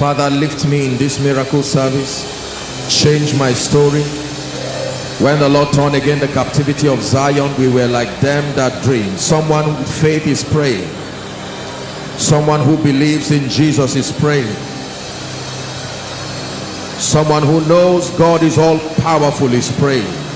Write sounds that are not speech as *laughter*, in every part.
Father, lift me in this miracle service. Change my story. When the Lord turned again the captivity of Zion, we were like them that dream. Someone with faith is praying. Someone who believes in Jesus is praying. Someone who knows God is all powerful is praying.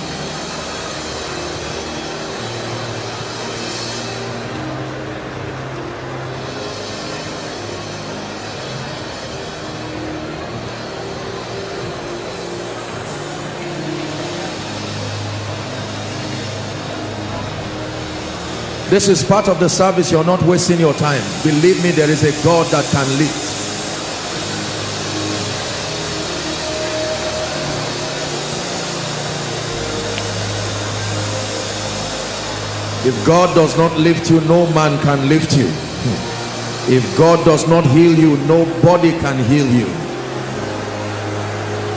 This is part of the service. You're not wasting your time. Believe me, there is a God that can lift. If God does not lift you, no man can lift you. Hmm. If God does not heal you, nobody can heal you.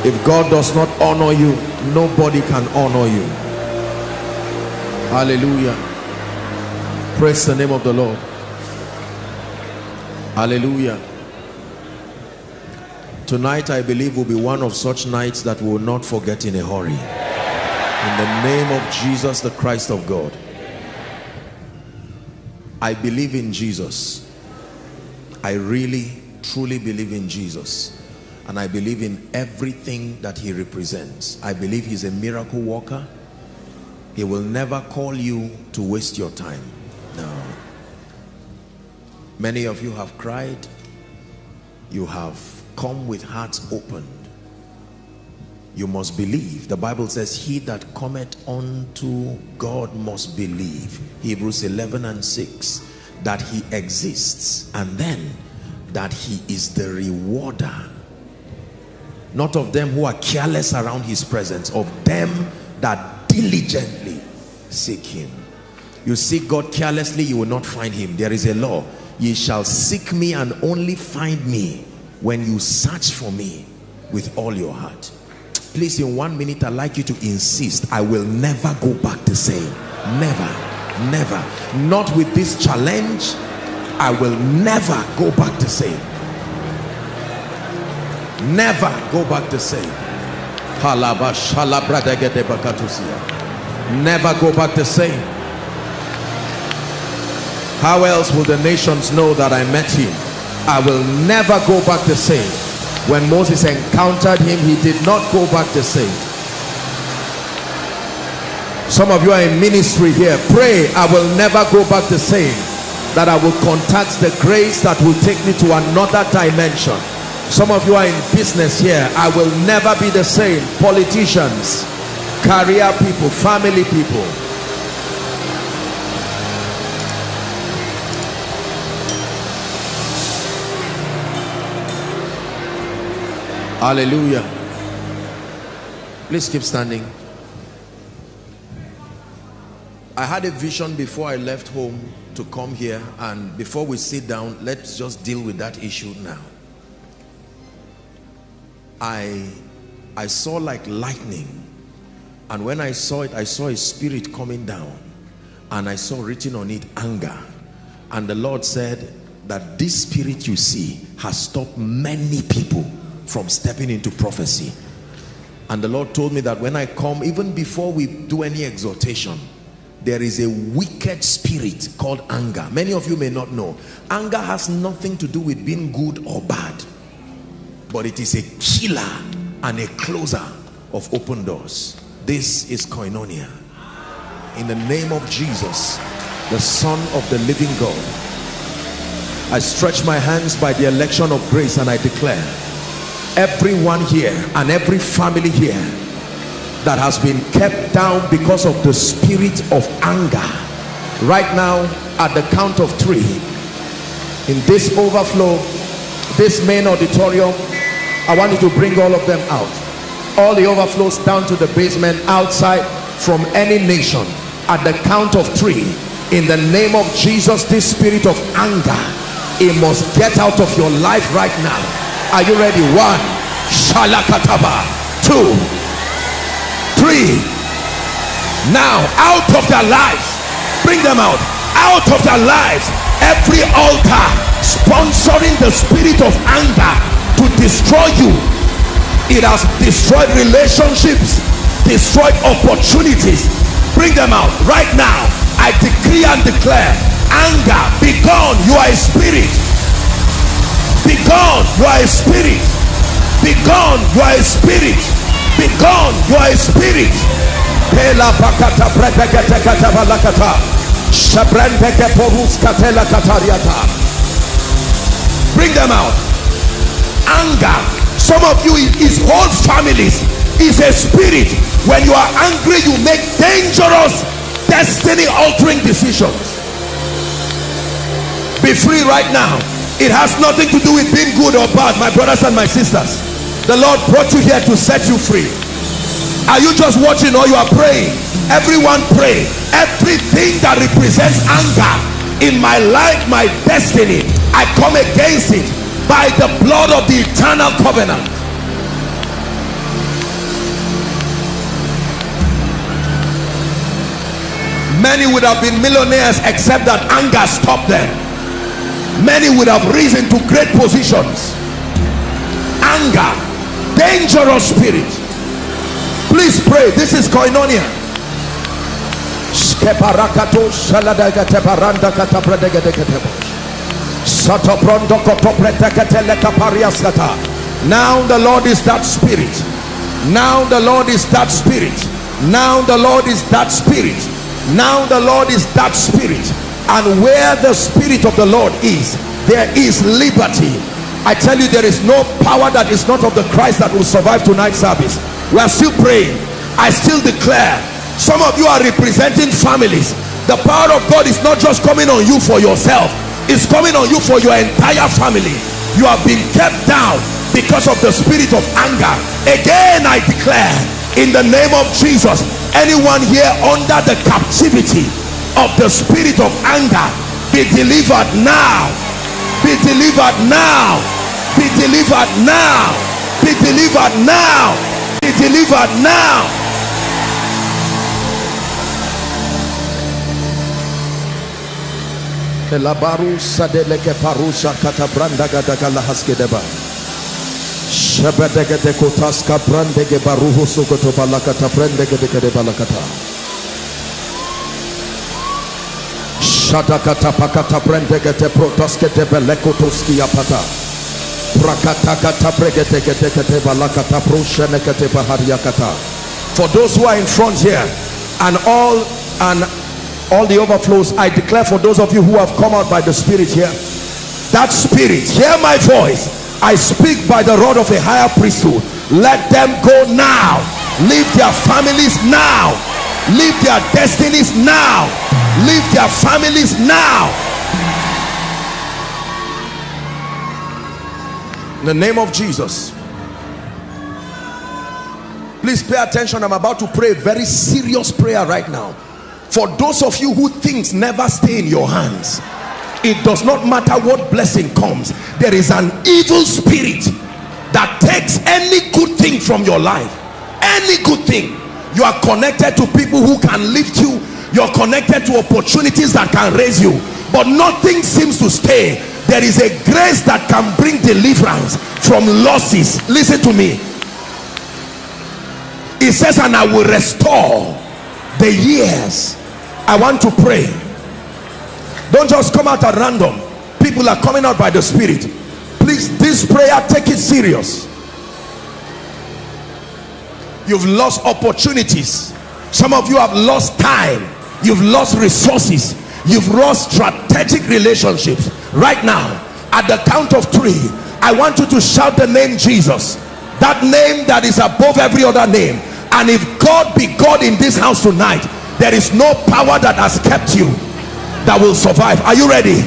If God does not honor you, nobody can honor you. Hallelujah. Praise the name of the Lord. Hallelujah. Tonight, I believe, will be one of such nights that we will not forget in a hurry. In the name of Jesus, the Christ of God. I believe in Jesus. I really, truly believe in Jesus. And I believe in everything that he represents. I believe he's a miracle worker. He will never call you to waste your time. Many of you have cried. You have come with hearts opened. You must believe. The Bible says, he that cometh unto God must believe. Hebrews 11 and 6. That he exists. And then, that he is the rewarder. Not of them who are careless around his presence. Of them that diligently seek him. You seek God carelessly, you will not find him. There is a law. Ye shall seek me and only find me when you search for me with all your heart. Please, in one minute, I'd like you to insist. I will never go back the same. Never, never. Not with this challenge. I will never go back the same. Never go back the same. Never go back the same. How else will the nations know that I met him? I will never go back the same. When Moses encountered him, he did not go back the same. Some of you are in ministry here. Pray, I will never go back the same. That I will contact the grace that will take me to another dimension. Some of you are in business here. I will never be the same. Politicians, career people, family people. Hallelujah. Please keep standing. I had a vision before I left home to come here and before we sit down, let's just deal with that issue now. I I saw like lightning and when I saw it, I saw a spirit coming down and I saw written on it anger and the Lord said that this spirit you see has stopped many people from stepping into prophecy. And the Lord told me that when I come even before we do any exhortation there is a wicked spirit called anger. Many of you may not know. Anger has nothing to do with being good or bad. But it is a killer and a closer of open doors. This is koinonia. In the name of Jesus the son of the living God I stretch my hands by the election of grace and I declare everyone here and every family here that has been kept down because of the spirit of anger right now at the count of three in this overflow this main auditorium I want you to bring all of them out. All the overflows down to the basement outside from any nation at the count of three in the name of Jesus this spirit of anger it must get out of your life right now are you ready? One. Shalakataba. Two. Three. Now out of their lives. Bring them out. Out of their lives. Every altar sponsoring the spirit of anger to destroy you. It has destroyed relationships destroyed opportunities. Bring them out right now. I decree and declare anger be gone. You are a spirit be gone you are a spirit. Be gone you are a spirit. Be gone you are a spirit. Pela porus katela katariata. Bring them out. Anger. Some of you is whole families. Is a spirit. When you are angry you make dangerous destiny altering decisions. Be free right now it has nothing to do with being good or bad my brothers and my sisters. The lord brought you here to set you free. Are you just watching or you are praying? Everyone pray. Everything that represents anger in my life my destiny i come against it by the blood of the eternal covenant. Many would have been millionaires except that anger stopped them many would have risen to great positions. Anger dangerous spirit. Please pray. This is koinonia. Now the lord is that spirit. Now the lord is that spirit. Now the lord is that spirit. Now the lord is that spirit and where the spirit of the lord is there is liberty. I tell you there is no power that is not of the christ that will survive tonight's service. We are still praying. I still declare some of you are representing families. The power of god is not just coming on you for yourself. It's coming on you for your entire family. You have been kept down because of the spirit of anger. Again i declare in the name of jesus anyone here under the captivity of the spirit of anger be delivered now. Be delivered now. Be delivered now. Be delivered now. Be delivered now. Elabaru sadeleke brandege baruhu brandege dekede balakata. Shadakata pakata brandege te protoske te belekotoski apata. Prakatakata balakata bahariakata. For those who are in front here and all and all the overflows i declare for those of you who have come out by the spirit here that spirit hear my voice. I speak by the rod of a higher priesthood. Let them go now. Leave their families now. Leave their destinies now leave their families now. In the name of jesus. Please pay attention. I'm about to pray a very serious prayer right now. For those of you who things never stay in your hands it does not matter what blessing comes. There is an evil spirit that takes any good thing from your life. Any good thing. You are connected to people who can lift you you're connected to opportunities that can raise you. But nothing seems to stay. There is a grace that can bring deliverance from losses. Listen to me. It says and i will restore the years. I want to pray. Don't just come out at random. People are coming out by the spirit. Please this prayer take it serious. You've lost opportunities. Some of you have lost time you've lost resources. You've lost strategic relationships. Right now at the count of three i want you to shout the name jesus. That name that is above every other name. And if god be god in this house tonight there is no power that has kept you that will survive. Are you ready?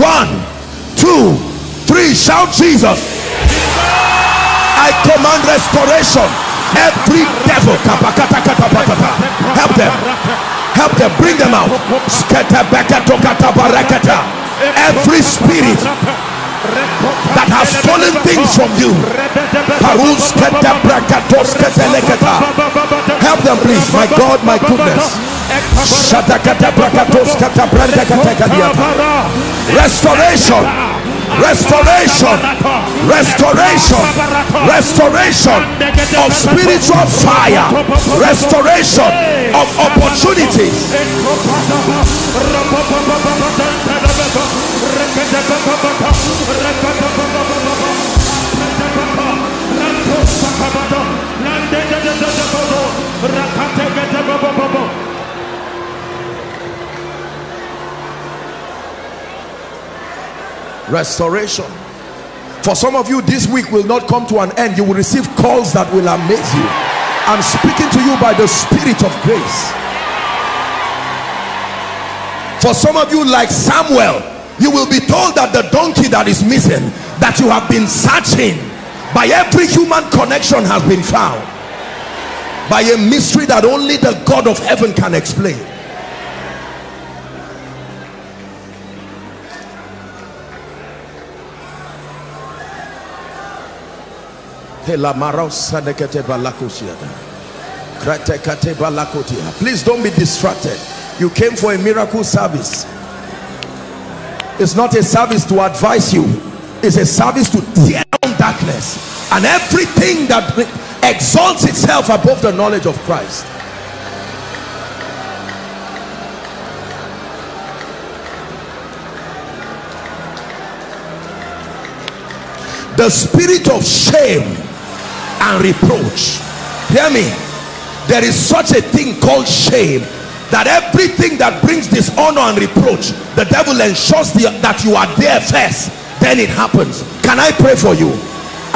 One two three shout jesus. I command restoration. Every devil. Help them help them bring them out. Every spirit that has stolen things from you. Help them please. My god my goodness. Restoration restoration. Restoration. Restoration of spiritual fire. Restoration of opportunities restoration. For some of you this week will not come to an end. You will receive calls that will amaze you. I'm speaking to you by the spirit of grace. For some of you like samuel you will be told that the donkey that is missing that you have been searching by every human connection has been found. By a mystery that only the god of heaven can explain Please don't be distracted. You came for a miracle service. It's not a service to advise you. It's a service to tear down darkness and everything that exalts itself above the knowledge of Christ. The spirit of shame and reproach. Hear me. There is such a thing called shame that everything that brings dishonor and reproach the devil ensures the, that you are there first then it happens. Can i pray for you?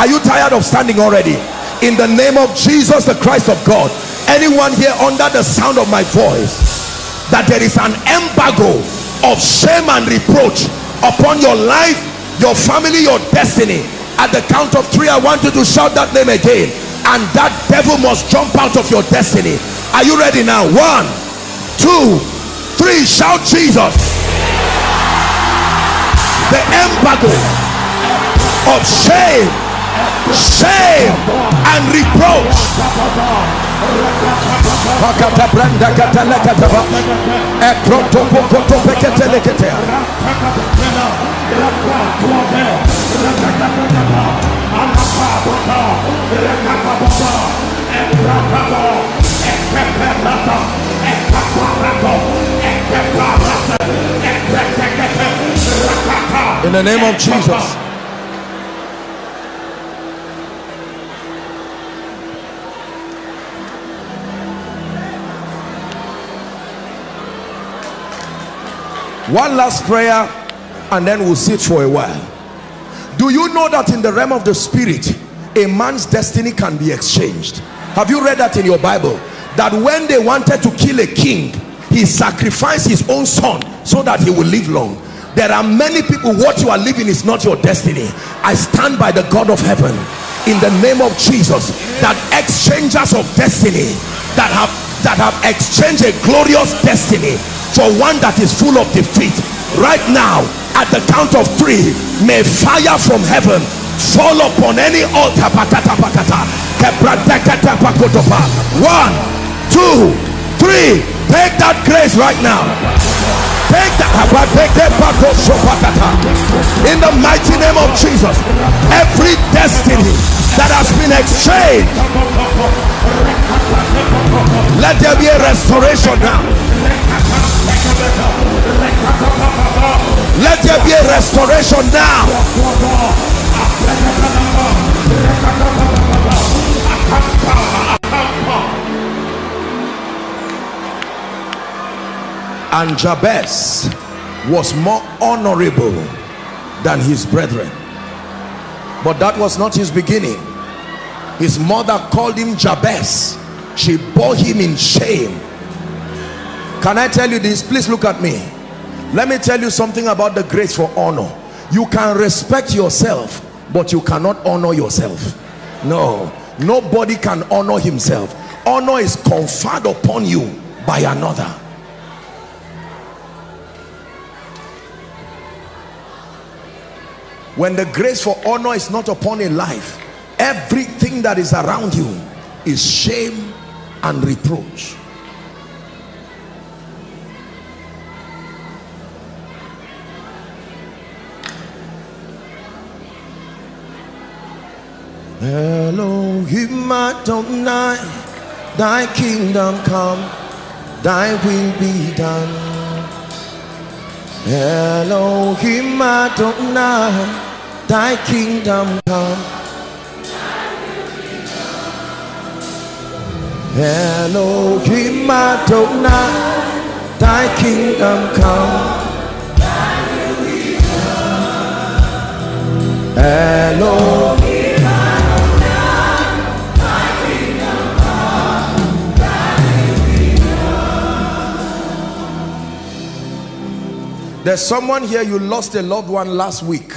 Are you tired of standing already? In the name of jesus the christ of god anyone here under the sound of my voice that there is an embargo of shame and reproach upon your life your family your destiny at the count of three i want you to shout that name again. And that devil must jump out of your destiny. Are you ready now? One two three shout jesus. The embargo of shame shame and reproach in the name of Jesus. One last prayer and then we'll sit for a while do you know that in the realm of the spirit a man's destiny can be exchanged? Have you read that in your bible? That when they wanted to kill a king he sacrificed his own son so that he will live long. There are many people what you are living is not your destiny. I stand by the god of heaven in the name of jesus that exchangers of destiny that have that have exchanged a glorious destiny for one that is full of defeat right now at the count of three may fire from heaven fall upon any altar. One two three. Take that grace right now. Take that. In the mighty name of jesus every destiny that has been exchanged let there be a restoration now let there be a restoration now. And Jabez was more honorable than his brethren. But that was not his beginning. His mother called him Jabez. She bore him in shame. Can I tell you this? Please look at me let me tell you something about the grace for honor. You can respect yourself but you cannot honor yourself. No. Nobody can honor himself. Honor is conferred upon you by another. When the grace for honor is not upon a life everything that is around you is shame and reproach Elohim Adonai, thy kingdom come, thy will be done. Elohim Adonai, thy kingdom come. Elohim Adonai, thy kingdom come. Elohim There's someone here, you lost a loved one last week,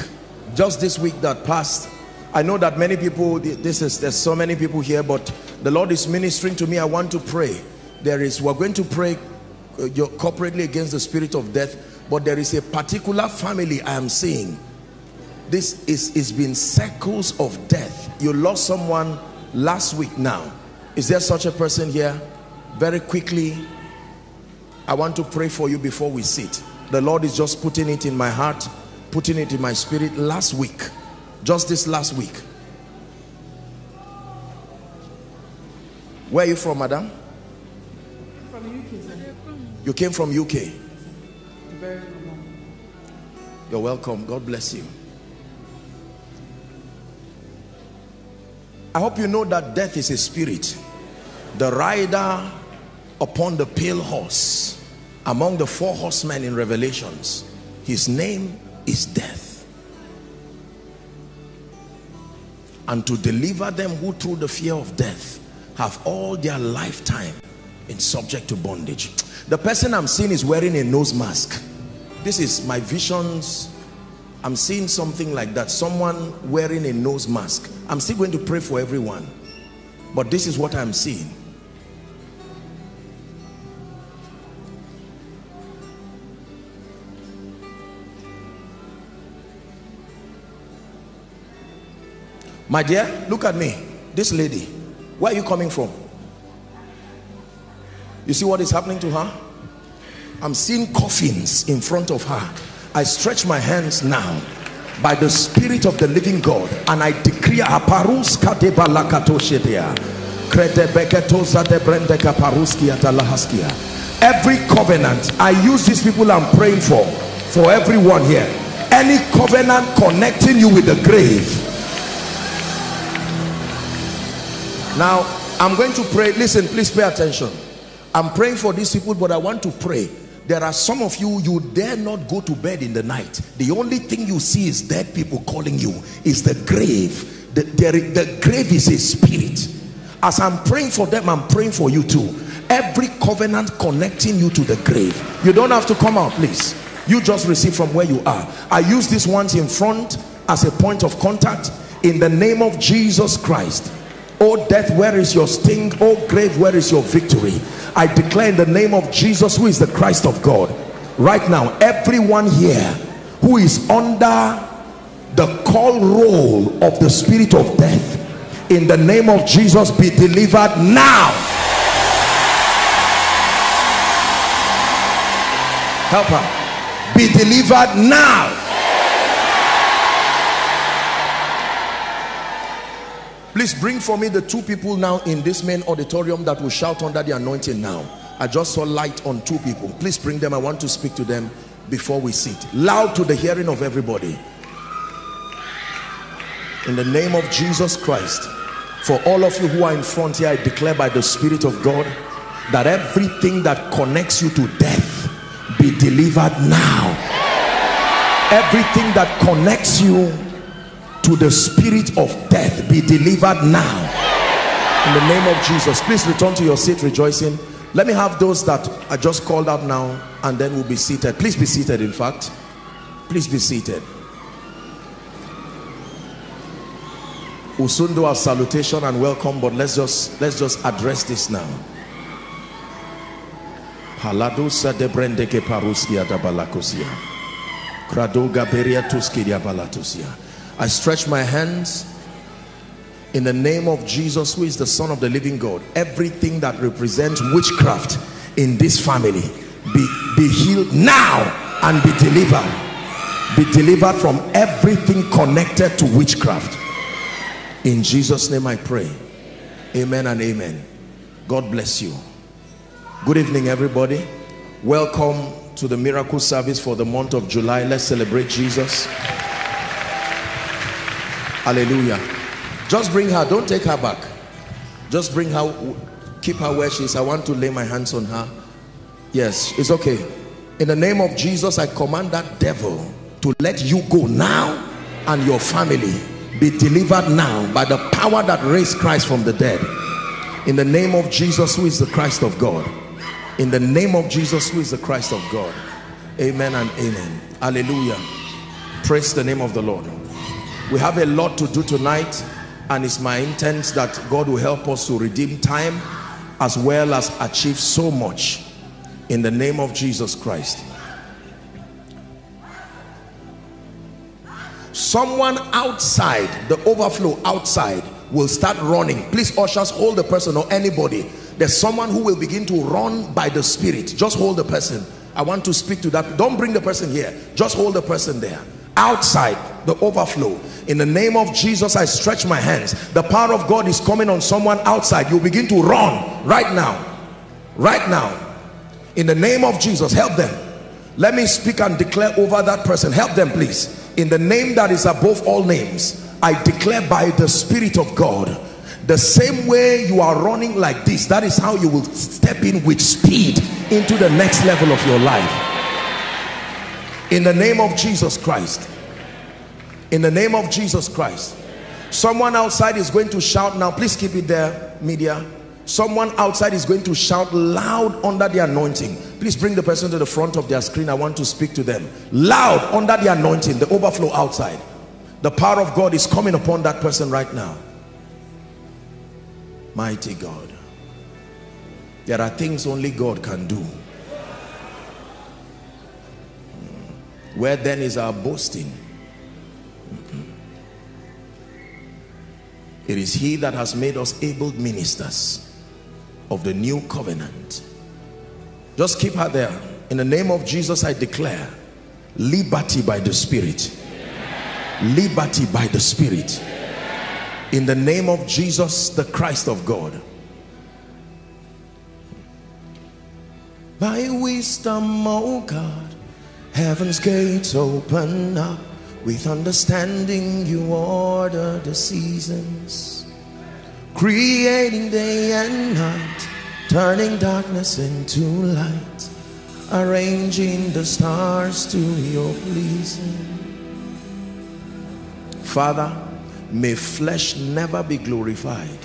just this week that passed. I know that many people, this is, there's so many people here, but the Lord is ministering to me. I want to pray. There is, we're going to pray uh, corporately against the spirit of death, but there is a particular family I am seeing. This is, is been circles of death. You lost someone last week now. Is there such a person here? Very quickly, I want to pray for you before we sit the Lord is just putting it in my heart putting it in my spirit last week. Just this last week. Where are you from madam? From UK sir. you came from UK you're welcome. God bless you. I hope you know that death is a spirit. The rider upon the pale horse among the four horsemen in revelations his name is death. And to deliver them who through the fear of death have all their lifetime in subject to bondage. The person i'm seeing is wearing a nose mask. This is my visions. I'm seeing something like that. Someone wearing a nose mask. I'm still going to pray for everyone. But this is what i'm seeing My dear, look at me. This lady, where are you coming from? You see what is happening to her? I'm seeing coffins in front of her. I stretch my hands now by the spirit of the living God and I decree every covenant I use these people I'm praying for for everyone here any covenant connecting you with the grave now i'm going to pray. Listen please pay attention. I'm praying for these people but i want to pray. There are some of you you dare not go to bed in the night. The only thing you see is dead people calling you. Is the grave. The, the, grave is a spirit. As i'm praying for them i'm praying for you too. Every covenant connecting you to the grave. You don't have to come out please. You just receive from where you are. I use these ones in front as a point of contact. In the name of jesus christ oh death where is your sting? Oh grave where is your victory? I declare in the name of jesus who is the christ of god right now everyone here who is under the call roll of the spirit of death in the name of jesus be delivered now. Help her. Be delivered now please bring for me the two people now in this main auditorium that will shout under the anointing now. I just saw light on two people. Please bring them. I want to speak to them before we sit. Loud to the hearing of everybody. In the name of jesus christ for all of you who are in front here i declare by the spirit of god that everything that connects you to death be delivered now. Everything that connects you to the spirit of death be delivered now. In the name of jesus please return to your seat rejoicing. Let me have those that are just called out now and then we'll be seated. Please be seated in fact. Please be seated. We'll soon do our salutation and welcome but let's just let's just address this now. Haladusa de brendeke paruskia da balakusia. Kradoga beria tuskidia balatusia. I stretch my hands in the name of Jesus who is the son of the living God everything that represents witchcraft in this family be, be healed now and be delivered be delivered from everything connected to witchcraft In Jesus' name I pray. Amen and amen. God bless you. Good evening, everybody. Welcome to the miracle service for the month of July. Let's celebrate Jesus. Hallelujah. Just bring her. Don't take her back. Just bring her. Keep her where she is. I want to lay my hands on her. Yes, it's okay. In the name of Jesus, I command that devil to let you go now and your family be delivered now by the power that raised Christ from the dead. In the name of Jesus, who is the Christ of God. In the name of Jesus, who is the Christ of God. Amen and amen. Hallelujah. Praise the name of the Lord. We have a lot to do tonight and it's my intent that God will help us to redeem time as well as achieve so much in the name of Jesus Christ. Someone outside, the overflow outside will start running. Please ushers, hold the person or anybody. There's someone who will begin to run by the spirit. Just hold the person. I want to speak to that. Don't bring the person here. Just hold the person there. Outside, the overflow. In the name of Jesus, I stretch my hands. The power of God is coming on someone outside. You begin to run right now. Right now in the name of Jesus help them let me speak and declare over that person help them please in the name that is above all names I declare by the Spirit of God the same way you are running like this that is how you will step in with speed into the next level of your life in the name of Jesus Christ in the name of Jesus Christ. Someone outside is going to shout now. Please keep it there media. Someone outside is going to shout loud under the anointing. Please bring the person to the front of their screen. I want to speak to them. Loud under the anointing the overflow outside. The power of god is coming upon that person right now. Mighty god. There are things only god can do. Hmm. Where then is our boasting it is he that has made us able ministers of the new covenant. Just keep her there. In the name of Jesus I declare liberty by the spirit. Liberty by the spirit. In the name of Jesus the Christ of God. By wisdom oh God heaven's gates open up with understanding you order the seasons creating day and night, turning darkness into light, arranging the stars to your pleasing. Father, may flesh never be glorified.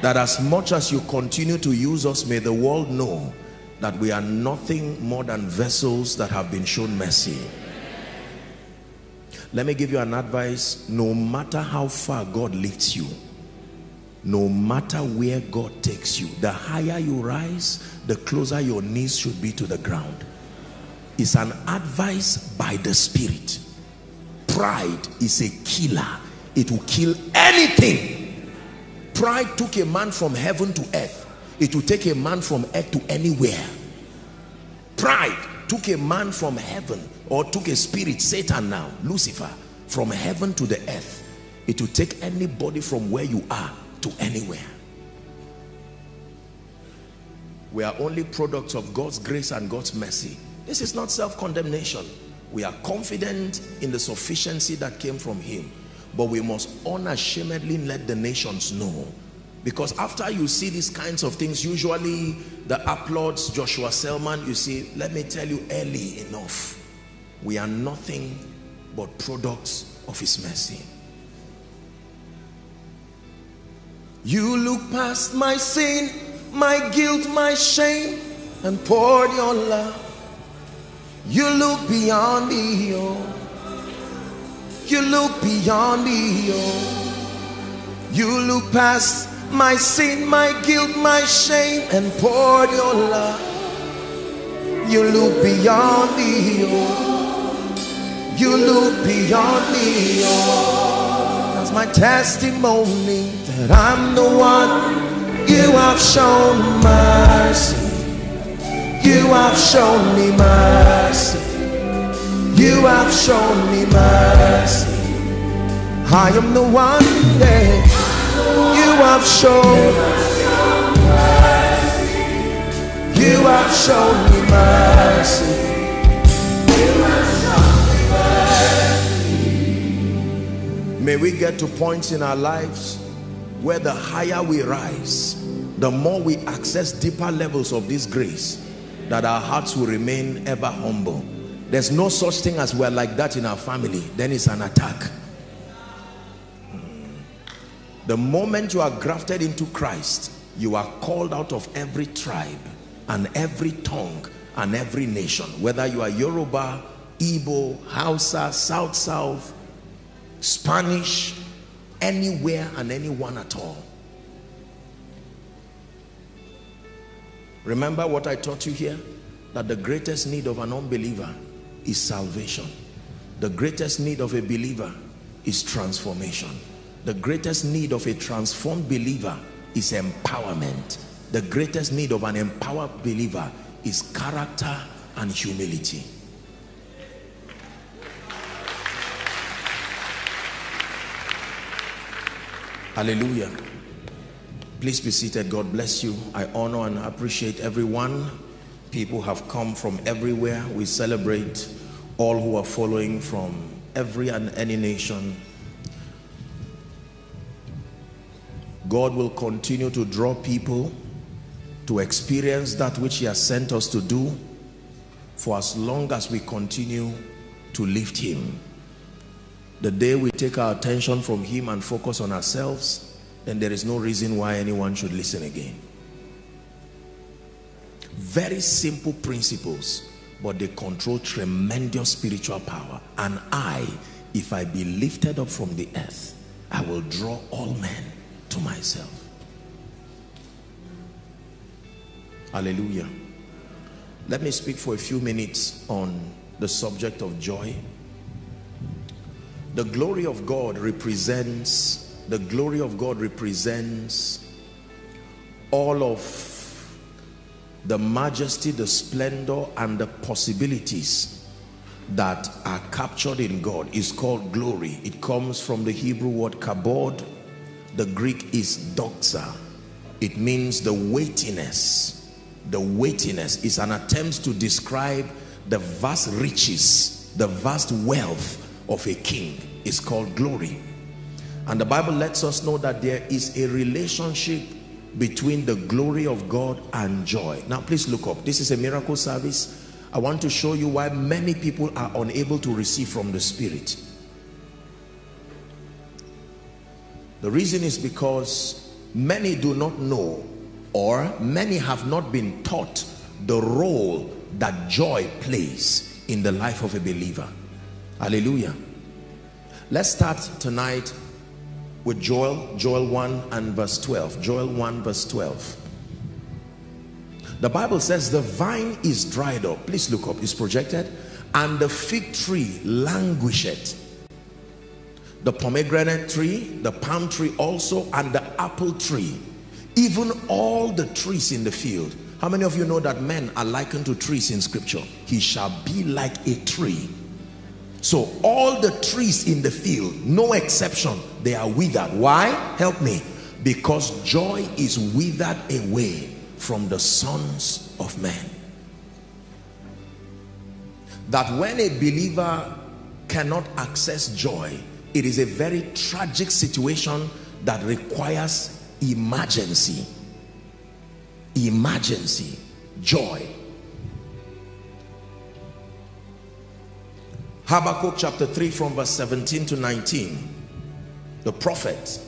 That as much as you continue to use us, may the world know that we are nothing more than vessels that have been shown mercy. Let me give you an advice. No matter how far God lifts you, no matter where God takes you, the higher you rise, the closer your knees should be to the ground. It's an advice by the Spirit. Pride is a killer. It will kill anything. Pride took a man from heaven to earth. It will take a man from earth to anywhere. Pride took a man from heaven or took a spirit, Satan now, Lucifer, from heaven to the earth. It will take anybody from where you are to anywhere. We are only products of God's grace and God's mercy. This is not self-condemnation. We are confident in the sufficiency that came from him. But we must unashamedly let the nations know because after you see these kinds of things usually the applauds joshua selman you see let me tell you early enough we are nothing but products of his mercy. You look past my sin my guilt my shame and poured your love. You look beyond me oh you look beyond me oh you look past my sin, my guilt, my shame, and poured your love. You look beyond me, oh. You look beyond me, oh. That's my testimony that I'm the one you have shown mercy. You have shown me mercy. You have shown me mercy. I am the one you have shown. You have shown me mercy. May we get to points in our lives where the higher we rise, the more we access deeper levels of this grace, that our hearts will remain ever humble. There's no such thing as we're like that in our family. Then it's an attack. The moment you are grafted into Christ, you are called out of every tribe and every tongue and every nation. Whether you are Yoruba, Igbo, Hausa, South South, Spanish, anywhere and anyone at all. Remember what I taught you here? That the greatest need of an unbeliever is salvation. The greatest need of a believer is transformation. The greatest need of a transformed believer is empowerment. The greatest need of an empowered believer is character and humility. Hallelujah. Please be seated. God bless you. I honor and appreciate everyone. People have come from everywhere. We celebrate all who are following from every and any nation. God will continue to draw people to experience that which he has sent us to do for as long as we continue to lift him. The day we take our attention from him and focus on ourselves, then there is no reason why anyone should listen again. Very simple principles, but they control tremendous spiritual power. And I, if I be lifted up from the earth, I will draw all men to myself. Hallelujah. Let me speak for a few minutes on the subject of joy. The glory of God represents the glory of God represents all of the majesty, the splendor, and the possibilities that are captured in God is called glory. It comes from the Hebrew word kabod. The Greek is doxa. It means the weightiness. The weightiness is an attempt to describe the vast riches, the vast wealth of a king. Is called glory. And the Bible lets us know that there is a relationship between the glory of God and joy. Now, please look up. This is a miracle service. I want to show you why many people are unable to receive from the Spirit. The reason is because many do not know or many have not been taught the role that joy plays in the life of a believer. Hallelujah. Let's start tonight with Joel, Joel 1 and verse 12. Joel 1 verse 12. The Bible says the vine is dried up. Please look up, it's projected. And the fig tree languisheth. The pomegranate tree, the palm tree also, and the apple tree. Even all the trees in the field. How many of you know that men are likened to trees in scripture? He shall be like a tree so all the trees in the field, no exception, they are withered. Why? Help me. Because joy is withered away from the sons of men. That when a believer cannot access joy, it is a very tragic situation that requires emergency. Emergency. Joy. Habakkuk chapter 3 from verse 17 to 19. The prophet,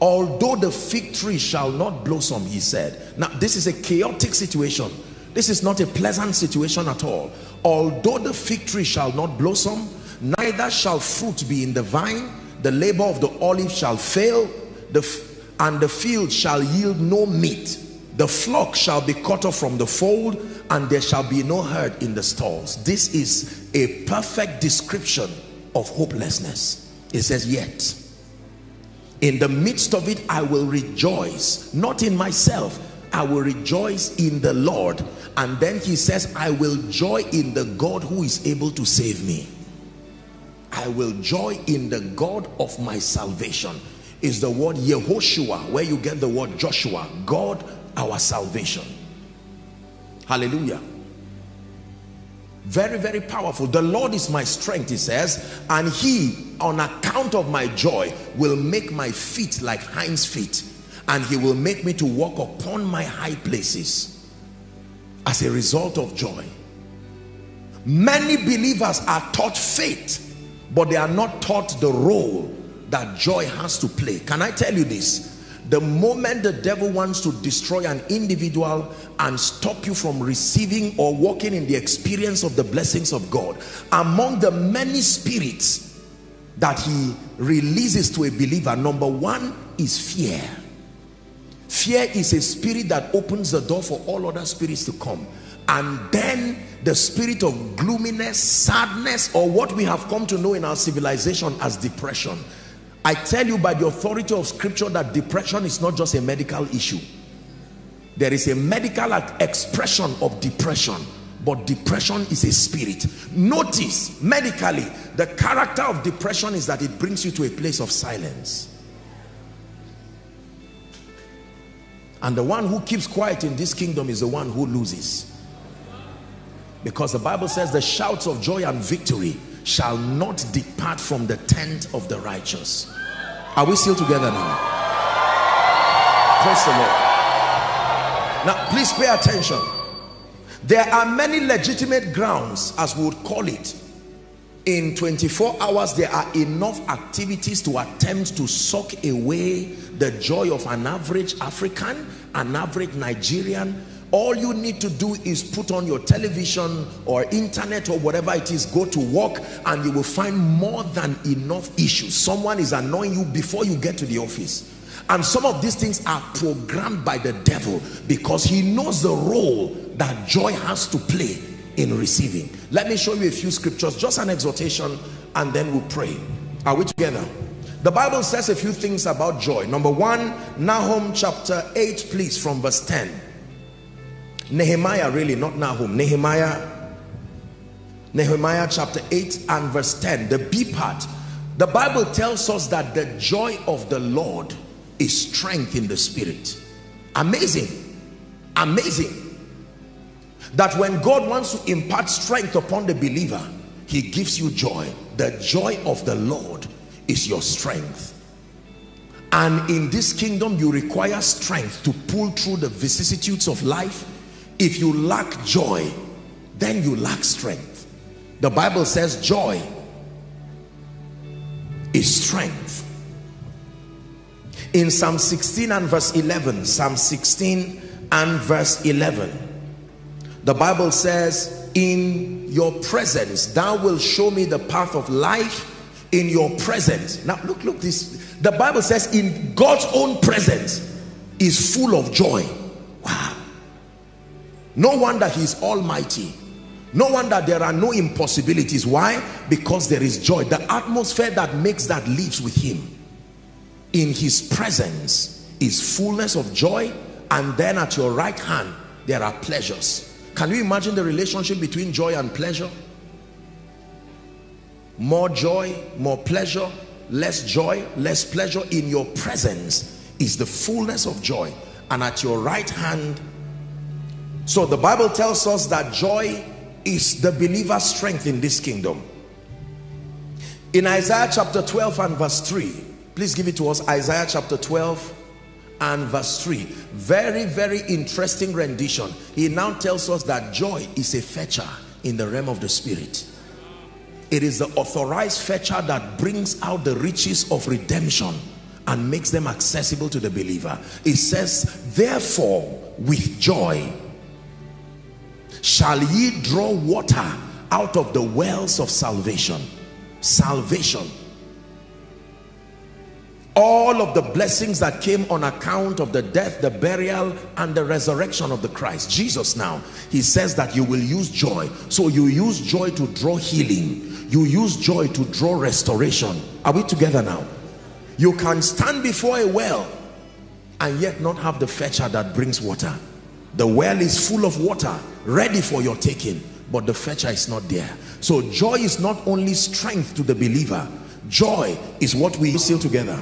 although the fig tree shall not blossom, he said. Now, this is a chaotic situation. This is not a pleasant situation at all. Although the fig tree shall not blossom, neither shall fruit be in the vine, the labor of the olive shall fail, the, and the field shall yield no meat. The flock shall be cut off from the fold, and there shall be no herd in the stalls. This is a perfect description of hopelessness. It says, Yet, in the midst of it, I will rejoice, not in myself, I will rejoice in the Lord. And then he says, I will joy in the God who is able to save me. I will joy in the God of my salvation is the word Yehoshua, where you get the word Joshua, God our salvation. Hallelujah. Very, very powerful. The Lord is my strength, he says, and he, on account of my joy, will make my feet like hinds feet, and he will make me to walk upon my high places as a result of joy. Many believers are taught faith, but they are not taught the role that joy has to play. Can I tell you this? The moment the devil wants to destroy an individual and stop you from receiving or walking in the experience of the blessings of God, among the many spirits that he releases to a believer, number one is fear. Fear is a spirit that opens the door for all other spirits to come. And then the spirit of gloominess, sadness, or what we have come to know in our civilization as depression I tell you by the authority of scripture that depression is not just a medical issue. There is a medical expression of depression, but depression is a spirit. Notice, medically, the character of depression is that it brings you to a place of silence. And the one who keeps quiet in this kingdom is the one who loses. Because the Bible says the shouts of joy and victory shall not depart from the tent of the righteous. Are we still together now? Praise the Lord. Now, please pay attention. There are many legitimate grounds, as we would call it. In 24 hours, there are enough activities to attempt to suck away the joy of an average African, an average Nigerian, all you need to do is put on your television or internet or whatever it is go to work and you will find more than enough issues. Someone is annoying you before you get to the office. And some of these things are programmed by the devil because he knows the role that joy has to play in receiving. Let me show you a few scriptures just an exhortation and then we'll pray. Are we together? The bible says a few things about joy. Number one nahum chapter 8 please from verse 10 Nehemiah really, not Nahum. Nehemiah, Nehemiah chapter 8 and verse 10. The B part. The Bible tells us that the joy of the Lord is strength in the spirit. Amazing. Amazing. That when God wants to impart strength upon the believer, he gives you joy. The joy of the Lord is your strength. And in this kingdom, you require strength to pull through the vicissitudes of life if you lack joy, then you lack strength. The Bible says joy is strength. In Psalm 16 and verse 11, Psalm 16 and verse 11, the Bible says, in your presence, thou will show me the path of life in your presence. Now look, look this. The Bible says in God's own presence is full of joy. Wow. No wonder he's almighty. No wonder there are no impossibilities. Why? Because there is joy. The atmosphere that makes that lives with him. In his presence is fullness of joy and then at your right hand there are pleasures. Can you imagine the relationship between joy and pleasure? More joy, more pleasure, less joy, less pleasure. In your presence is the fullness of joy and at your right hand so the Bible tells us that joy is the believer's strength in this kingdom. In Isaiah chapter 12 and verse 3, please give it to us, Isaiah chapter 12 and verse 3. Very, very interesting rendition. He now tells us that joy is a fetcher in the realm of the spirit. It is the authorized fetcher that brings out the riches of redemption and makes them accessible to the believer. It says, therefore, with joy, shall ye draw water out of the wells of salvation? Salvation. All of the blessings that came on account of the death the burial and the resurrection of the Christ. Jesus now he says that you will use joy. So you use joy to draw healing. You use joy to draw restoration. Are we together now? You can stand before a well and yet not have the fetcher that brings water the well is full of water ready for your taking but the fetcher is not there. So joy is not only strength to the believer. Joy is what we seal together.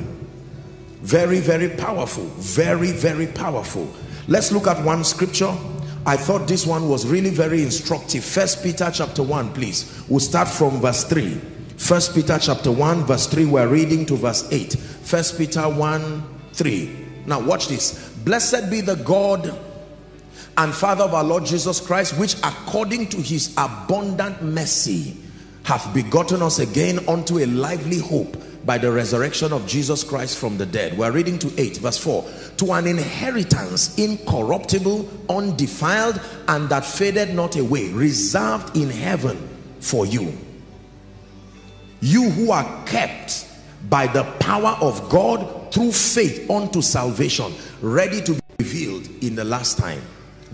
Very very powerful. Very very powerful. Let's look at one scripture. I thought this one was really very instructive. First peter chapter 1 please. We'll start from verse 3 first peter chapter 1 verse 3 we're reading to verse 8 first peter 1 3 now watch this. Blessed be the god and father of our lord jesus christ which according to his abundant mercy hath begotten us again unto a lively hope by the resurrection of Jesus Christ from the dead. We're reading to 8 verse 4. To an inheritance incorruptible, undefiled, and that faded not away, reserved in heaven for you. You who are kept by the power of God through faith unto salvation, ready to be revealed in the last time.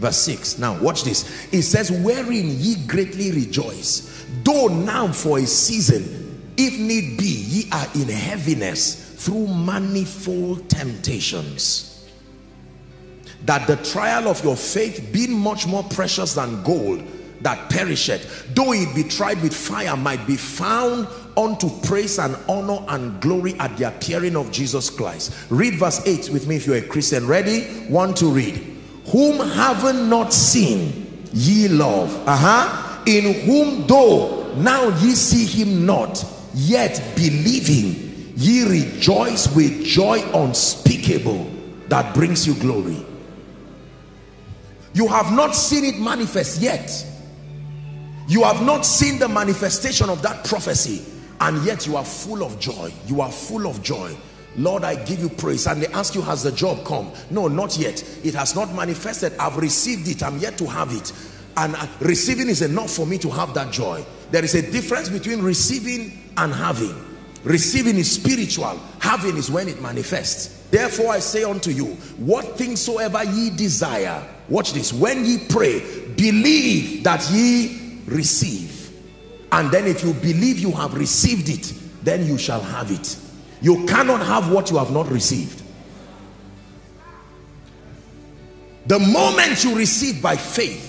Verse 6. Now watch this. It says, wherein ye greatly rejoice, though now for a season if need be ye are in heaviness through manifold temptations. That the trial of your faith being much more precious than gold that perisheth though it be tried with fire might be found unto praise and honor and glory at the appearing of Jesus Christ. Read verse 8 with me if you're a Christian. Ready? One to read whom having not seen ye love. Uh-huh in whom though now ye see him not yet believing ye rejoice with joy unspeakable. That brings you glory. You have not seen it manifest yet. You have not seen the manifestation of that prophecy and yet you are full of joy. You are full of joy Lord, I give you praise. And they ask you, has the job come? No, not yet. It has not manifested. I've received it. I'm yet to have it. And uh, receiving is enough for me to have that joy. There is a difference between receiving and having. Receiving is spiritual. Having is when it manifests. Therefore I say unto you, what things soever ye desire, watch this, when ye pray, believe that ye receive. And then if you believe you have received it, then you shall have it. You cannot have what you have not received. The moment you receive by faith,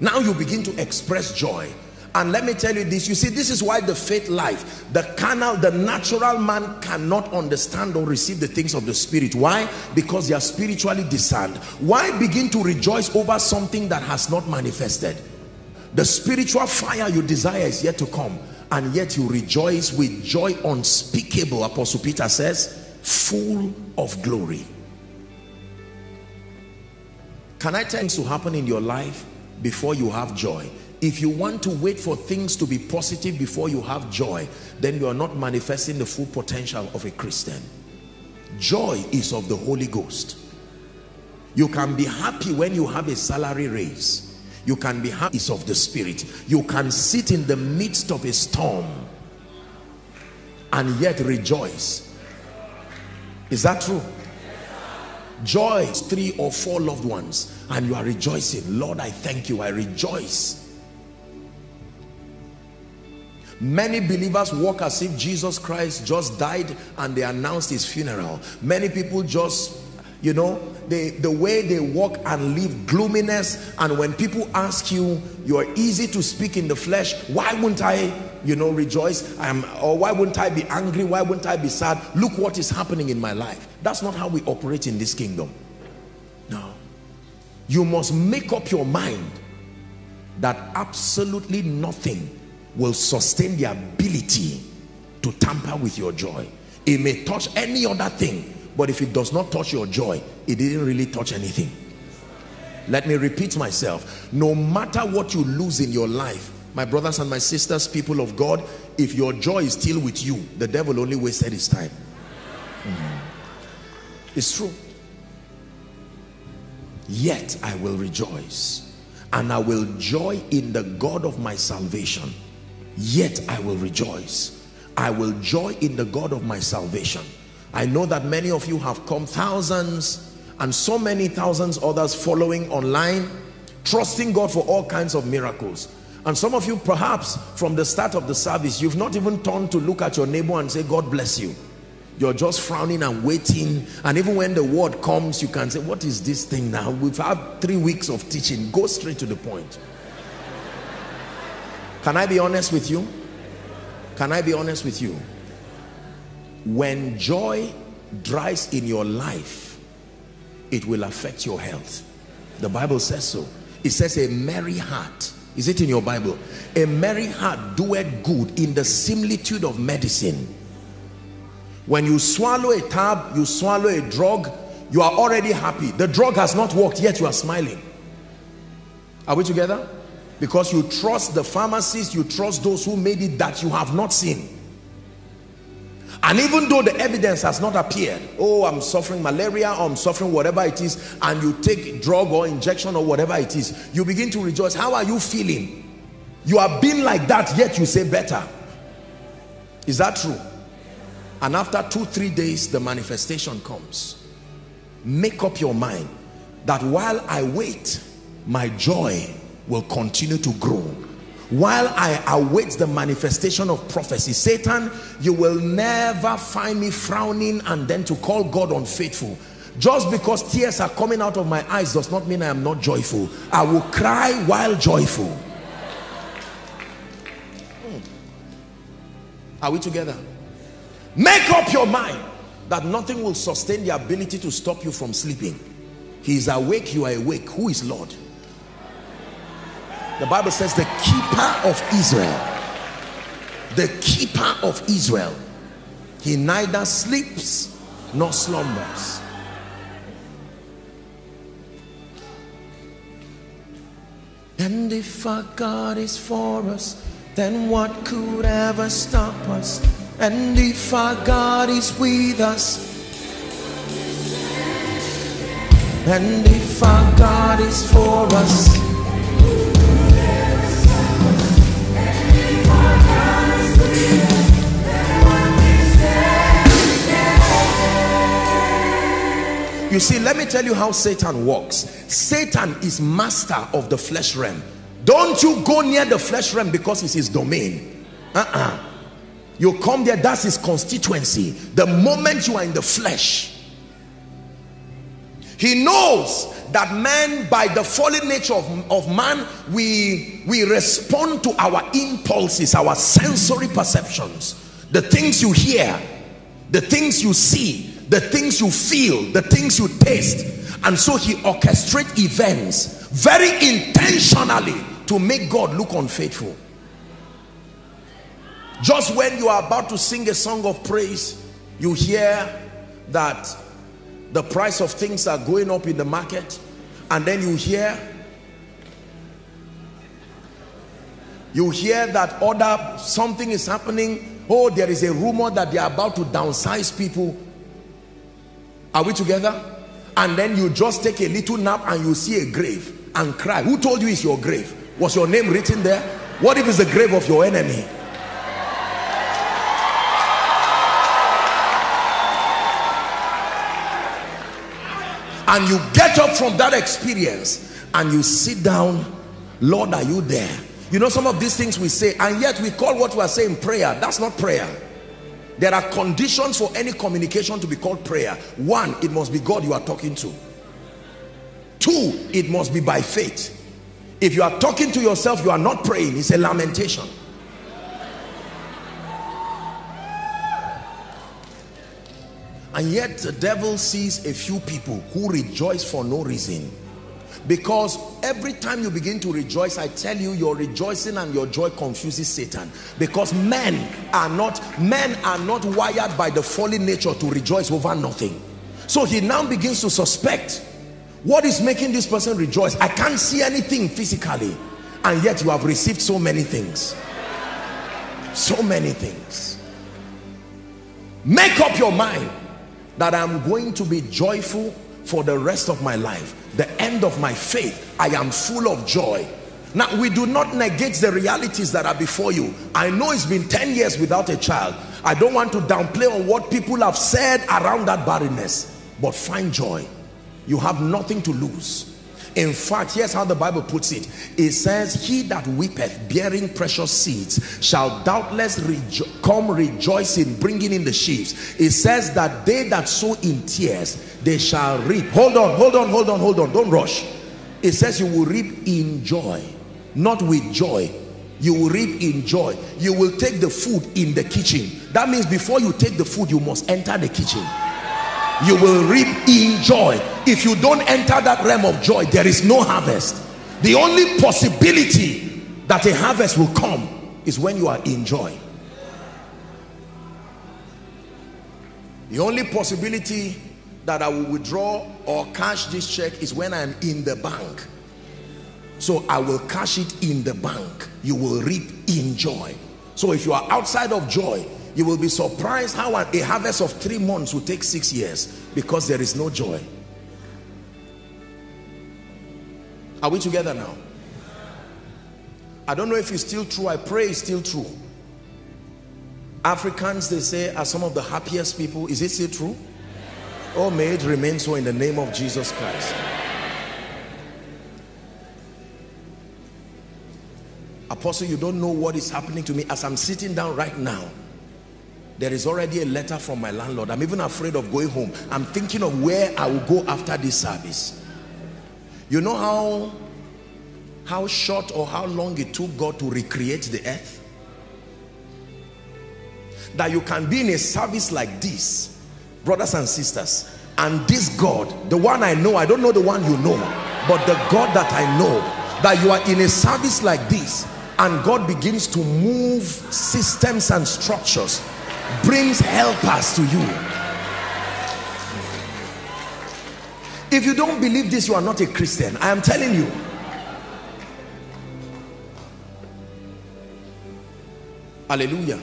now you begin to express joy. And let me tell you this you see this is why the faith life the carnal the natural man cannot understand or receive the things of the spirit. Why? Because they are spiritually discerned. Why begin to rejoice over something that has not manifested? The spiritual fire you desire is yet to come and yet you rejoice with joy unspeakable apostle peter says full of glory. Can i tell you to happen in your life before you have joy? If you want to wait for things to be positive before you have joy then you are not manifesting the full potential of a Christian. Joy is of the Holy Ghost. You can be happy when you have a salary raise you can be happy of the spirit. You can sit in the midst of a storm and yet rejoice. Is that true? Joy three or four loved ones and you are rejoicing. Lord i thank you. I rejoice. Many believers walk as if Jesus Christ just died and they announced his funeral. Many people just, you know, they, the way they walk and live gloominess. And when people ask you, you're easy to speak in the flesh. Why wouldn't I, you know, rejoice? I'm, or why wouldn't I be angry? Why wouldn't I be sad? Look what is happening in my life. That's not how we operate in this kingdom. No. You must make up your mind that absolutely nothing will sustain the ability to tamper with your joy it may touch any other thing but if it does not touch your joy it didn't really touch anything let me repeat myself no matter what you lose in your life my brothers and my sisters people of God if your joy is still with you the devil only wasted his time mm. it's true yet I will rejoice and I will joy in the God of my salvation yet I will rejoice. I will joy in the God of my salvation. I know that many of you have come thousands and so many thousands others following online, trusting God for all kinds of miracles. And some of you perhaps from the start of the service, you've not even turned to look at your neighbor and say, God bless you. You're just frowning and waiting. And even when the word comes, you can say, what is this thing now? We've had three weeks of teaching. Go straight to the point. Can I be honest with you? Can I be honest with you? When joy dries in your life, it will affect your health. The Bible says so. It says a merry heart. Is it in your Bible? A merry heart doeth good in the similitude of medicine. When you swallow a tab, you swallow a drug, you are already happy. The drug has not worked, yet you are smiling. Are we together? Because you trust the pharmacist, you trust those who made it that you have not seen. And even though the evidence has not appeared, oh, I'm suffering malaria or I'm suffering whatever it is, and you take drug or injection or whatever it is, you begin to rejoice. How are you feeling? You have been like that, yet you say better. Is that true? And after two, three days, the manifestation comes. Make up your mind that while I wait, my joy will continue to grow while I await the manifestation of prophecy. Satan, you will never find me frowning and then to call God unfaithful. Just because tears are coming out of my eyes does not mean I am not joyful. I will cry while joyful. Hmm. Are we together? Make up your mind that nothing will sustain the ability to stop you from sleeping. He is awake, you are awake. Who is Lord? The Bible says the keeper of Israel. The keeper of Israel. He neither sleeps nor slumbers. And if our God is for us, then what could ever stop us? And if our God is with us, and if our God is for us, You see, let me tell you how Satan works. Satan is master of the flesh realm. Don't you go near the flesh realm because it's his domain. Uh-uh. You come there, that's his constituency. The moment you are in the flesh, he knows that man, by the fallen nature of, of man, we, we respond to our impulses, our sensory perceptions. The things you hear, the things you see, the things you feel, the things you taste. And so he orchestrates events very intentionally to make God look unfaithful. Just when you are about to sing a song of praise, you hear that the price of things are going up in the market and then you hear you hear that other something is happening oh there is a rumor that they are about to downsize people are we together? And then you just take a little nap and you see a grave and cry. Who told you it's your grave? Was your name written there? What if it's the grave of your enemy? And you get up from that experience and you sit down. Lord, are you there? You know some of these things we say and yet we call what we are saying prayer. That's not prayer. There are conditions for any communication to be called prayer. One, it must be God you are talking to. Two, it must be by faith. If you are talking to yourself, you are not praying. It's a lamentation. And yet the devil sees a few people who rejoice for no reason because every time you begin to rejoice i tell you your rejoicing and your joy confuses satan. Because men are not men are not wired by the fallen nature to rejoice over nothing. So he now begins to suspect what is making this person rejoice? I can't see anything physically and yet you have received so many things. So many things. Make up your mind that i'm going to be joyful for the rest of my life the end of my faith I am full of joy. Now we do not negate the realities that are before you. I know it's been 10 years without a child. I don't want to downplay on what people have said around that barrenness but find joy. You have nothing to lose in fact here's how the bible puts it. It says he that weepeth bearing precious seeds shall doubtless rejo come rejoicing bringing in the sheaves. It says that they that sow in tears they shall reap. Hold on hold on hold on hold on. Don't rush. It says you will reap in joy not with joy. You will reap in joy. You will take the food in the kitchen. That means before you take the food you must enter the kitchen you will reap in joy. If you don't enter that realm of joy there is no harvest. The only possibility that a harvest will come is when you are in joy. The only possibility that I will withdraw or cash this check is when I'm in the bank. So I will cash it in the bank. You will reap in joy. So if you are outside of joy you will be surprised how a harvest of three months will take six years because there is no joy. Are we together now? I don't know if it's still true. I pray it's still true. Africans they say are some of the happiest people. Is it still true? Oh may it remain so in the name of Jesus Christ. Apostle you don't know what is happening to me as I'm sitting down right now there is already a letter from my landlord. I'm even afraid of going home. I'm thinking of where i will go after this service. You know how how short or how long it took god to recreate the earth? That you can be in a service like this brothers and sisters and this god the one i know i don't know the one you know but the god that i know that you are in a service like this and god begins to move systems and structures brings helpers to you. If you don't believe this you are not a christian. I am telling you. Hallelujah.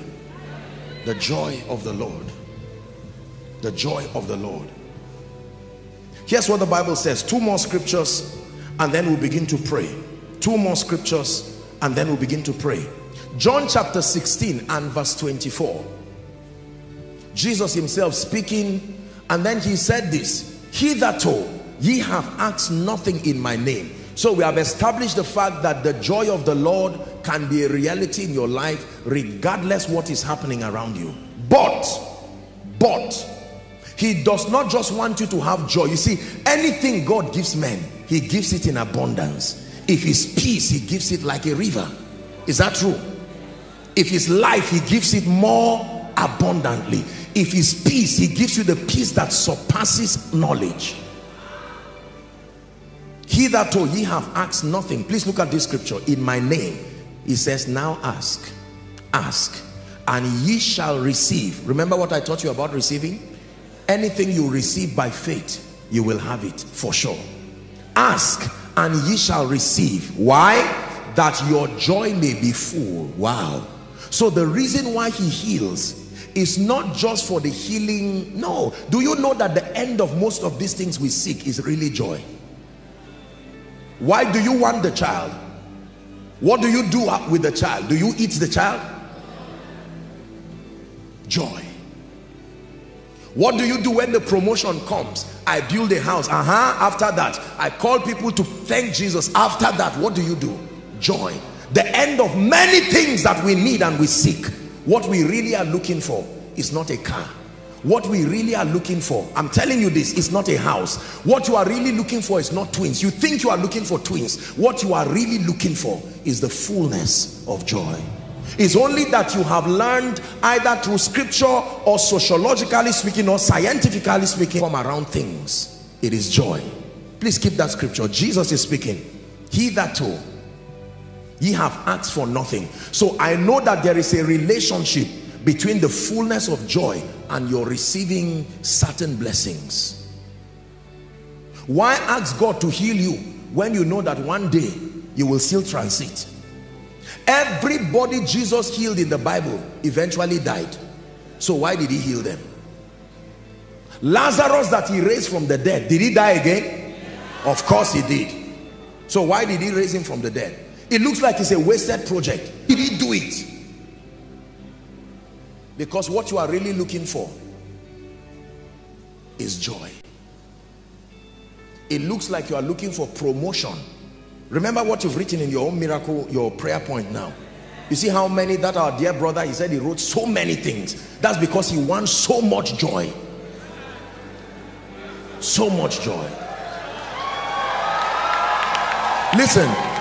The joy of the lord. The joy of the lord. Here's what the bible says. Two more scriptures and then we'll begin to pray. Two more scriptures and then we'll begin to pray. John chapter 16 and verse 24 Jesus himself speaking and then he said this hitherto ye have asked nothing in my name. So we have established the fact that the joy of the Lord can be a reality in your life regardless what is happening around you. But but he does not just want you to have joy. You see anything God gives men he gives it in abundance. If his peace he gives it like a river. Is that true? If his life he gives it more abundantly if his peace he gives you the peace that surpasses knowledge. Hitherto ye have asked nothing. Please look at this scripture. In my name he says now ask ask and ye shall receive. Remember what i taught you about receiving? Anything you receive by faith you will have it for sure. Ask and ye shall receive. Why? That your joy may be full. Wow. So the reason why he heals is not just for the healing. No. Do you know that the end of most of these things we seek is really joy? Why do you want the child? What do you do with the child? Do you eat the child? Joy. What do you do when the promotion comes? I build a house. Uh-huh. After that i call people to thank jesus. After that what do you do? Joy. The end of many things that we need and we seek what we really are looking for is not a car. What we really are looking for i'm telling you this is not a house. What you are really looking for is not twins. You think you are looking for twins. What you are really looking for is the fullness of joy. It's only that you have learned either through scripture or sociologically speaking or scientifically speaking from around things. It is joy. Please keep that scripture. Jesus is speaking. He that told ye have asked for nothing. So i know that there is a relationship between the fullness of joy and your receiving certain blessings. Why ask god to heal you when you know that one day you will still transit? Everybody jesus healed in the bible eventually died. So why did he heal them? Lazarus that he raised from the dead did he die again? Of course he did. So why did he raise him from the dead it looks like it's a wasted project. He do it. Because what you are really looking for is joy. It looks like you are looking for promotion. Remember what you've written in your own miracle your prayer point now. You see how many that our dear brother he said he wrote so many things. That's because he wants so much joy. So much joy. Listen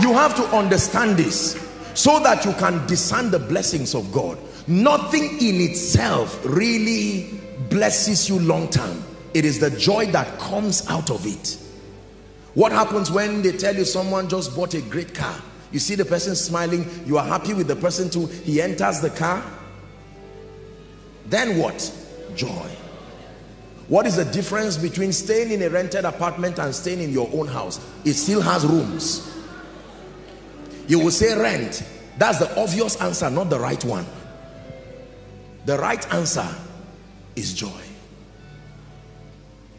you have to understand this so that you can discern the blessings of God. Nothing in itself really blesses you long term. It is the joy that comes out of it. What happens when they tell you someone just bought a great car? You see the person smiling you are happy with the person too he enters the car. Then what? Joy. What is the difference between staying in a rented apartment and staying in your own house? It still has rooms you will say rent. That's the obvious answer not the right one. The right answer is joy.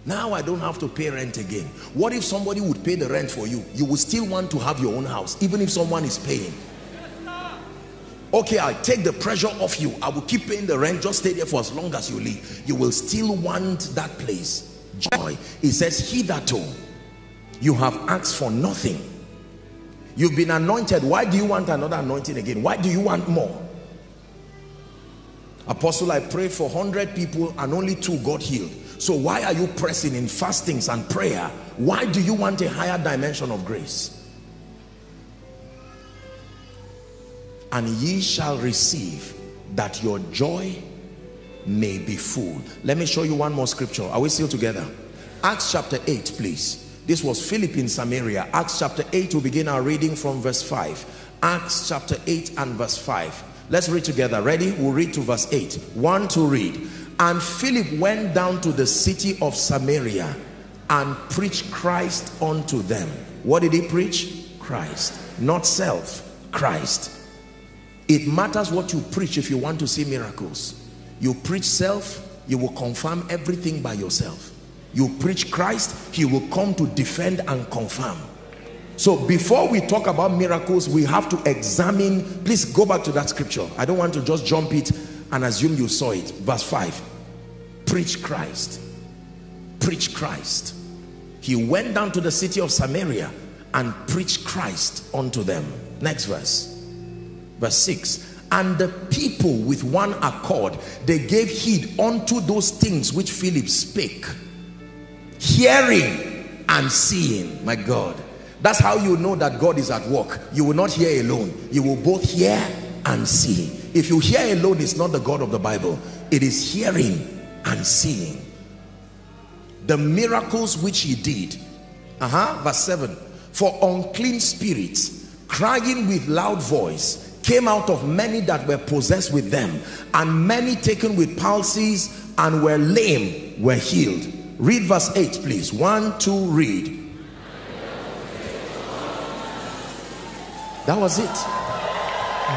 Now I don't have to pay rent again. What if somebody would pay the rent for you? You would still want to have your own house even if someone is paying. Okay i take the pressure off you. I will keep paying the rent. Just stay there for as long as you live. You will still want that place. Joy. It says hitherto you have asked for nothing you've been anointed. Why do you want another anointing again? Why do you want more? Apostle i prayed for 100 people and only two got healed. So why are you pressing in fastings and prayer? Why do you want a higher dimension of grace? And ye shall receive that your joy may be full. Let me show you one more scripture. Are we still together? Acts chapter 8 please this was philip in samaria. Acts chapter 8 we begin our reading from verse 5 acts chapter 8 and verse 5 let's read together. Ready? We'll read to verse 8 one to read. And philip went down to the city of samaria and preached christ unto them. What did he preach? Christ. Not self christ. It matters what you preach if you want to see miracles. You preach self, you will confirm everything by yourself. You preach Christ, he will come to defend and confirm. So before we talk about miracles, we have to examine, please go back to that scripture. I don't want to just jump it and assume you saw it. Verse 5, preach Christ. Preach Christ. He went down to the city of Samaria and preached Christ unto them. Next verse verse 6 and the people with one accord they gave heed unto those things which philip spake hearing and seeing my god. That's how you know that god is at work. You will not hear alone. You will both hear and see. If you hear alone it's not the god of the bible. It is hearing and seeing. The miracles which he did. Uh-huh verse 7 for unclean spirits crying with loud voice came out of many that were possessed with them and many taken with palsies and were lame were healed read verse 8 please. One two read. That was it.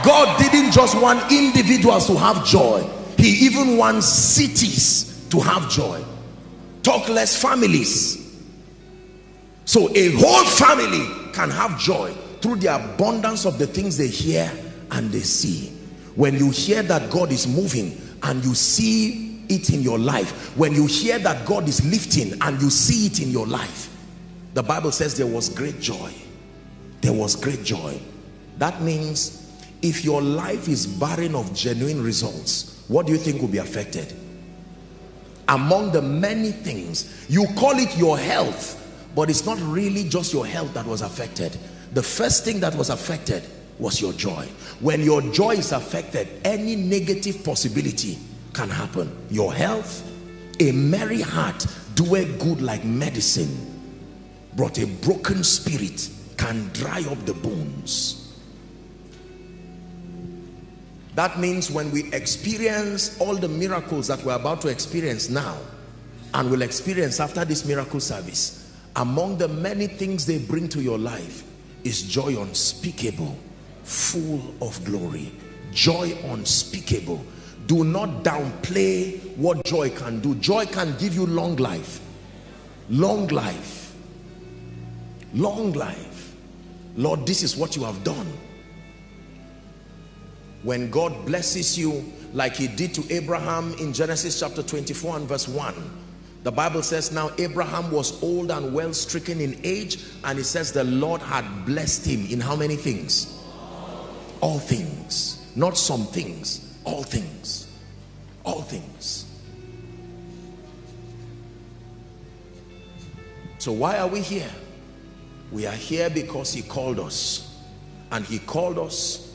God didn't just want individuals to have joy. He even wants cities to have joy. Talk less families. So a whole family can have joy through the abundance of the things they hear and they see. When you hear that God is moving and you see it in your life. When you hear that God is lifting and you see it in your life the Bible says there was great joy. There was great joy. That means if your life is barren of genuine results what do you think will be affected? Among the many things you call it your health but it's not really just your health that was affected. The first thing that was affected was your joy. When your joy is affected any negative possibility can happen? Your health. A merry heart doeth good like medicine but a broken spirit can dry up the bones. That means when we experience all the miracles that we're about to experience now and will experience after this miracle service among the many things they bring to your life is joy unspeakable full of glory. Joy unspeakable do not downplay what joy can do. Joy can give you long life. Long life. Long life. Lord this is what you have done. When god blesses you like he did to abraham in genesis chapter 24 and verse 1 the bible says now abraham was old and well stricken in age and it says the lord had blessed him in how many things? All things. Not some things all things all things so why are we here we are here because he called us and he called us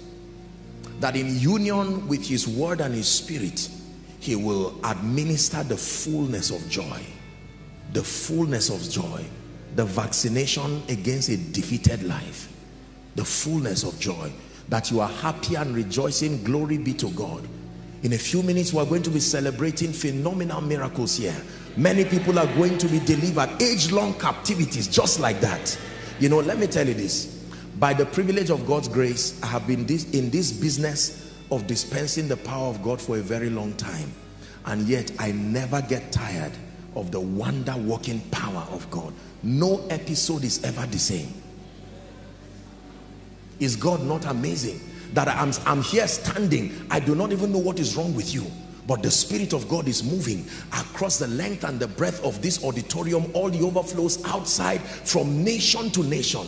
that in union with his word and his spirit, he will administer the fullness of joy. The fullness of joy. The vaccination against a defeated life. The fullness of joy. That you are happy and rejoicing. Glory be to God. In a few minutes, we're going to be celebrating phenomenal miracles here. Many people are going to be delivered. Age-long captivities, just like that. You know, let me tell you this by the privilege of God's grace, I have been this, in this business of dispensing the power of God for a very long time. And yet I never get tired of the wonder working power of God. No episode is ever the same. Is God not amazing? That I'm, I'm here standing. I do not even know what is wrong with you. But the Spirit of God is moving across the length and the breadth of this auditorium. All the overflows outside from nation to nation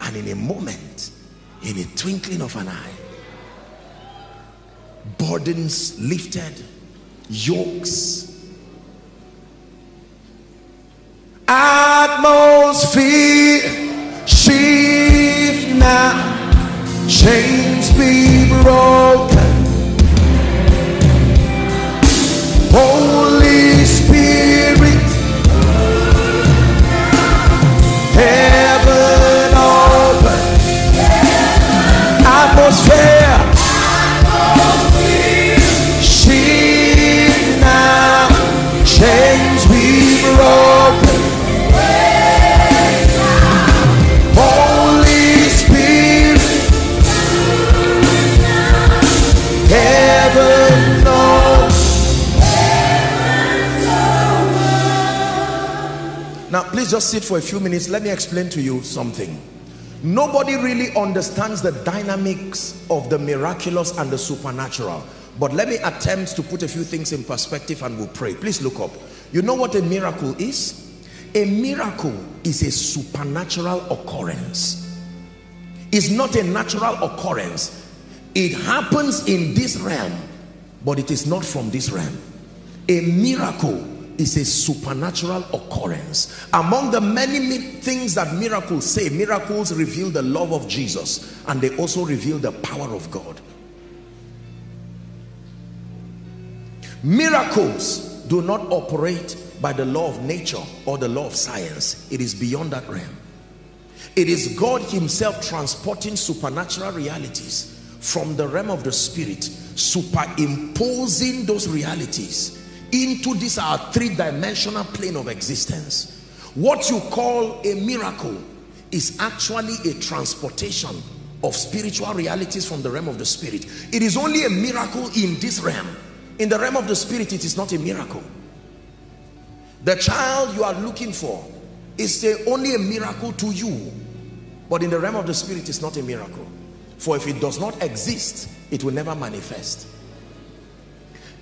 and in a moment in a twinkling of an eye burdens lifted yokes atmosphere shift now. Chains be broken. Holy please just sit for a few minutes. Let me explain to you something. Nobody really understands the dynamics of the miraculous and the supernatural. But let me attempt to put a few things in perspective and we'll pray. Please look up. You know what a miracle is? A miracle is a supernatural occurrence. It's not a natural occurrence. It happens in this realm, but it is not from this realm. A miracle is a supernatural occurrence. Among the many things that miracles say, miracles reveal the love of Jesus and they also reveal the power of God. Miracles do not operate by the law of nature or the law of science. It is beyond that realm. It is God himself transporting supernatural realities from the realm of the spirit, superimposing those realities into this our three-dimensional plane of existence. What you call a miracle is actually a transportation of spiritual realities from the realm of the spirit. It is only a miracle in this realm. In the realm of the spirit it is not a miracle. The child you are looking for is a, only a miracle to you but in the realm of the spirit it's not a miracle. For if it does not exist it will never manifest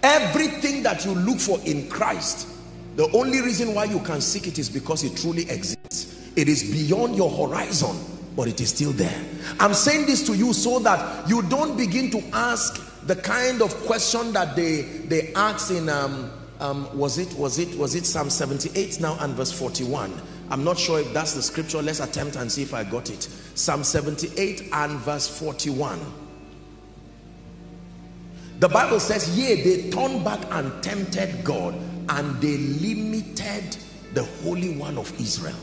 Everything that you look for in Christ, the only reason why you can seek it is because it truly exists. It is beyond your horizon, but it is still there. I'm saying this to you so that you don't begin to ask the kind of question that they they asked in um, um, was it was it was it Psalm 78 now and verse 41. I'm not sure if that's the scripture. Let's attempt and see if I got it. Psalm 78 and verse 41. The Bible says, yea, they turned back and tempted God and they limited the Holy One of Israel.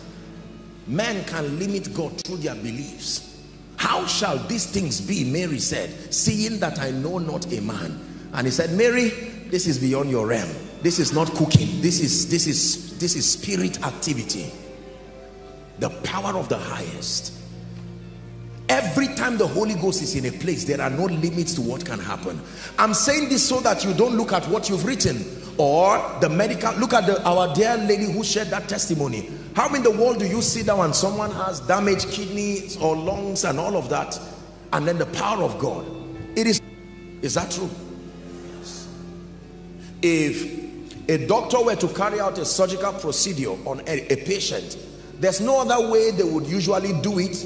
Men can limit God through their beliefs. How shall these things be, Mary said, seeing that I know not a man. And he said, Mary, this is beyond your realm. This is not cooking. This is, this is, this is spirit activity. The power of the highest. Every time the Holy Ghost is in a place, there are no limits to what can happen. I'm saying this so that you don't look at what you've written or the medical. Look at the, our dear lady who shared that testimony. How in the world do you sit down when someone has damaged kidneys or lungs and all of that and then the power of God? It is, is that true? Yes. If a doctor were to carry out a surgical procedure on a, a patient, there's no other way they would usually do it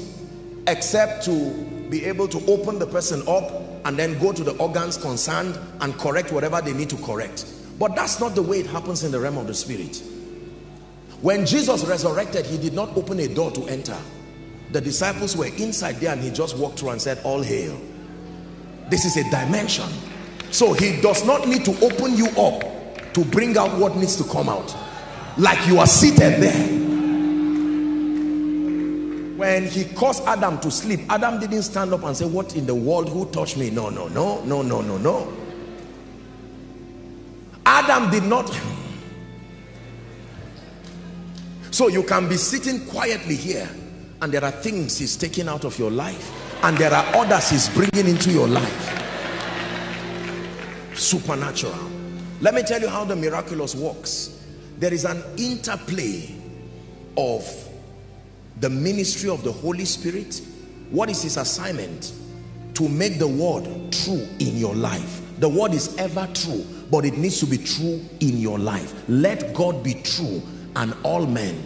except to be able to open the person up and then go to the organs concerned and correct whatever they need to correct. But that's not the way it happens in the realm of the spirit. When Jesus resurrected, he did not open a door to enter. The disciples were inside there and he just walked through and said, all hail. This is a dimension. So he does not need to open you up to bring out what needs to come out. Like you are seated there. When he caused Adam to sleep, Adam didn't stand up and say, what in the world, who touched me? No, no, no, no, no, no, no. Adam did not. So you can be sitting quietly here and there are things he's taking out of your life and there are others he's bringing into your life supernatural let me tell you how the miraculous works there is an interplay of the ministry of the Holy Spirit what is his assignment? To make the word true in your life. The word is ever true but it needs to be true in your life. Let God be true and all men.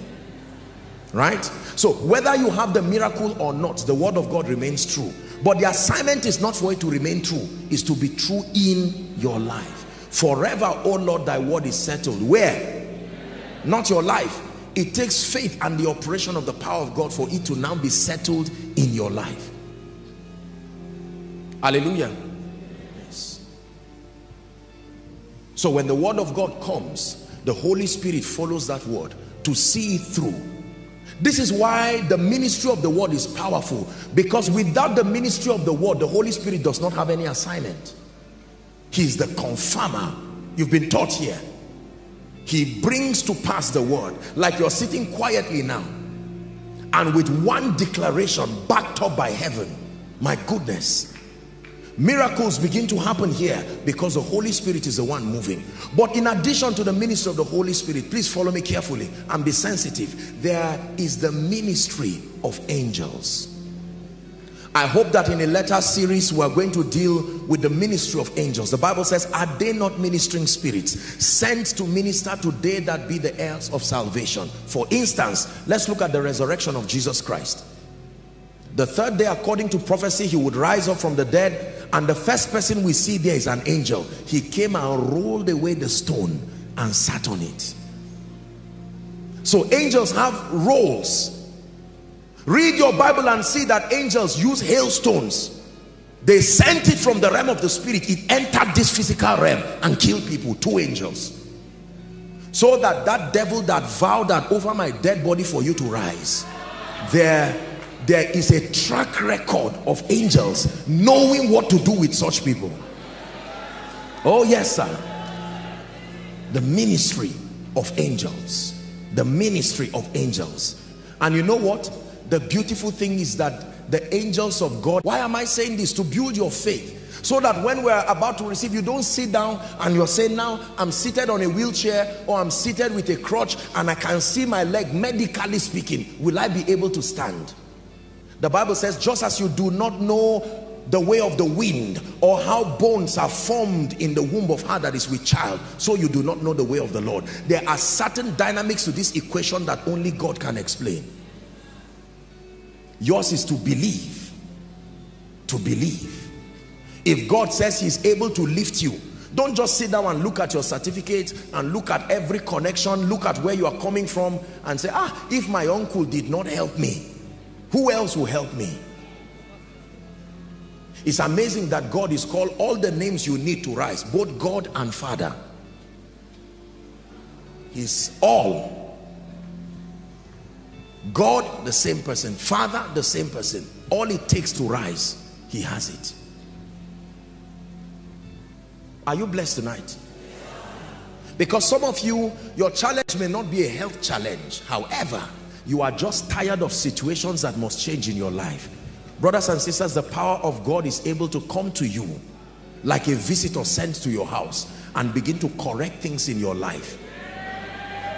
Right? So whether you have the miracle or not the word of God remains true. But the assignment is not for it to remain true is to be true in your life. Forever oh Lord thy word is settled. Where? Not your life it takes faith and the operation of the power of God for it to now be settled in your life hallelujah yes so when the word of God comes the Holy Spirit follows that word to see it through this is why the ministry of the word is powerful because without the ministry of the word, the Holy Spirit does not have any assignment. He is the confirmer. You've been taught here. He brings to pass the word like you're sitting quietly now and with one declaration backed up by heaven. My goodness, Miracles begin to happen here because the Holy Spirit is the one moving. But in addition to the ministry of the Holy Spirit, please follow me carefully and be sensitive. There is the ministry of angels. I hope that in a later series we are going to deal with the ministry of angels. The Bible says, are they not ministering spirits sent to minister to they that be the heirs of salvation? For instance, let's look at the resurrection of Jesus Christ. The third day, according to prophecy, he would rise up from the dead and the first person we see there is an angel. He came and rolled away the stone and sat on it. So angels have roles. Read your Bible and see that angels use hailstones. They sent it from the realm of the spirit. It entered this physical realm and killed people. Two angels. So that that devil that vowed that over my dead body for you to rise. There there is a track record of angels knowing what to do with such people oh yes sir the ministry of angels the ministry of angels and you know what the beautiful thing is that the angels of God why am I saying this to build your faith so that when we're about to receive you don't sit down and you're saying now I'm seated on a wheelchair or I'm seated with a crutch and I can see my leg medically speaking will I be able to stand the Bible says, just as you do not know the way of the wind or how bones are formed in the womb of her that is with child, so you do not know the way of the Lord. There are certain dynamics to this equation that only God can explain. Yours is to believe. To believe. If God says he's able to lift you, don't just sit down and look at your certificate and look at every connection, look at where you are coming from and say, ah, if my uncle did not help me, who else will help me? It's amazing that God is called all the names you need to rise, both God and Father. He's all. God, the same person. Father, the same person. All it takes to rise, he has it. Are you blessed tonight? Because some of you, your challenge may not be a health challenge. However, you are just tired of situations that must change in your life brothers and sisters the power of God is able to come to you like a visitor sent to your house and begin to correct things in your life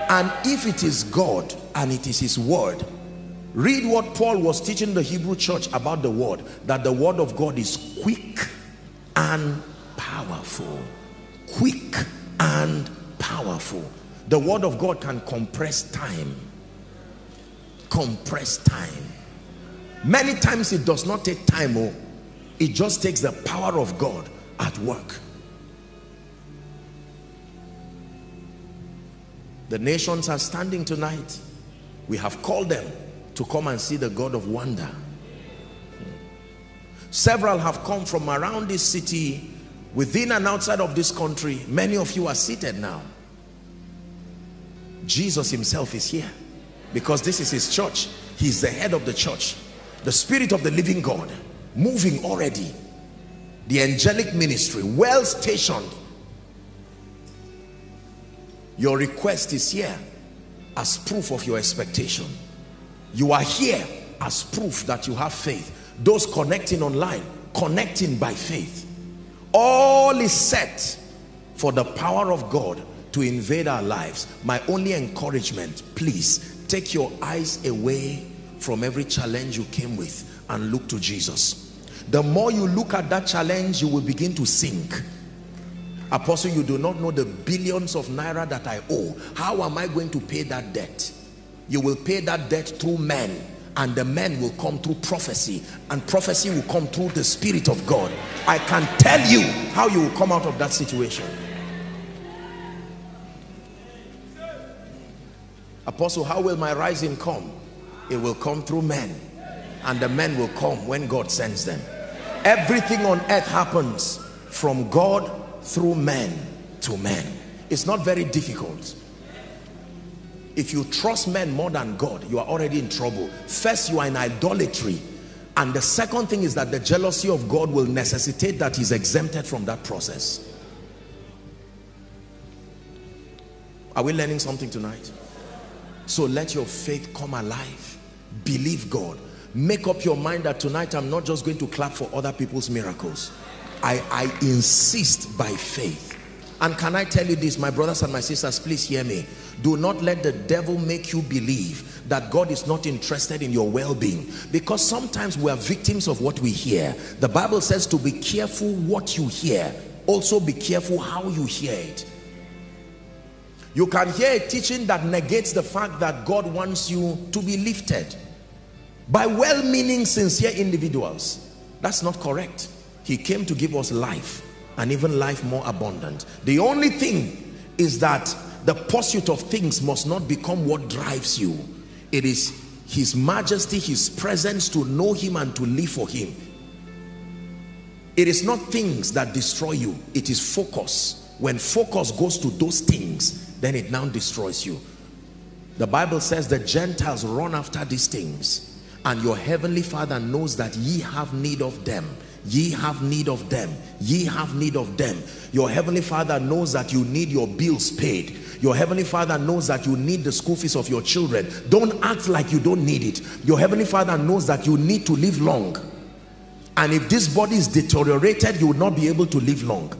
and if it is God and it is his word. Read what Paul was teaching the Hebrew church about the word that the word of God is quick and powerful. Quick and powerful. The word of God can compress time. Compress time. Many times it does not take time oh. It just takes the power of God at work. The nations are standing tonight we have called them to come and see the God of wonder Several have come from around this city, within and outside of this country. Many of you are seated now. Jesus himself is here because this is his church. He's the head of the church. The spirit of the living God moving already. The angelic ministry, well stationed. Your request is here as proof of your expectation. You are here as proof that you have faith. Those connecting online connecting by faith. All is set for the power of God to invade our lives. My only encouragement please take your eyes away from every challenge you came with and look to Jesus. The more you look at that challenge you will begin to sink apostle you do not know the billions of naira that I owe. How am I going to pay that debt? You will pay that debt through men and the men will come through prophecy and prophecy will come through the spirit of God. I can tell you how you will come out of that situation. Apostle how will my rising come? It will come through men and the men will come when God sends them. Everything on earth happens from God through men to men it's not very difficult. If you trust men more than God you are already in trouble. First you are in idolatry. And the second thing is that the jealousy of God will necessitate that he's exempted from that process. Are we learning something tonight? So let your faith come alive. Believe God. Make up your mind that tonight I'm not just going to clap for other people's miracles I, I insist by faith and can I tell you this my brothers and my sisters please hear me do not let the devil make you believe that God is not interested in your well-being because sometimes we are victims of what we hear. The Bible says to be careful what you hear. Also be careful how you hear it. You can hear a teaching that negates the fact that God wants you to be lifted by well-meaning sincere individuals. That's not correct. He came to give us life and even life more abundant. The only thing is that the pursuit of things must not become what drives you. It is his majesty his presence to know him and to live for him. It is not things that destroy you. It is focus. When focus goes to those things then it now destroys you. The bible says the gentiles run after these things and your heavenly father knows that ye have need of them ye have need of them. Ye have need of them. Your heavenly father knows that you need your bills paid. Your heavenly father knows that you need the school fees of your children. Don't act like you don't need it. Your heavenly father knows that you need to live long. And if this body is deteriorated you will not be able to live long.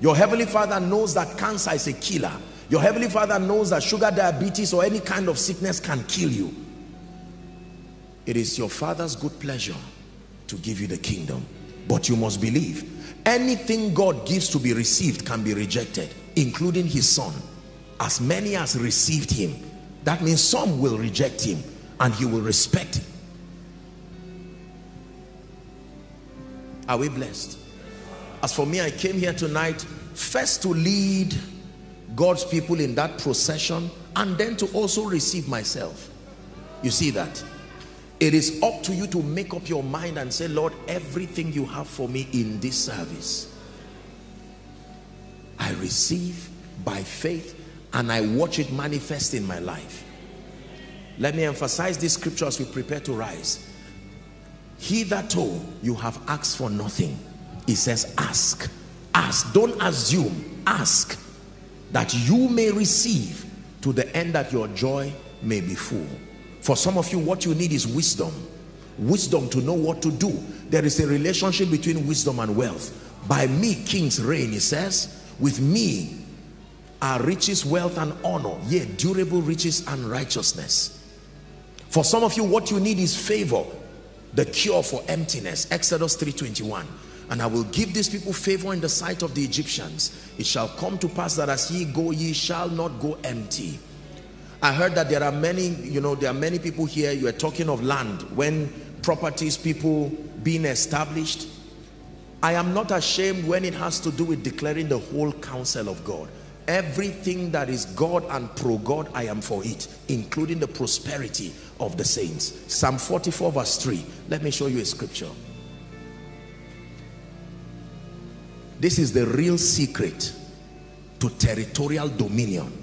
Your heavenly father knows that cancer is a killer. Your heavenly father knows that sugar diabetes or any kind of sickness can kill you. It is your father's good pleasure to give you the kingdom but you must believe. Anything God gives to be received can be rejected including his son. As many as received him that means some will reject him and he will respect him. Are we blessed? As for me I came here tonight first to lead God's people in that procession and then to also receive myself. You see that it is up to you to make up your mind and say Lord everything you have for me in this service I receive by faith and I watch it manifest in my life. Let me emphasize this scripture as we prepare to rise. Hitherto you have asked for nothing. He says ask. Ask. Don't assume. Ask that you may receive to the end that your joy may be full. For some of you what you need is wisdom. Wisdom to know what to do. There is a relationship between wisdom and wealth. By me kings reign he says with me are riches, wealth, and honor, yea, durable riches and righteousness. For some of you, what you need is favor, the cure for emptiness. Exodus 3.21. And I will give these people favor in the sight of the Egyptians. It shall come to pass that as ye go, ye shall not go empty. I heard that there are many, you know, there are many people here, you are talking of land, when properties, people being established, I am not ashamed when it has to do with declaring the whole counsel of God. Everything that is God and pro-God, I am for it, including the prosperity of the saints. Psalm 44 verse 3. Let me show you a scripture. This is the real secret to territorial dominion.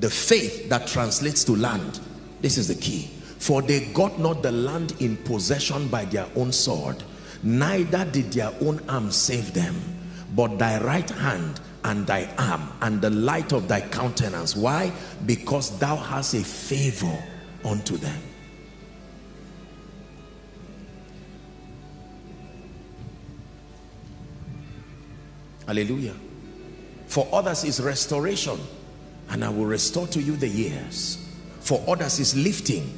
The faith that translates to land. This is the key. For they got not the land in possession by their own sword, neither did their own arm save them, but thy right hand and thy arm and the light of thy countenance. Why? Because thou hast a favor unto them. Hallelujah. For others is restoration and I will restore to you the years. For others is lifting.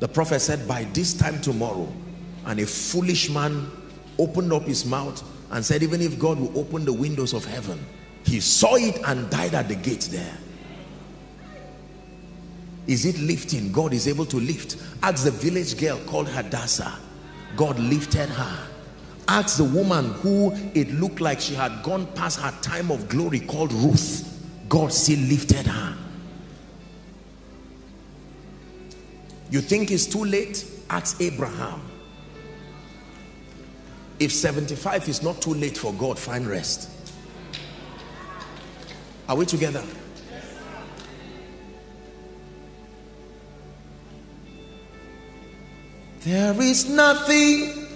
The prophet said by this time tomorrow and a foolish man opened up his mouth and said even if God will open the windows of heaven he saw it and died at the gate there. Is it lifting? God is able to lift. Ask the village girl called Hadassah. God lifted her ask the woman who it looked like she had gone past her time of glory called Ruth God still lifted her you think it's too late ask Abraham if 75 is not too late for God, find rest. Are we together? There is nothing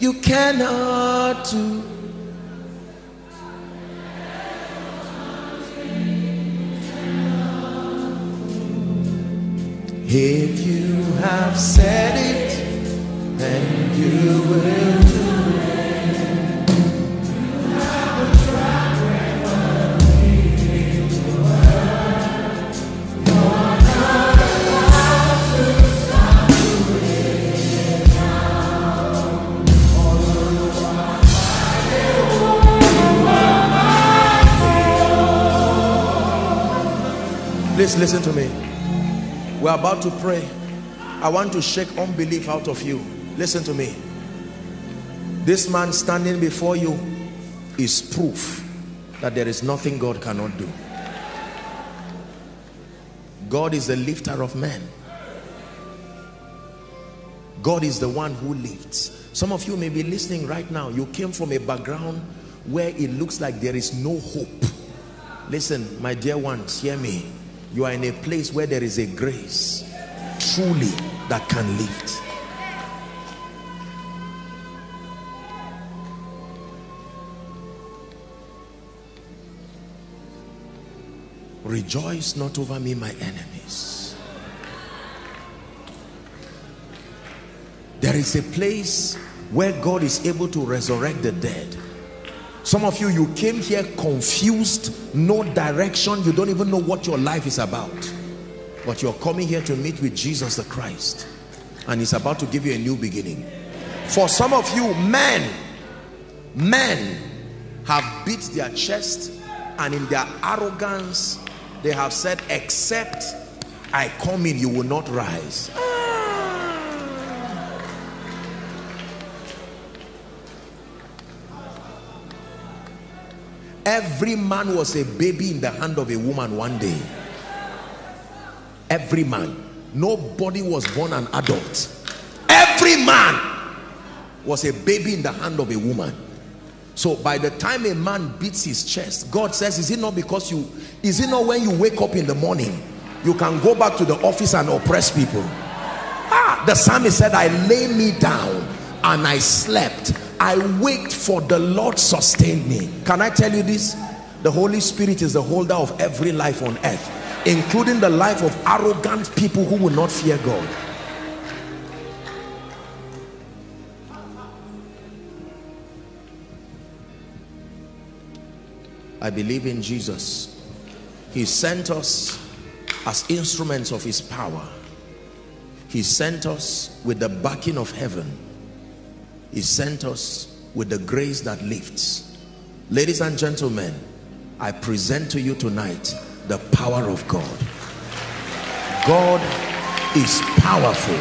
you cannot do. If you have said it, then you will Please listen to me. We're about to pray. I want to shake unbelief out of you. Listen to me. This man standing before you is proof that there is nothing God cannot do. God is the lifter of men. God is the one who lifts. Some of you may be listening right now. You came from a background where it looks like there is no hope. Listen, my dear ones, hear me. You are in a place where there is a grace truly that can lift. Rejoice not over me, my enemies. There is a place where God is able to resurrect the dead. Some of you, you came here confused, no direction. You don't even know what your life is about. But you're coming here to meet with Jesus the Christ. And he's about to give you a new beginning. For some of you, men, men have beat their chest and in their arrogance, they have said, except I come in, you will not rise. Every man was a baby in the hand of a woman one day. Every man. Nobody was born an adult. Every man was a baby in the hand of a woman. So by the time a man beats his chest, God says, is it not because you, is it not when you wake up in the morning, you can go back to the office and oppress people? Ah, the psalmist said, I lay me down and I slept I waked for the Lord sustained me. Can I tell you this? The Holy Spirit is the holder of every life on earth, including the life of arrogant people who will not fear God. I believe in Jesus. He sent us as instruments of his power. He sent us with the backing of heaven. He sent us with the grace that lifts. Ladies and gentlemen, I present to you tonight the power of God. God is powerful.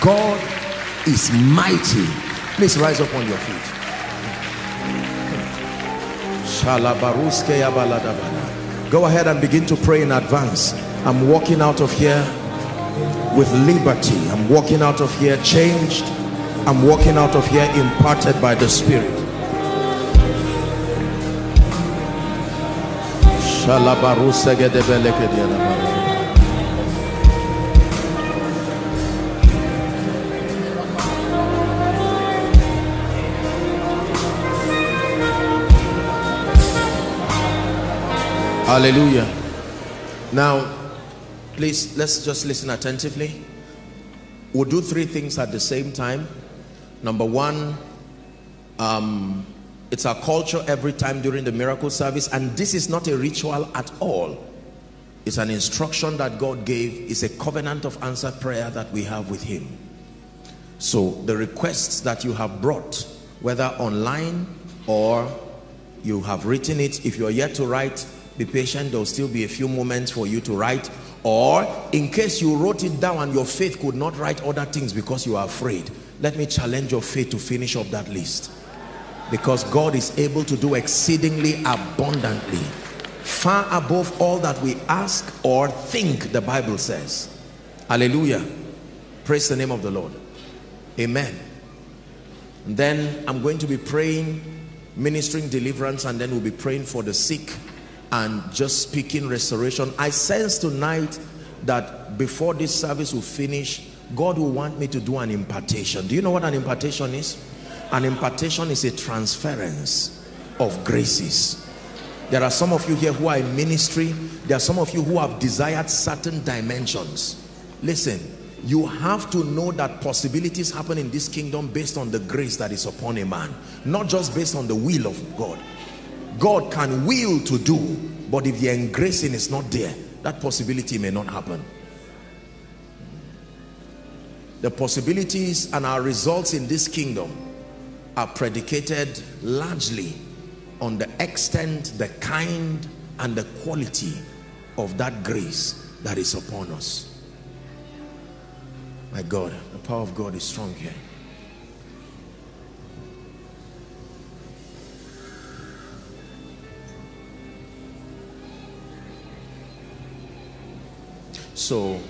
God is mighty. Please rise up on your feet. Go ahead and begin to pray in advance. I'm walking out of here with liberty. I'm walking out of here changed. I'm walking out of here imparted by the Spirit. Hallelujah. Now, please, let's just listen attentively. We'll do three things at the same time. Number one, um, it's our culture every time during the miracle service, and this is not a ritual at all. It's an instruction that God gave. It's a covenant of answered prayer that we have with Him. So the requests that you have brought, whether online or you have written it, if you're yet to write, be patient there'll still be a few moments for you to write or in case you wrote it down and your faith could not write other things because you are afraid let me challenge your faith to finish up that list. Because God is able to do exceedingly abundantly far above all that we ask or think the Bible says. Hallelujah. Praise the name of the Lord. Amen. Then I'm going to be praying ministering deliverance and then we'll be praying for the sick and just speaking restoration. I sense tonight that before this service will finish, God will want me to do an impartation. Do you know what an impartation is? An impartation is a transference of graces. There are some of you here who are in ministry. There are some of you who have desired certain dimensions. Listen, you have to know that possibilities happen in this kingdom based on the grace that is upon a man. Not just based on the will of God. God can will to do, but if the engracing is not there, that possibility may not happen. The possibilities and our results in this kingdom are predicated largely on the extent, the kind, and the quality of that grace that is upon us. My God, the power of God is strong here. So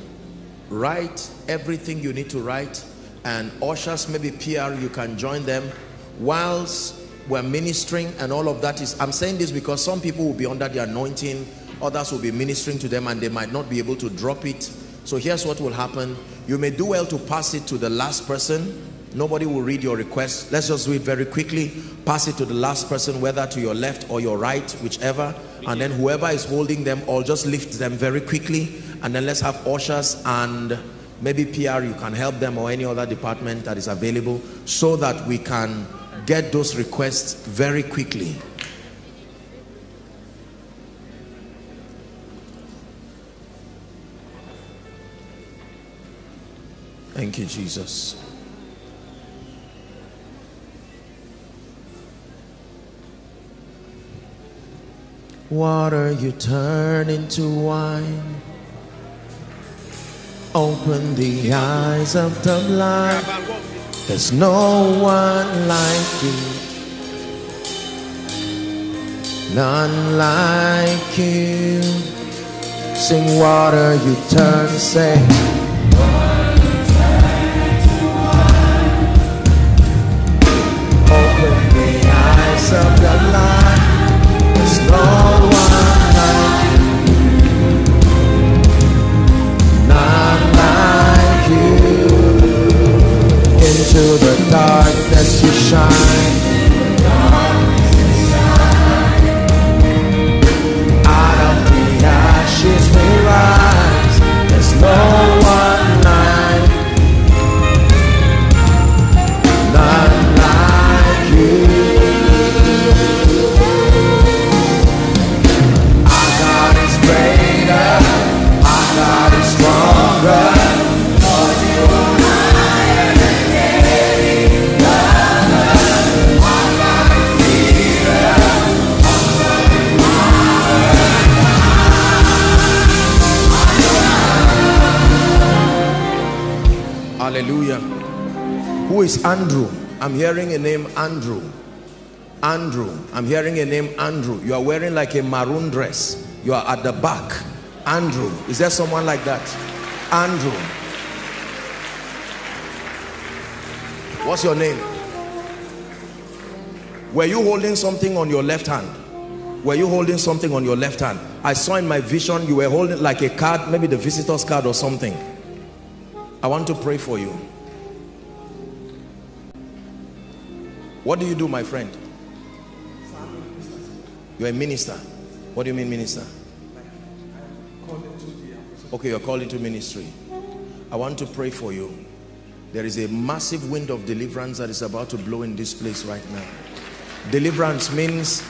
write everything you need to write and ushers maybe PR you can join them. Whilst we're ministering and all of that is I'm saying this because some people will be under the anointing others will be ministering to them and they might not be able to drop it. So here's what will happen. You may do well to pass it to the last person. Nobody will read your request. Let's just do it very quickly. Pass it to the last person whether to your left or your right whichever. And then whoever is holding them all just lift them very quickly and then let's have ushers and maybe PR you can help them or any other department that is available so that we can get those requests very quickly. Thank you Jesus. Water you turn into wine Open the eyes of the blind. There's no one like you. None like you. Sing water, you turn, say. Open the eyes of the blind. There's no into the darkness you shine. Out of the ashes we rise. There's no Hallelujah. Who is Andrew? I'm hearing a name Andrew. Andrew. I'm hearing a name, Andrew. You are wearing like a maroon dress. You are at the back. Andrew. Is there someone like that? Andrew. What's your name? Were you holding something on your left hand? Were you holding something on your left hand? I saw in my vision you were holding like a card, maybe the visitor's card or something. I want to pray for you. What do you do, my friend? You're a minister. What do you mean, minister? Okay, you're called into ministry. I want to pray for you. There is a massive wind of deliverance that is about to blow in this place right now. Deliverance means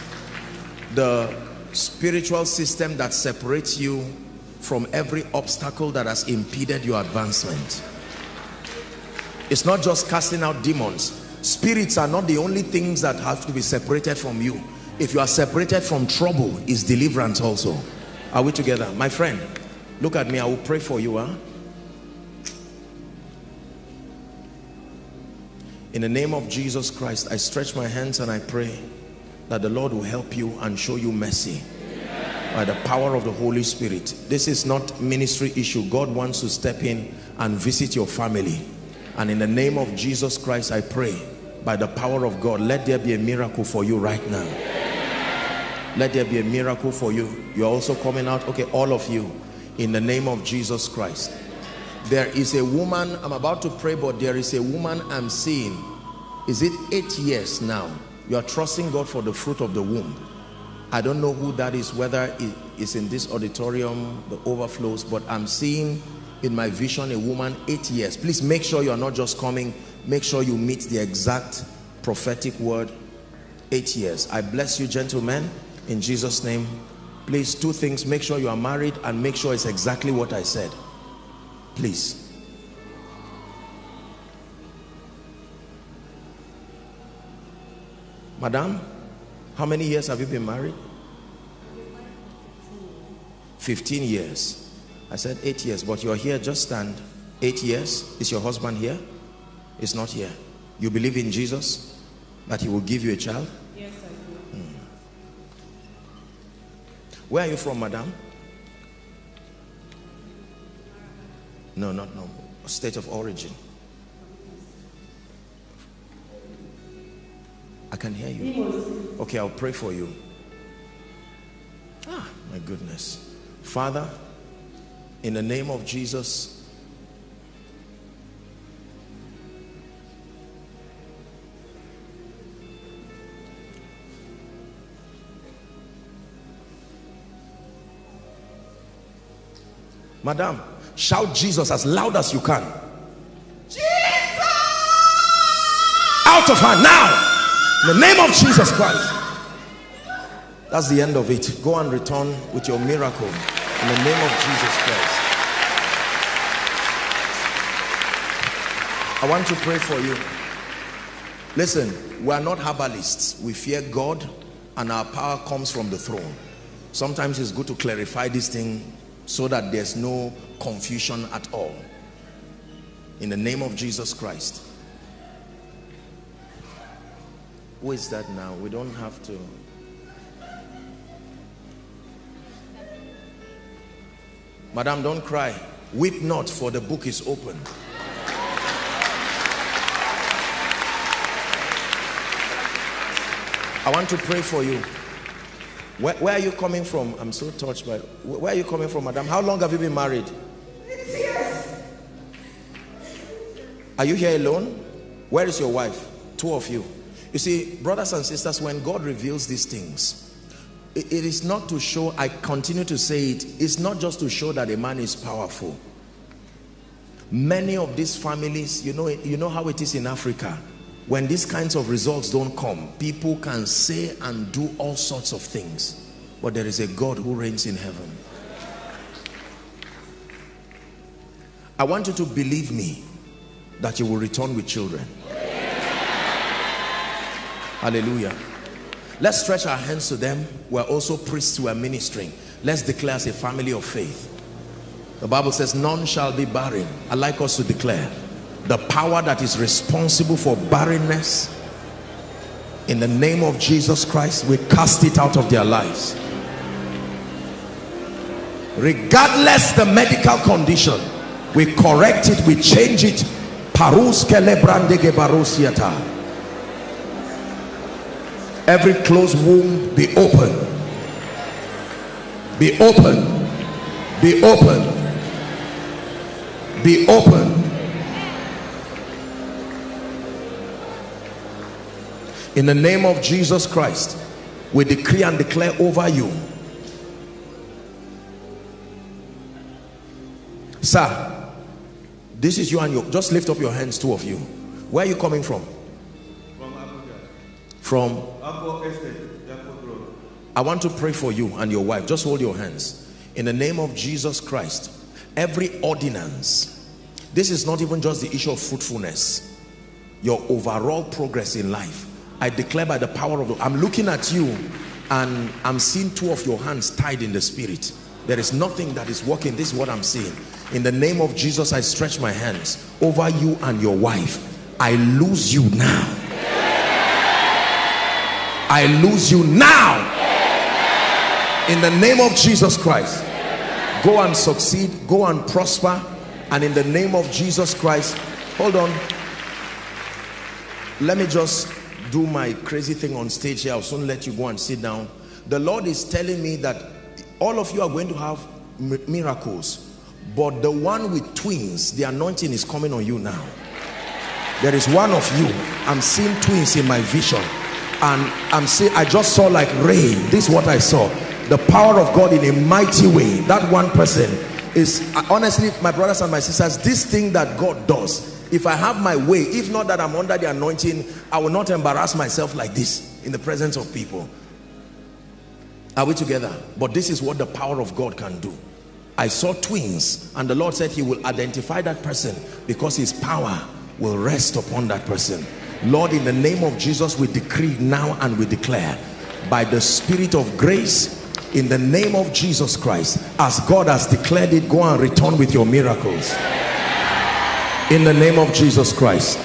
the spiritual system that separates you from every obstacle that has impeded your advancement. It's not just casting out demons. Spirits are not the only things that have to be separated from you. If you are separated from trouble, is deliverance also. Are we together? My friend, look at me. I will pray for you. Huh? In the name of Jesus Christ, I stretch my hands and I pray that the Lord will help you and show you mercy by the power of the Holy Spirit. This is not ministry issue. God wants to step in and visit your family. And in the name of Jesus Christ, I pray by the power of God, let there be a miracle for you right now. Let there be a miracle for you. You're also coming out, okay, all of you, in the name of Jesus Christ. There is a woman, I'm about to pray, but there is a woman I'm seeing. Is it eight years now? You are trusting God for the fruit of the womb. I don't know who that is, whether it is in this auditorium, the overflows, but I'm seeing in my vision a woman eight years. Please make sure you are not just coming, make sure you meet the exact prophetic word, eight years. I bless you, gentlemen, in Jesus' name. Please, two things, make sure you are married and make sure it's exactly what I said. Please. Madam, how many years have you been married? 15 years. I said 8 years, but you're here, just stand. 8 years. Is your husband here? Is not here. You believe in Jesus? That he will give you a child? Yes, I do. Hmm. Where are you from, madam? No, not no. State of origin. I can hear you. Okay, I'll pray for you. Ah, my goodness. Father, in the name of Jesus, Madam, shout Jesus as loud as you can. Jesus! Out of her now. In the name of Jesus Christ. That's the end of it. Go and return with your miracle in the name of Jesus Christ. I want to pray for you. Listen, we are not herbalists. We fear God and our power comes from the throne. Sometimes it's good to clarify this thing so that there's no confusion at all. In the name of Jesus Christ. Who is that now? We don't have to. Madam, don't cry. Weep not, for the book is open. I want to pray for you. Where, where, are you coming from? I'm so touched by Where are you coming from, madam? How long have you been married? Are you here alone? Where is your wife? Two of you. You see, brothers and sisters, when God reveals these things, it, is not to show, I continue to say it, it's not just to show that a man is powerful. Many of these families, you know, you know how it is in Africa. When these kinds of results don't come, people can say and do all sorts of things. But there is a God who reigns in heaven. I want you to believe me that you will return with children. Hallelujah. Let's stretch our hands to them. We're also priests who are ministering. Let's declare as a family of faith. The Bible says, none shall be barren. i like us to declare the power that is responsible for barrenness in the name of Jesus Christ we cast it out of their lives regardless the medical condition we correct it we change it every closed womb be open. Be open. Be open. Be open. In the name of Jesus Christ we decree and declare over you. Sir this is you and you just lift up your hands two of you. Where are you coming from? From Abuja. from I want to pray for you and your wife. Just hold your hands. In the name of Jesus Christ every ordinance this is not even just the issue of fruitfulness your overall progress in life. I declare by the power of the I'm looking at you and I'm seeing two of your hands tied in the spirit. There is nothing that is working. This is what I'm seeing. In the name of Jesus I stretch my hands over you and your wife. I lose you now I lose you now. In the name of Jesus Christ go and succeed go and prosper. And in the name of Jesus Christ hold on. Let me just do my crazy thing on stage here. I'll soon let you go and sit down. The lord is telling me that all of you are going to have miracles but the one with twins the anointing is coming on you now. There is one of you. I'm seeing twins in my vision and i'm seeing i just saw like rain. This is what i saw. The power of god in a mighty way. That one person is uh, honestly my brothers and my sisters this thing that god does if i have my way if not that i'm under the anointing i will not embarrass myself like this in the presence of people. Are we together? But this is what the power of god can do. I saw twins and the lord said he will identify that person because his power will rest upon that person lord in the name of jesus we decree now and we declare by the spirit of grace in the name of jesus christ as god has declared it go and return with your miracles. In the name of Jesus Christ.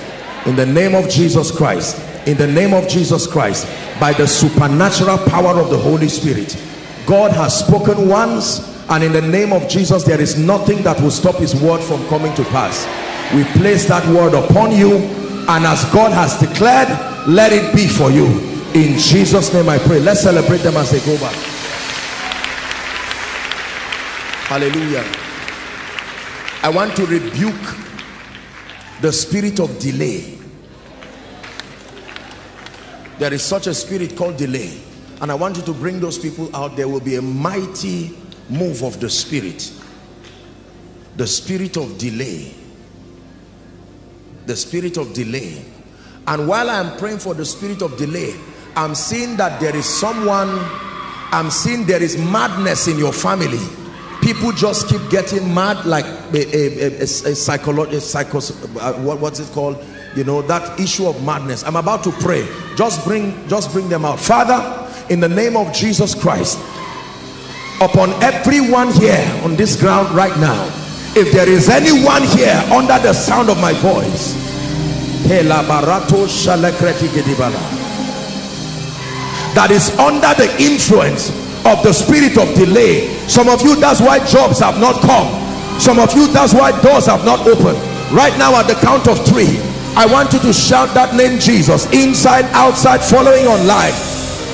In the name of Jesus Christ. In the name of Jesus Christ. By the supernatural power of the Holy Spirit. God has spoken once and in the name of Jesus there is nothing that will stop his word from coming to pass. We place that word upon you and as God has declared let it be for you. In Jesus name I pray. Let's celebrate them as they go back hallelujah. I want to rebuke the spirit of delay. There is such a spirit called delay. And I want you to bring those people out. There will be a mighty move of the spirit. The spirit of delay the spirit of delay. And while I'm praying for the spirit of delay I'm seeing that there is someone I'm seeing there is madness in your family. People just keep getting mad like a, a, a, a psychology psycho uh, what, what's it called? You know that issue of madness. I'm about to pray. Just bring just bring them out. Father in the name of jesus christ upon everyone here on this ground right now if there is anyone here under the sound of my voice that is under the influence of the spirit of delay. Some of you that's why jobs have not come. Some of you that's why doors have not opened. Right now at the count of three i want you to shout that name jesus inside outside following online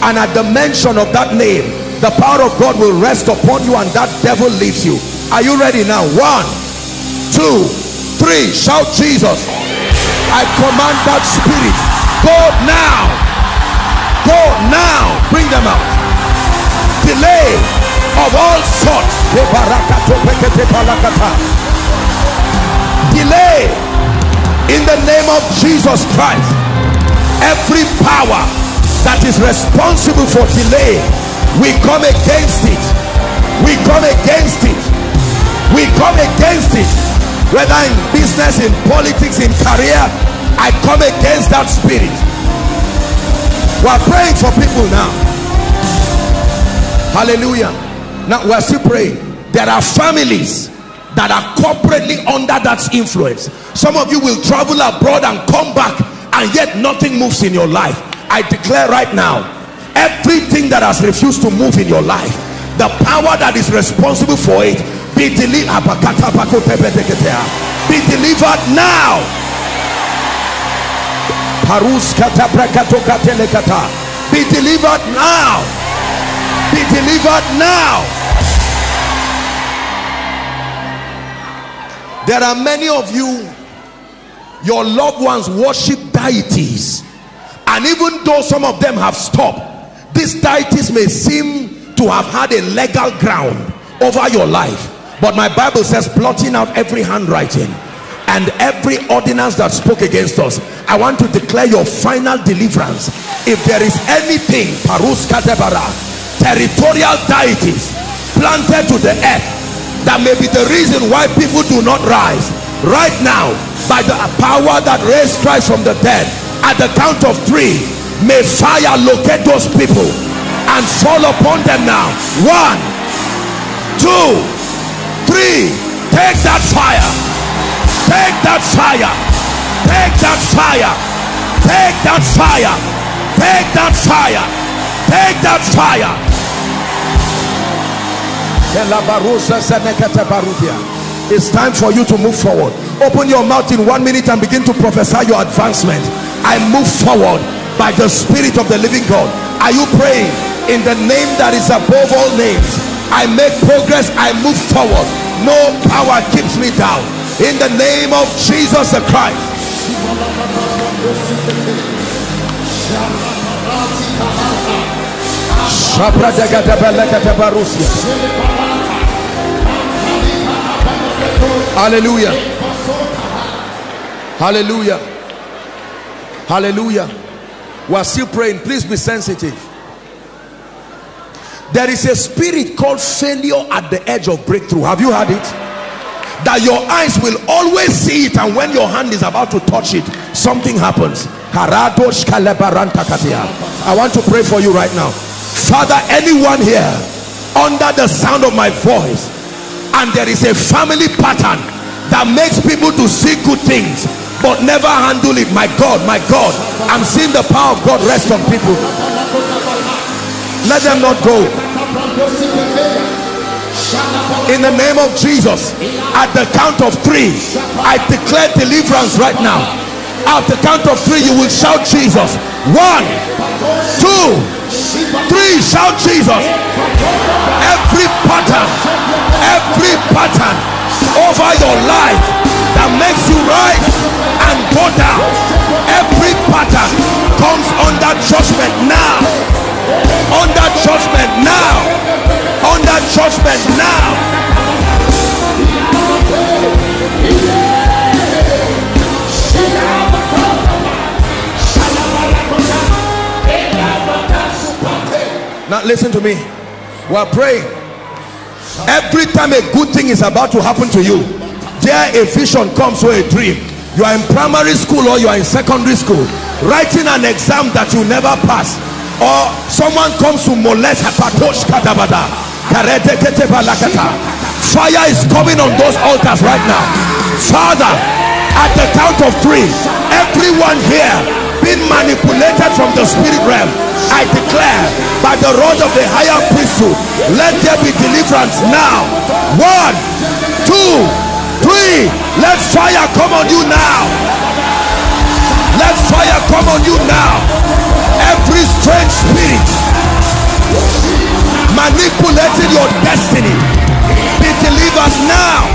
and at the mention of that name the power of god will rest upon you and that devil leaves you are you ready now? One two three. Shout jesus. I command that spirit. Go now. Go now. Bring them out. Delay of all sorts. Delay in the name of Jesus Christ. Every power that is responsible for delay we come against it. We come against it we come against it. Whether in business in politics in career I come against that spirit. We're praying for people now. Hallelujah. Now we're still praying. There are families that are corporately under that influence. Some of you will travel abroad and come back and yet nothing moves in your life. I declare right now everything that has refused to move in your life the power that is responsible for it be delivered be delivered now. Be delivered now. Be delivered now. There are many of you your loved ones worship deities. And even though some of them have stopped these deities may seem to have had a legal ground over your life but my bible says blotting out every handwriting and every ordinance that spoke against us i want to declare your final deliverance. If there is anything territorial deities planted to the earth that may be the reason why people do not rise right now by the power that raised Christ from the dead at the count of three may fire locate those people and fall upon them now. One two three take that fire. Take that fire. Take that fire. Take that fire. Take that fire. Take that fire. It's time for you to move forward. Open your mouth in one minute and begin to prophesy your advancement. I move forward by the spirit of the living god. Are you praying? In the name that is above all names i make progress i move forward. No power keeps me down. In the name of jesus the christ. Hallelujah. Hallelujah. Hallelujah. We're still praying. Please be sensitive there is a spirit called failure at the edge of breakthrough. Have you heard it? That your eyes will always see it and when your hand is about to touch it something happens. I want to pray for you right now. Father anyone here under the sound of my voice and there is a family pattern that makes people to see good things but never handle it. My god my god i'm seeing the power of god rest on people let them not go. In the name of jesus at the count of three i declare deliverance right now. At the count of three you will shout jesus. One two three shout jesus. Every pattern every pattern over your life that makes you rise and go down every pattern comes under judgment now under judgment now. Under judgment now. Now listen to me. We're praying. Every time a good thing is about to happen to you there a vision comes or a dream. You are in primary school or you are in secondary school. Writing an exam that you never pass or someone comes to molest fire is coming on those altars right now. Father at the count of three everyone here being manipulated from the spirit realm I declare by the rod of the higher priesthood let there be deliverance now. One two three. Let fire come on you now. Let fire come on you now strange spirit. Manipulating your destiny. Be delivered now.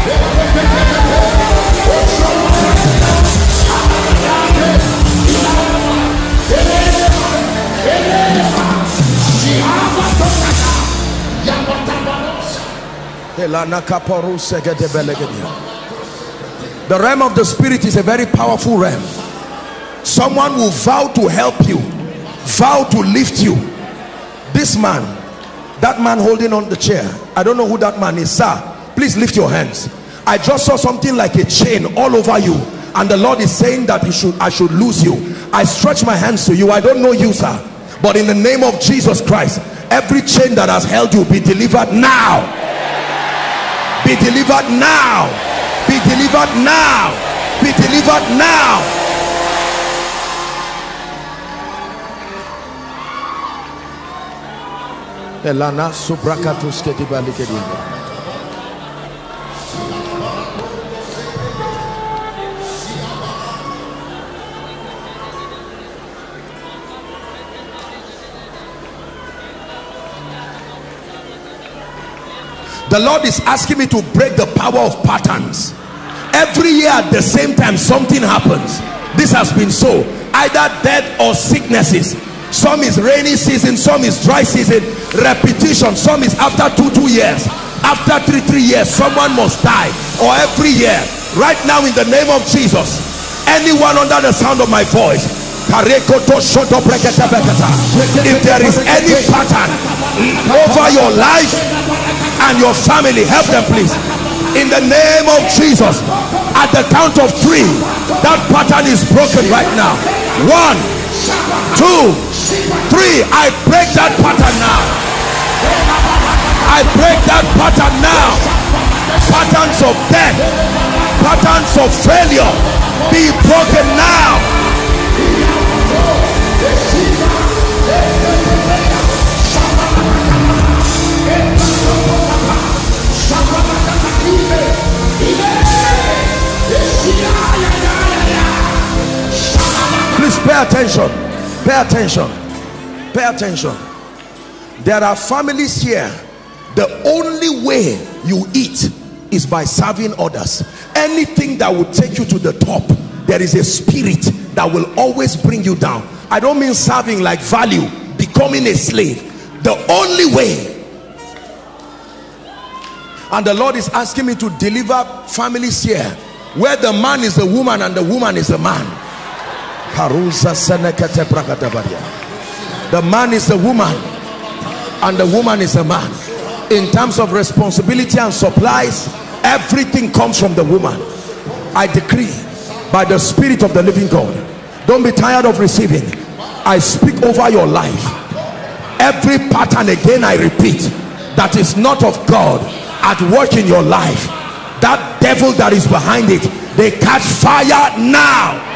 The realm of the spirit is a very powerful realm. Someone will vow to help you vow to lift you. This man that man holding on the chair i don't know who that man is. Sir please lift your hands. I just saw something like a chain all over you and the lord is saying that you should i should lose you. I stretch my hands to you. I don't know you sir but in the name of jesus christ every chain that has held you be delivered now. Be delivered now. Be delivered now. Be delivered now Elana subrakatus kedibalikediga. The Lord is asking me to break the power of patterns. Every year at the same time, something happens. This has been so. Either death or sicknesses. Some is rainy season, some is dry season. Repetition, some is after two, two years. After three, three years, someone must die. Or every year. Right now in the name of Jesus. Anyone under the sound of my voice. If there is any pattern over your life and your family, help them please. In the name of Jesus, at the count of three, that pattern is broken right now. One, two, three. I break that pattern now. I break that pattern now. Patterns of death, patterns of failure, be broken now. Please pay attention. Pay attention. Pay attention. There are families here. The only way you eat is by serving others. Anything that will take you to the top, there is a spirit that will always bring you down. I don't mean serving like value, becoming a slave. The only way and the Lord is asking me to deliver families here where the man is the woman and the woman is the man the man is a woman and the woman is a man. In terms of responsibility and supplies everything comes from the woman. I decree by the spirit of the living God don't be tired of receiving. I speak over your life. Every pattern again I repeat that is not of God at work in your life. That devil that is behind it they catch fire now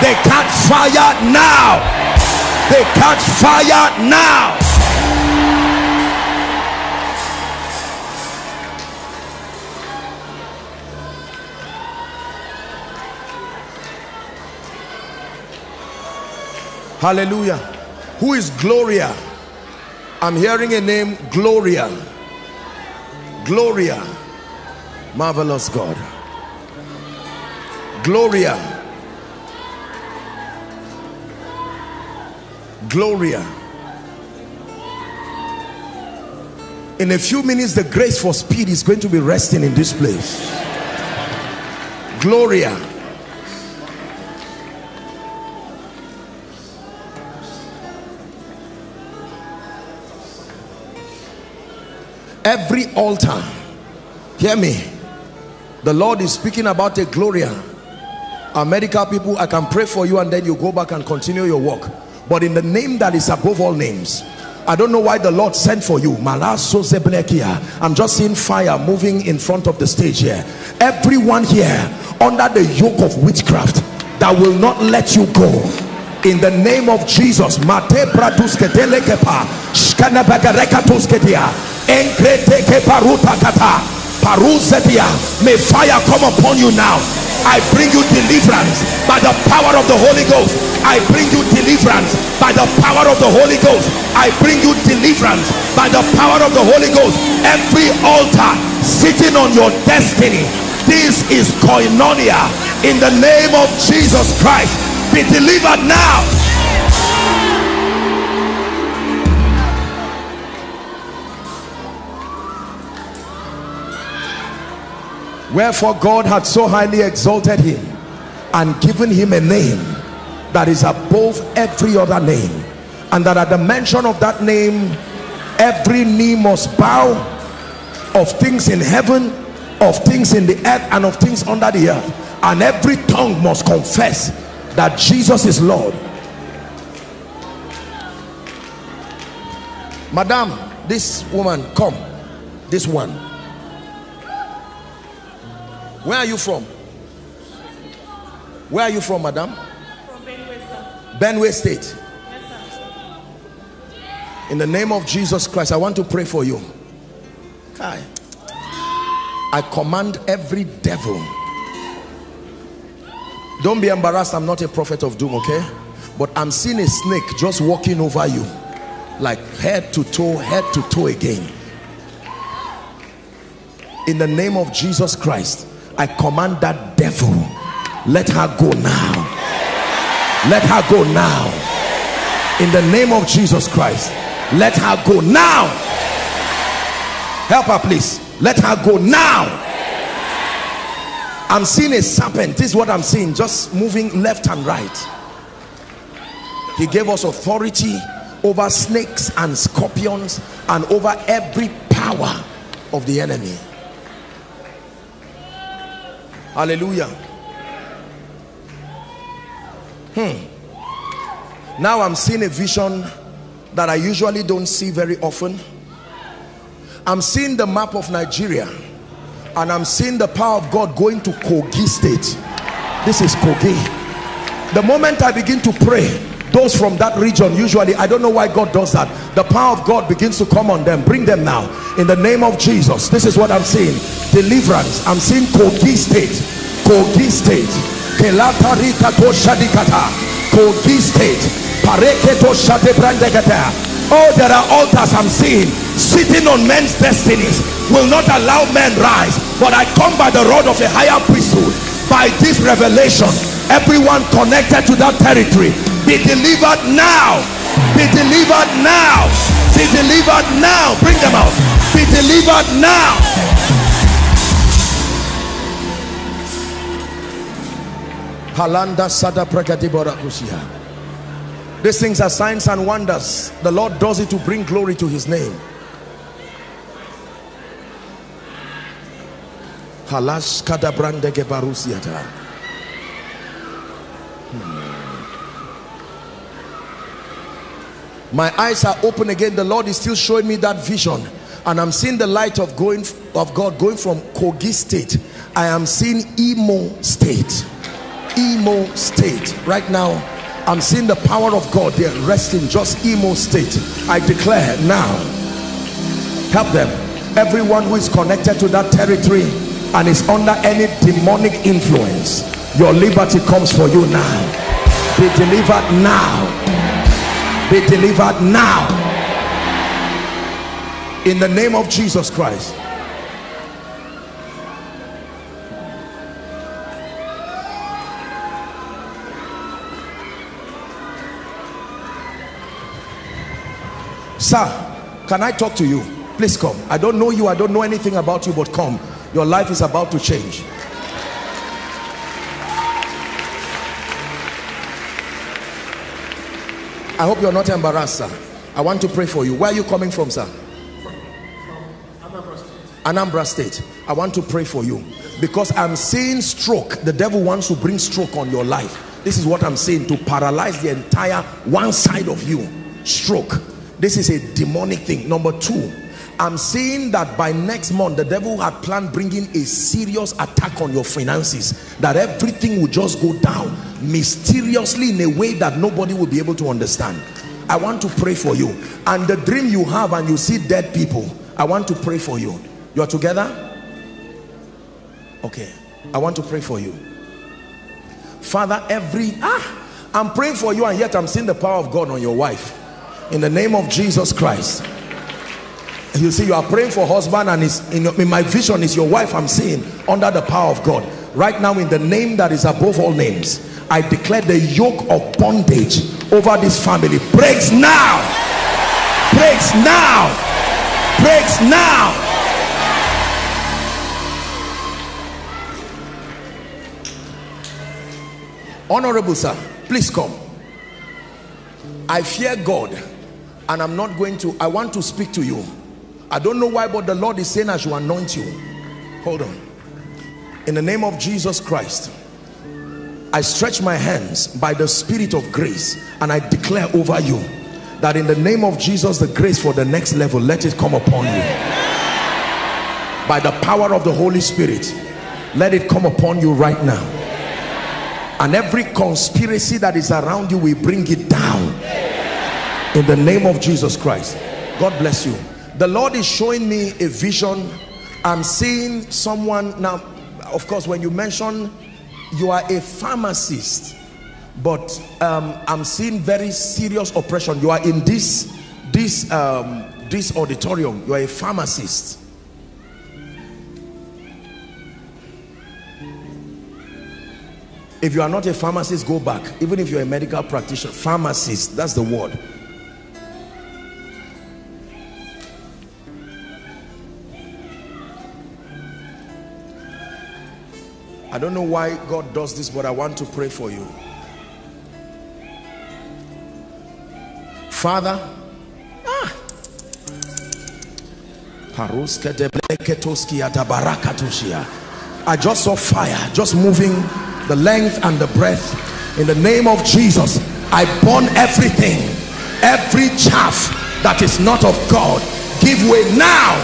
they catch fire now. They catch fire now. Hallelujah. Who is gloria? I'm hearing a name gloria. Gloria. Marvelous god. Gloria gloria. In a few minutes the grace for speed is going to be resting in this place. Gloria. Every altar hear me. The lord is speaking about a gloria. Our medical people i can pray for you and then you go back and continue your work but in the name that is above all names I don't know why the Lord sent for you. I'm just seeing fire moving in front of the stage here. Everyone here under the yoke of witchcraft that will not let you go. In the name of Jesus. May fire come upon you now. I bring you deliverance by the power of the Holy Ghost. I bring you deliverance by the power of the Holy Ghost. I bring you deliverance by the power of the Holy Ghost. Every altar sitting on your destiny. This is koinonia in the name of Jesus Christ. Be delivered now. Wherefore God had so highly exalted him and given him a name that is above every other name. And that at the mention of that name, every knee must bow of things in heaven, of things in the earth, and of things under the earth. And every tongue must confess that Jesus is Lord. Madam, this woman, come. This one where are you from? Where are you from, madam? From Benue. Benue State. Yes, sir. In the name of Jesus Christ, I want to pray for you. Kai. I command every devil. Don't be embarrassed. I'm not a prophet of doom, okay? But I'm seeing a snake just walking over you. Like head to toe, head to toe again. In the name of Jesus Christ, I command that devil. Let her go now. Let her go now. In the name of Jesus Christ, let her go now. Help her, please. Let her go now. I'm seeing a serpent. This is what I'm seeing. Just moving left and right. He gave us authority over snakes and scorpions and over every power of the enemy. Hallelujah. Hmm. Now I'm seeing a vision that I usually don't see very often. I'm seeing the map of Nigeria and I'm seeing the power of God going to Kogi state. This is Kogi. The moment I begin to pray, those from that region, usually, I don't know why God does that. The power of God begins to come on them. Bring them now. In the name of Jesus. This is what I'm seeing. Deliverance. I'm seeing Kogi state. Kogi state. Kogi state. Pareketo shate brandegata. Oh, there are altars I'm seeing sitting on men's destinies will not allow men rise. But I come by the rod of a higher priesthood. By this revelation, everyone connected to that territory be delivered now. Be delivered now. Be delivered now. Bring them out. Be delivered now. Halanda Sada. These things are signs and wonders. The Lord does it to bring glory to his name. Hmm. My eyes are open again. The Lord is still showing me that vision. And I'm seeing the light of going of God going from Kogi state. I am seeing Imo state. Imo state. Right now, I'm seeing the power of God there resting just Imo state. I declare now, help them. Everyone who is connected to that territory and is under any demonic influence, your liberty comes for you now. Be delivered now. Be delivered now. In the name of Jesus Christ. Sir, can I talk to you? Please come. I don't know you. I don't know anything about you, but come. Your life is about to change. I hope you're not embarrassed, sir. I want to pray for you. Where are you coming from, sir? From Anambra State. Anambra State. I want to pray for you because I'm seeing stroke. The devil wants to bring stroke on your life. This is what I'm saying to paralyze the entire one side of you. Stroke. This is a demonic thing. Number two, I'm seeing that by next month, the devil had planned bringing a serious attack on your finances. That everything will just go down mysteriously in a way that nobody will be able to understand. I want to pray for you. And the dream you have and you see dead people, I want to pray for you. You're together? Okay. I want to pray for you. Father, every... Ah! I'm praying for you and yet I'm seeing the power of God on your wife. In the name of Jesus Christ you see you are praying for husband and is in, in, my vision is your wife i'm seeing under the power of god. Right now in the name that is above all names i declare the yoke of bondage over this family. Breaks now. Breaks now. Breaks now. Honorable sir please come. I fear god and i'm not going to i want to speak to you I don't know why, but the Lord is saying I should anoint you. Hold on. In the name of Jesus Christ, I stretch my hands by the spirit of grace and I declare over you that in the name of Jesus, the grace for the next level, let it come upon you. By the power of the Holy Spirit, let it come upon you right now. And every conspiracy that is around you, we bring it down in the name of Jesus Christ God bless you the Lord is showing me a vision. I'm seeing someone now. Of course when you mention you are a pharmacist but um, I'm seeing very serious oppression you are in this this um, this auditorium. You are a pharmacist. If you are not a pharmacist go back. Even if you're a medical practitioner pharmacist that's the word I don't know why God does this but I want to pray for you. Father ah, I just saw fire just moving the length and the breadth. In the name of Jesus I burn everything every chaff that is not of God. Give way now.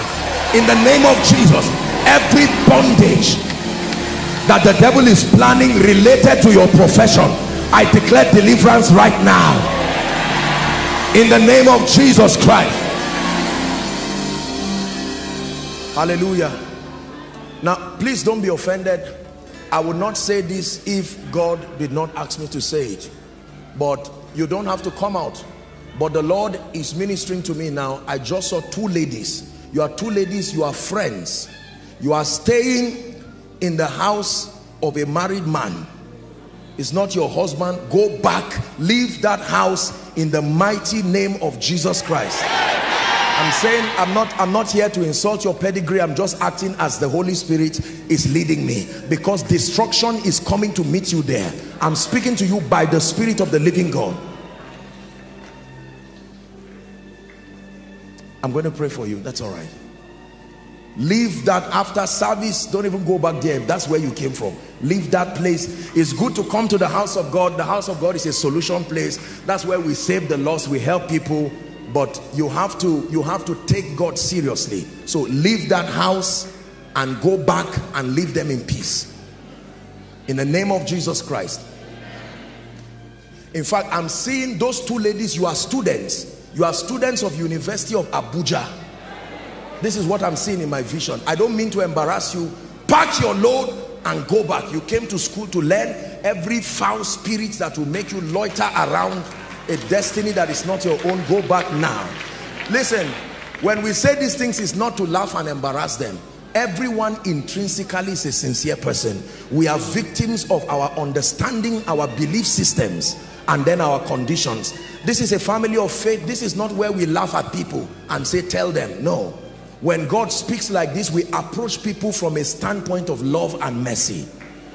In the name of Jesus every bondage that the devil is planning related to your profession I declare deliverance right now in the name of Jesus Christ hallelujah now please don't be offended I would not say this if God did not ask me to say it. But you don't have to come out. But the Lord is ministering to me now. I just saw two ladies. You are two ladies, you are friends. You are staying in the house of a married man. is not your husband. Go back, leave that house in the mighty name of Jesus Christ. I'm saying I'm not I'm not here to insult your pedigree. I'm just acting as the Holy Spirit is leading me. Because destruction is coming to meet you there. I'm speaking to you by the Spirit of the living God. I'm going to pray for you. That's all right leave that after service. Don't even go back there. That's where you came from. Leave that place. It's good to come to the house of God. The house of God is a solution place. That's where we save the lost. We help people. But you have to you have to take God seriously. So leave that house and go back and leave them in peace. In the name of Jesus Christ. In fact I'm seeing those two ladies you are students. You are students of University of Abuja this is what I'm seeing in my vision. I don't mean to embarrass you. Pack your load and go back. You came to school to learn every foul spirit that will make you loiter around a destiny that is not your own. Go back now. Listen when we say these things it's not to laugh and embarrass them. Everyone intrinsically is a sincere person. We are victims of our understanding our belief systems and then our conditions. This is a family of faith. This is not where we laugh at people and say tell them. No when God speaks like this we approach people from a standpoint of love and mercy.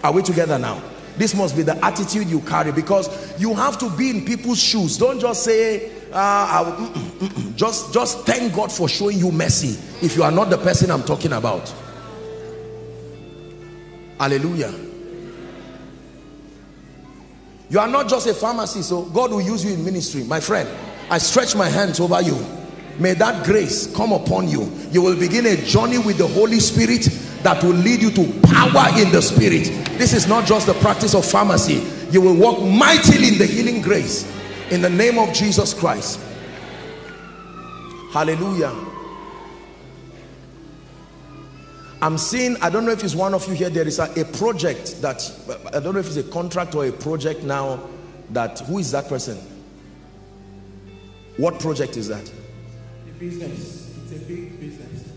Are we together now? This must be the attitude you carry because you have to be in people's shoes. Don't just say uh, mm -mm, mm. Just just thank God for showing you mercy if you are not the person I'm talking about. Hallelujah. You are not just a pharmacist so God will use you in ministry. My friend I stretch my hands over you may that grace come upon you. You will begin a journey with the Holy Spirit that will lead you to power in the spirit. This is not just the practice of pharmacy. You will walk mightily in the healing grace in the name of Jesus Christ. Hallelujah. I'm seeing I don't know if it's one of you here there is a, a project that I don't know if it's a contract or a project now that who is that person? What project is that business it's a big business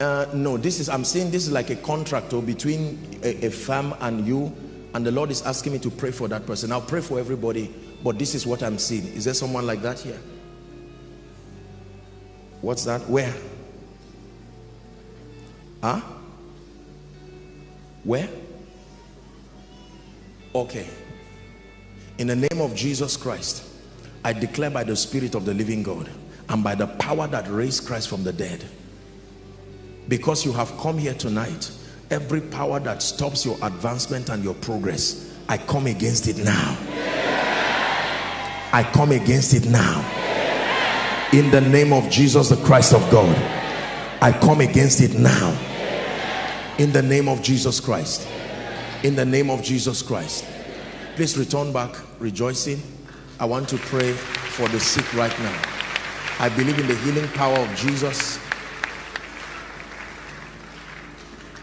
uh, no, this is, I'm saying this is like a contract or between a, a firm and you, and the Lord is asking me to pray for that person. I'll pray for everybody, but this is what I'm seeing. Is there someone like that here? What's that? Where? Huh? Where? Okay. In the name of Jesus Christ, I declare by the Spirit of the living God and by the power that raised Christ from the dead. Because you have come here tonight every power that stops your advancement and your progress I come against it now. I come against it now. In the name of Jesus the Christ of God I come against it now. In the name of Jesus Christ. In the name of Jesus Christ. Please return back rejoicing. I want to pray for the sick right now. I believe in the healing power of Jesus.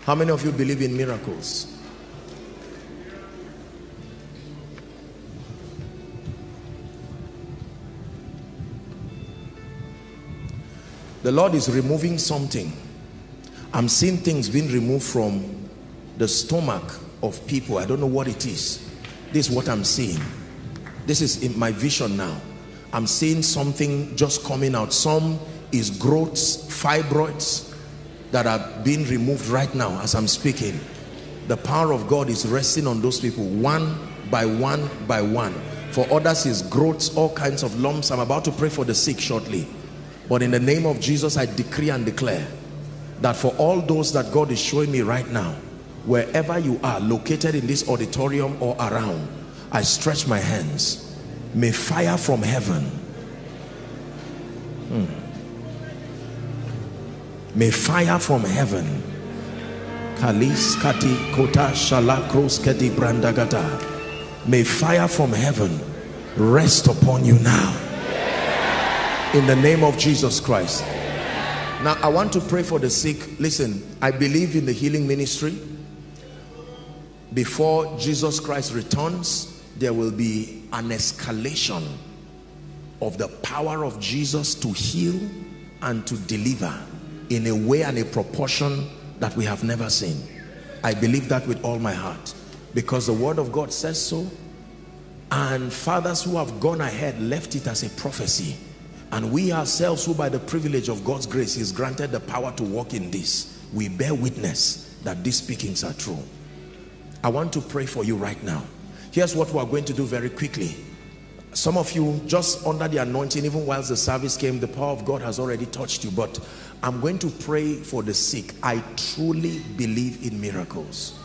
How many of you believe in miracles? The Lord is removing something. I'm seeing things being removed from the stomach of people. I don't know what it is. This is what I'm seeing. This is in my vision now. I'm seeing something just coming out. Some is growths, fibroids that are being removed right now as I'm speaking. The power of God is resting on those people one by one by one. For others is growths, all kinds of lumps. I'm about to pray for the sick shortly. But in the name of Jesus, I decree and declare that for all those that God is showing me right now, wherever you are, located in this auditorium or around, I stretch my hands. May fire from heaven. Hmm. May fire from heaven. Kalis kati kota shalakros keti brandagata. May fire from heaven rest upon you now in the name of Jesus Christ. Now, I want to pray for the sick. Listen, I believe in the healing ministry. Before Jesus Christ returns, there will be an escalation of the power of Jesus to heal and to deliver in a way and a proportion that we have never seen. I believe that with all my heart because the word of God says so. And fathers who have gone ahead left it as a prophecy and we ourselves who by the privilege of God's grace is granted the power to walk in this, we bear witness that these speakings are true. I want to pray for you right now. Here's what we're going to do very quickly. Some of you just under the anointing, even whilst the service came, the power of God has already touched you. But I'm going to pray for the sick. I truly believe in miracles.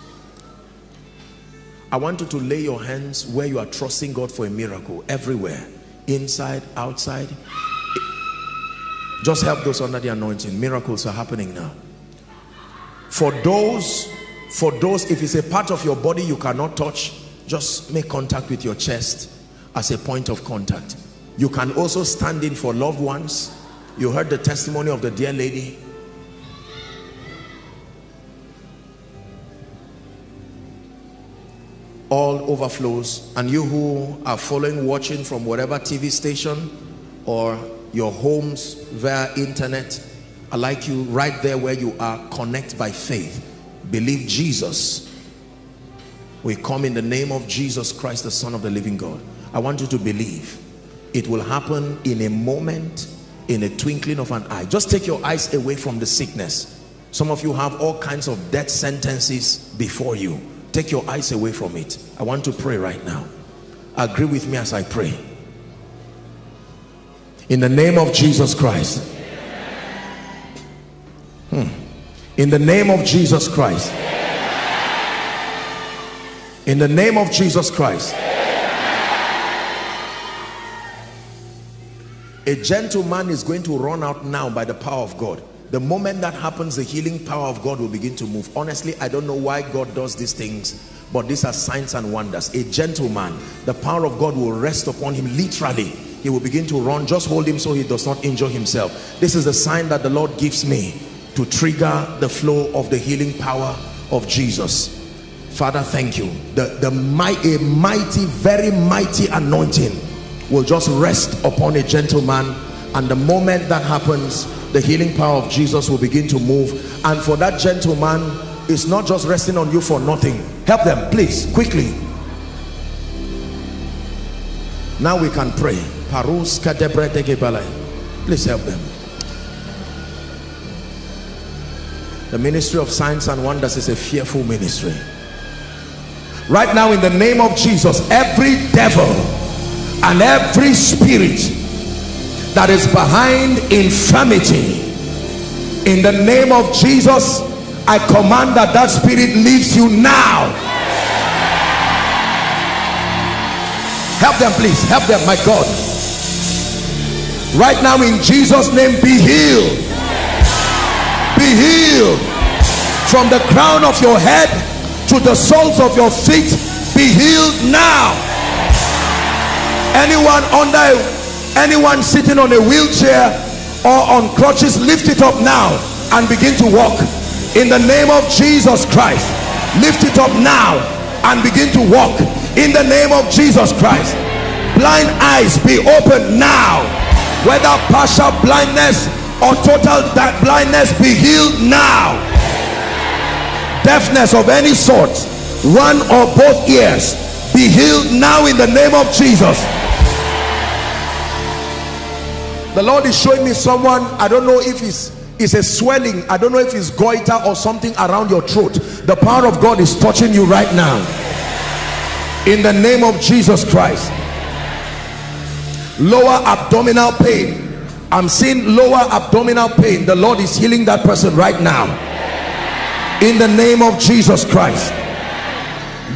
I want you to lay your hands where you are trusting God for a miracle everywhere inside outside just help those under the anointing. Miracles are happening now. For those, for those, if it's a part of your body you cannot touch, just make contact with your chest as a point of contact. You can also stand in for loved ones. You heard the testimony of the dear lady. All overflows. And you who are following, watching from whatever TV station or your homes via internet i like you right there where you are connect by faith believe jesus we come in the name of jesus christ the son of the living god. I want you to believe it will happen in a moment in a twinkling of an eye. Just take your eyes away from the sickness. Some of you have all kinds of death sentences before you. Take your eyes away from it. I want to pray right now. Agree with me as i pray. In the name of Jesus Christ. Hmm. In the name of Jesus Christ. In the name of Jesus Christ. A gentleman is going to run out now by the power of God. The moment that happens, the healing power of God will begin to move. Honestly, I don't know why God does these things, but these are signs and wonders. A gentleman, the power of God will rest upon him literally he will begin to run just hold him so he does not injure himself this is a sign that the lord gives me to trigger the flow of the healing power of jesus father thank you. The the a mighty very mighty anointing will just rest upon a gentleman. And the moment that happens the healing power of jesus will begin to move. And for that gentleman it's not just resting on you for nothing. Help them please quickly. Now we can pray. Please help them. The ministry of signs and wonders is a fearful ministry. Right now in the name of Jesus, every devil and every spirit that is behind infirmity, in the name of Jesus, I command that that spirit leaves you now. Help them please, help them my God. Right now in Jesus name be healed. Be healed from the crown of your head to the soles of your feet be healed now. Anyone under anyone sitting on a wheelchair or on crutches lift it up now and begin to walk. In the name of Jesus Christ lift it up now and begin to walk. In the name of Jesus Christ blind eyes be open now. Whether partial blindness or total blindness be healed now deafness of any sort one or both ears be healed now in the name of Jesus. The Lord is showing me someone I don't know if it's it's a swelling I don't know if it's goiter or something around your throat. The power of God is touching you right now. In the name of Jesus Christ. Lower abdominal pain. I'm seeing lower abdominal pain. The Lord is healing that person right now in the name of Jesus Christ.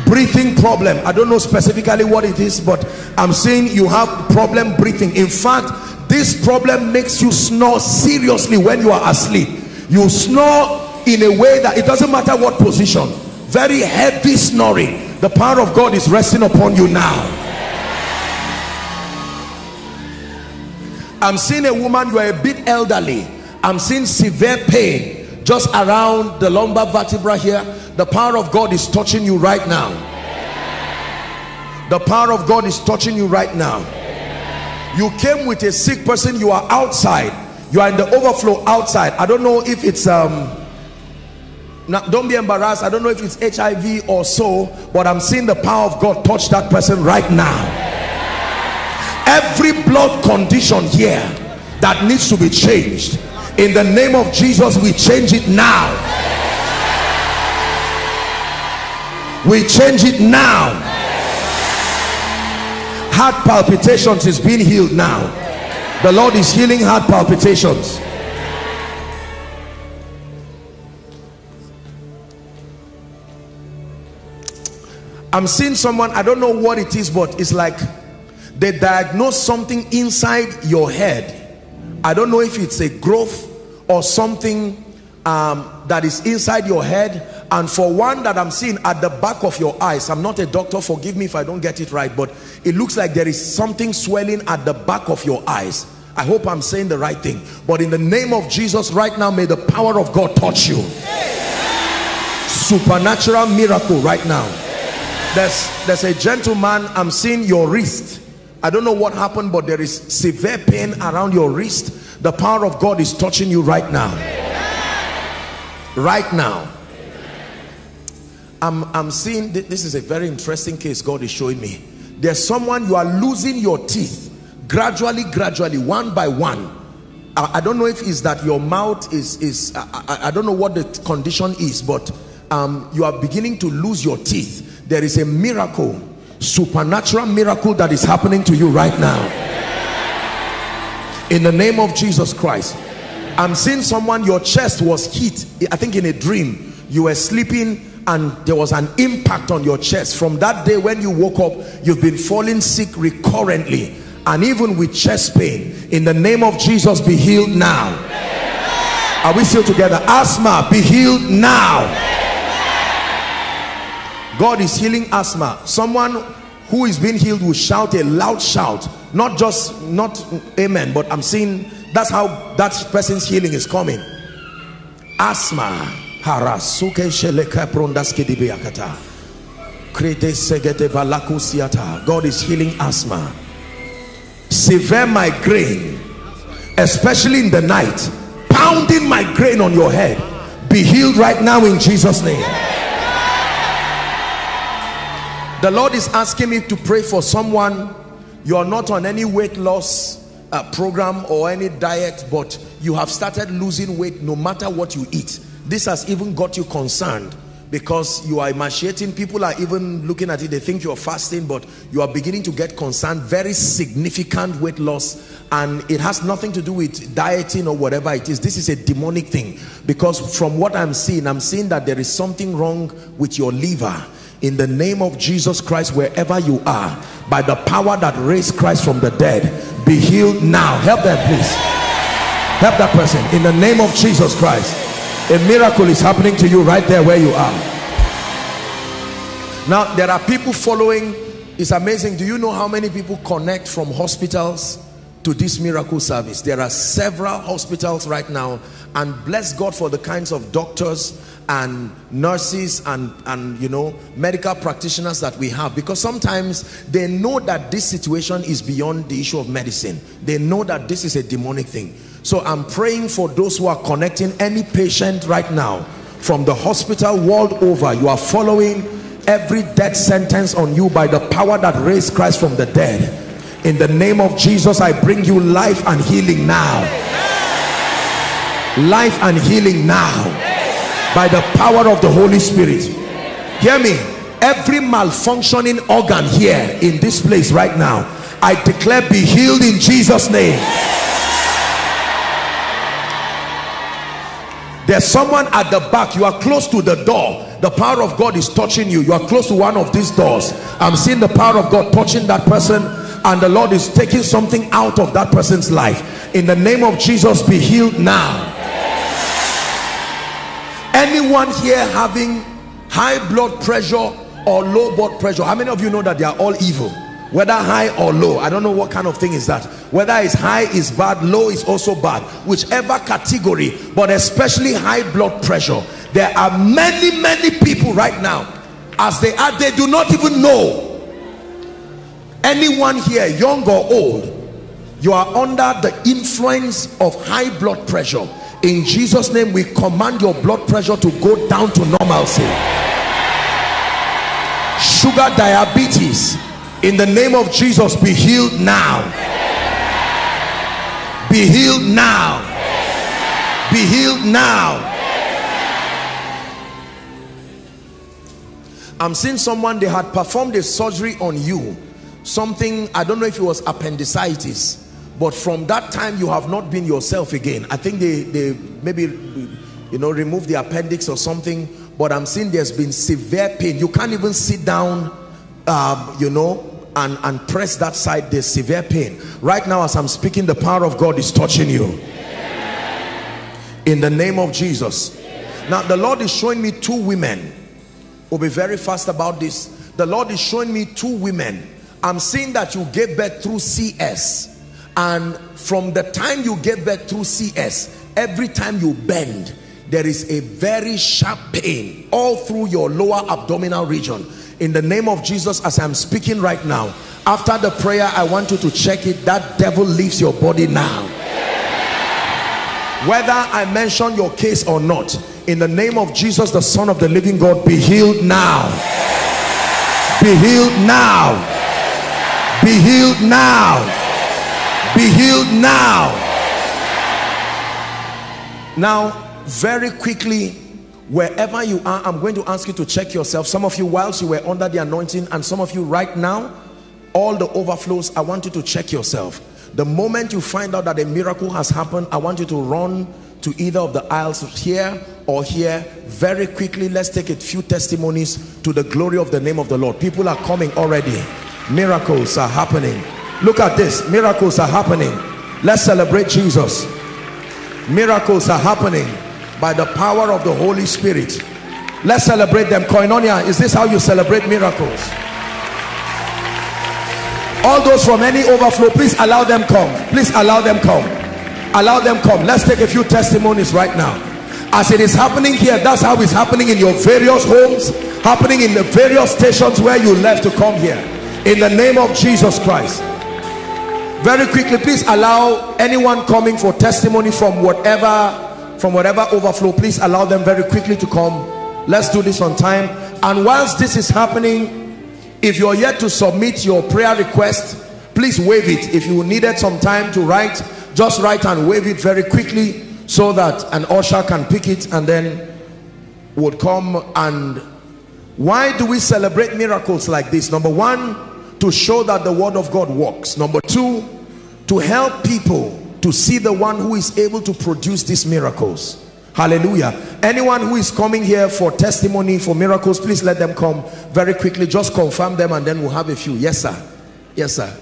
Breathing problem. I don't know specifically what it is but I'm saying you have problem breathing. In fact this problem makes you snore seriously when you are asleep. You snore in a way that it doesn't matter what position. Very heavy snoring. The power of God is resting upon you now. I'm seeing a woman you are a bit elderly. I'm seeing severe pain just around the lumbar vertebra here the power of God is touching you right now. The power of God is touching you right now. You came with a sick person you are outside. You are in the overflow outside. I don't know if it's um now don't be embarrassed. I don't know if it's hiv or so but i'm seeing the power of god touch that person right now. Every blood condition here that needs to be changed in the name of jesus we change it now. We change it now. Heart palpitations is being healed now. The lord is healing heart palpitations. I'm seeing someone i don't know what it is but it's like they diagnose something inside your head i don't know if it's a growth or something um, that is inside your head. And for one that I'm seeing at the back of your eyes I'm not a doctor forgive me if I don't get it right but it looks like there is something swelling at the back of your eyes. I hope I'm saying the right thing. But in the name of Jesus right now may the power of God touch you. Supernatural miracle right now. There's there's a gentleman I'm seeing your wrist I don't know what happened but there is severe pain around your wrist. The power of God is touching you right now. Right now. I'm, I'm seeing this is a very interesting case God is showing me. There's someone you are losing your teeth gradually gradually one by one. I, I don't know if it's that your mouth is is I, I, don't know what the condition is but um, you are beginning to lose your teeth. There is a miracle supernatural miracle that is happening to you right now. In the name of Jesus Christ. I'm seeing someone your chest was hit I think in a dream. You were sleeping and there was an impact on your chest. From that day when you woke up you've been falling sick recurrently and even with chest pain. In the name of Jesus be healed now. Are we still together? Asthma be healed now God is healing asthma. Someone who is being healed will shout a loud shout. Not just not amen but I'm seeing that's how that person's healing is coming. Asthma. God is healing asthma. Severe migraine especially in the night. Pounding migraine on your head. Be healed right now in jesus name the lord is asking me to pray for someone. You are not on any weight loss uh, program or any diet but you have started losing weight no matter what you eat. This has even got you concerned because you are emaciating. People are even looking at it they think you're fasting but you are beginning to get concerned. Very significant weight loss. And it has nothing to do with dieting or whatever it is. This is a demonic thing because from what i'm seeing i'm seeing that there is something wrong with your liver in the name of jesus christ wherever you are by the power that raised christ from the dead be healed now. Help them please. Help that person. In the name of jesus christ a miracle is happening to you right there where you are. Now there are people following. It's amazing. Do you know how many people connect from hospitals to this miracle service. There are several hospitals right now and bless God for the kinds of doctors and nurses and, and you know, medical practitioners that we have because sometimes they know that this situation is beyond the issue of medicine. They know that this is a demonic thing. So I'm praying for those who are connecting any patient right now from the hospital world over. You are following every death sentence on you by the power that raised Christ from the dead in the name of Jesus I bring you life and healing now. Life and healing now. By the power of the Holy Spirit. Hear me. Every malfunctioning organ here in this place right now I declare be healed in Jesus name. There's someone at the back. You are close to the door. The power of God is touching you. You are close to one of these doors. I'm seeing the power of God touching that person and the Lord is taking something out of that person's life. In the name of Jesus be healed now. Anyone here having high blood pressure or low blood pressure? How many of you know that they are all evil? Whether high or low. I don't know what kind of thing is that. Whether it's high is bad low is also bad. Whichever category. But especially high blood pressure. There are many many people right now as they are they do not even know anyone here young or old you are under the influence of high blood pressure. In jesus name we command your blood pressure to go down to normalcy. Sugar diabetes in the name of jesus be healed now. Be healed now. Be healed now. I'm seeing someone they had performed a surgery on you something i don't know if it was appendicitis but from that time you have not been yourself again. I think they they maybe you know remove the appendix or something but i'm seeing there's been severe pain. You can't even sit down um, you know and and press that side. There's severe pain. Right now as i'm speaking the power of god is touching you. In the name of jesus. Now the lord is showing me two women. We'll be very fast about this. The lord is showing me two women I'm seeing that you gave birth through CS and from the time you gave birth through CS every time you bend there is a very sharp pain all through your lower abdominal region. In the name of Jesus as I'm speaking right now after the prayer I want you to check it. That devil leaves your body now. Whether I mention your case or not in the name of Jesus the son of the living God be healed now. Be healed now be healed now. Be healed now. Now, very quickly, wherever you are, I'm going to ask you to check yourself. Some of you whilst you were under the anointing and some of you right now, all the overflows, I want you to check yourself. The moment you find out that a miracle has happened, I want you to run to either of the aisles here or here very quickly let's take a few testimonies to the glory of the name of the lord people are coming already miracles are happening. Look at this. Miracles are happening. Let's celebrate jesus. Miracles are happening by the power of the holy spirit. Let's celebrate them. Koinonia is this how you celebrate miracles? All those from any overflow please allow them come. Please allow them come. Allow them come. Let's take a few testimonies right now. As it is happening here that's how it's happening in your various homes happening in the various stations where you left to come here in the name of Jesus Christ. Very quickly please allow anyone coming for testimony from whatever from whatever overflow. Please allow them very quickly to come. Let's do this on time. And whilst this is happening if you're yet to submit your prayer request please wave it. If you needed some time to write just write and wave it very quickly so that an usher can pick it and then would come. And why do we celebrate miracles like this? Number one to show that the word of God works. Number two, to help people to see the one who is able to produce these miracles. Hallelujah. Anyone who is coming here for testimony, for miracles, please let them come very quickly. Just confirm them and then we'll have a few. Yes, sir. Yes, sir.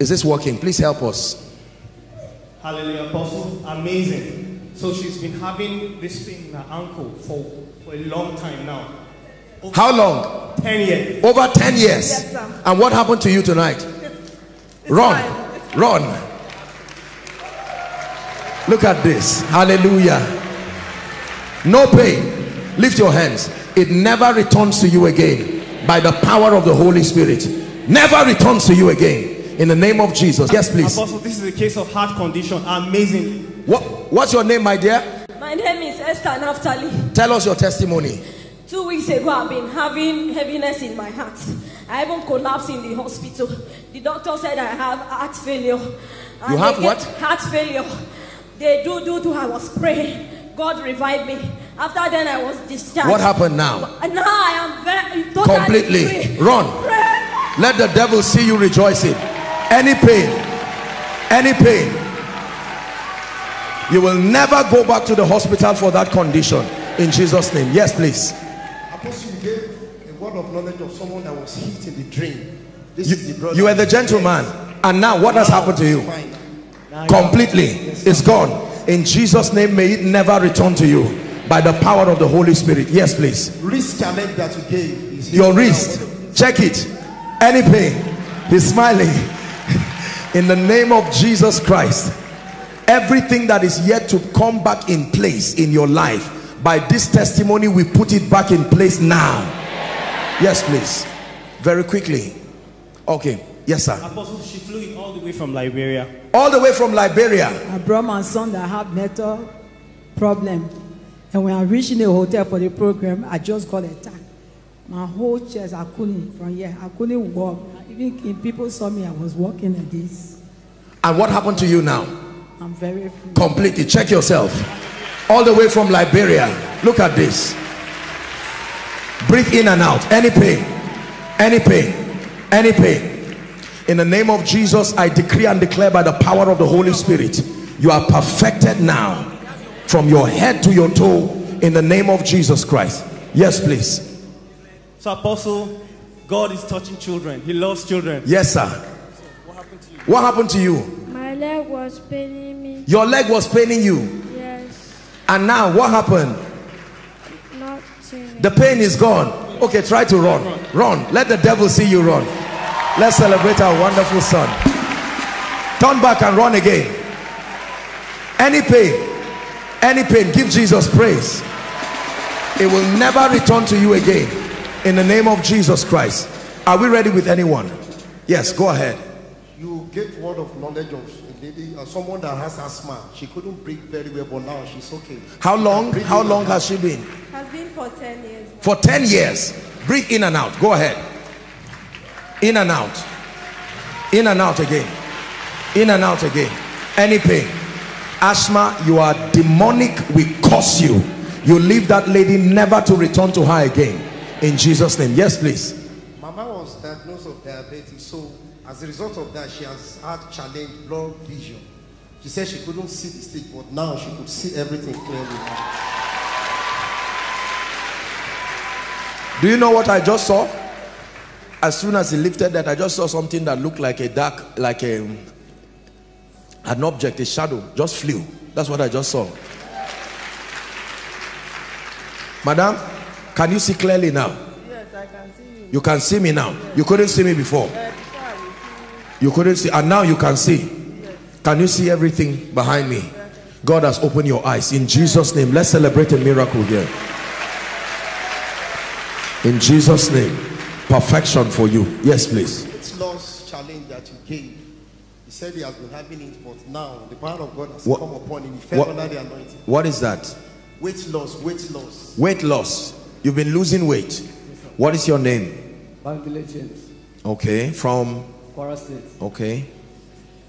Is this working? Please help us. Hallelujah, Apostle. Amazing. So she's been having this pain in her ankle for, for a long time now. Over How long? 10 years. Over 10 years. Yes, sir. And what happened to you tonight? It's Run. Fine. Run. Look at this. Hallelujah. No pain. Lift your hands. It never returns to you again by the power of the Holy Spirit. Never returns to you again. In the name of Jesus. Yes, please. Apostle, this is a case of heart condition. Amazing. What, what's your name, my dear? My name is Esther Naftali. Tell us your testimony. Two weeks ago, I've been having heaviness in my heart. I even collapsed in the hospital. The doctor said I have heart failure. And You have get- what? Heart failure. They do, do, do. I was praying. God revived me. After then, I was discharged. What happened now? And now I am very totally Completely. free. Run. Pray. Let the devil see you rejoicing. Any pain, any pain, you will never go back to the hospital for that condition. In Jesus' name. Yes, please. You of knowledge of someone that was hit in the dream. This is the You, brother. you were the gentleman. And now what has happened to you? Completely. It's gone. In Jesus' name, may it never return to you. By the power of the Holy Spirit. Yes, please. Wrist challenge that you gave is Your wrist. Check it. Any pain. He's smiling. *laughs* In the name of Jesus Christ. Everything that is yet to come back in place in your life. By this testimony, we put it back in place now. Yes, please. Very quickly. Okay. Yes, sir. Apostle, she flew in all the way from Liberia. All the way from Liberia. I brought my son that have mental problem. And when I reached in the hotel for the program, I just got attacked. My whole chest, I couldn't, from here, I couldn't walk. Even if people saw me, I was walking like this. And what happened to you now? I'm very free. completely check yourself all the way from liberia look at this breathe in and out any pain any pain any pain in the name of jesus i decree and declare by the power of the holy spirit you are perfected now from your head to your toe in the name of jesus christ yes please So, Apostle, God is touching children. He loves children. yes sir what happened to you What happened to you? My leg was paining me. your leg was paining you Yes, and now what happened nothing. The pain is gone. Okay, try to run. Run. Let the devil see you run. Let's celebrate our wonderful son. Turn back and run again. Any pain, any pain, give Jesus praise. It will never return to you again. In the name of Jesus Christ. Are we ready with anyone? Yes, go ahead. You gave word of knowledge of Uh, someone that has asthma. She couldn't breathe very well, but now she's okay. How long? How long has she been? Has been for 10 years. now. For 10 years. Breathe in and out. Go ahead. In and out. In and out again. In and out again. Any pain. Asthma, you are demonic. We curse you. You leave that lady never to return to her again. In Jesus' name. Yes, please. As a result of that, she has had challenge blurred vision. She said she couldn't see the stick, but now she could see everything clearly. Do you know what I just saw? As soon as he lifted that, I just saw something that looked like a dark, like a an object, a shadow, just flew. That's what I just saw. Madam, can you see clearly now? Yes, I can see you. You can see me now. You couldn't see me before. You couldn't see, and now you can see. Can you see everything behind me? God has opened your eyes. In Jesus' name, let's celebrate a miracle here. In Jesus' name, perfection for you. Yes, please. It's loss challenge that you gave. He said he has been having it, but now the power of God has What- come upon him. He fell what- under the anointing. What is that? Weight loss, weight loss. Weight loss. You've been losing weight. What is your name? Bandile James, Okay, from Kwara State. okay.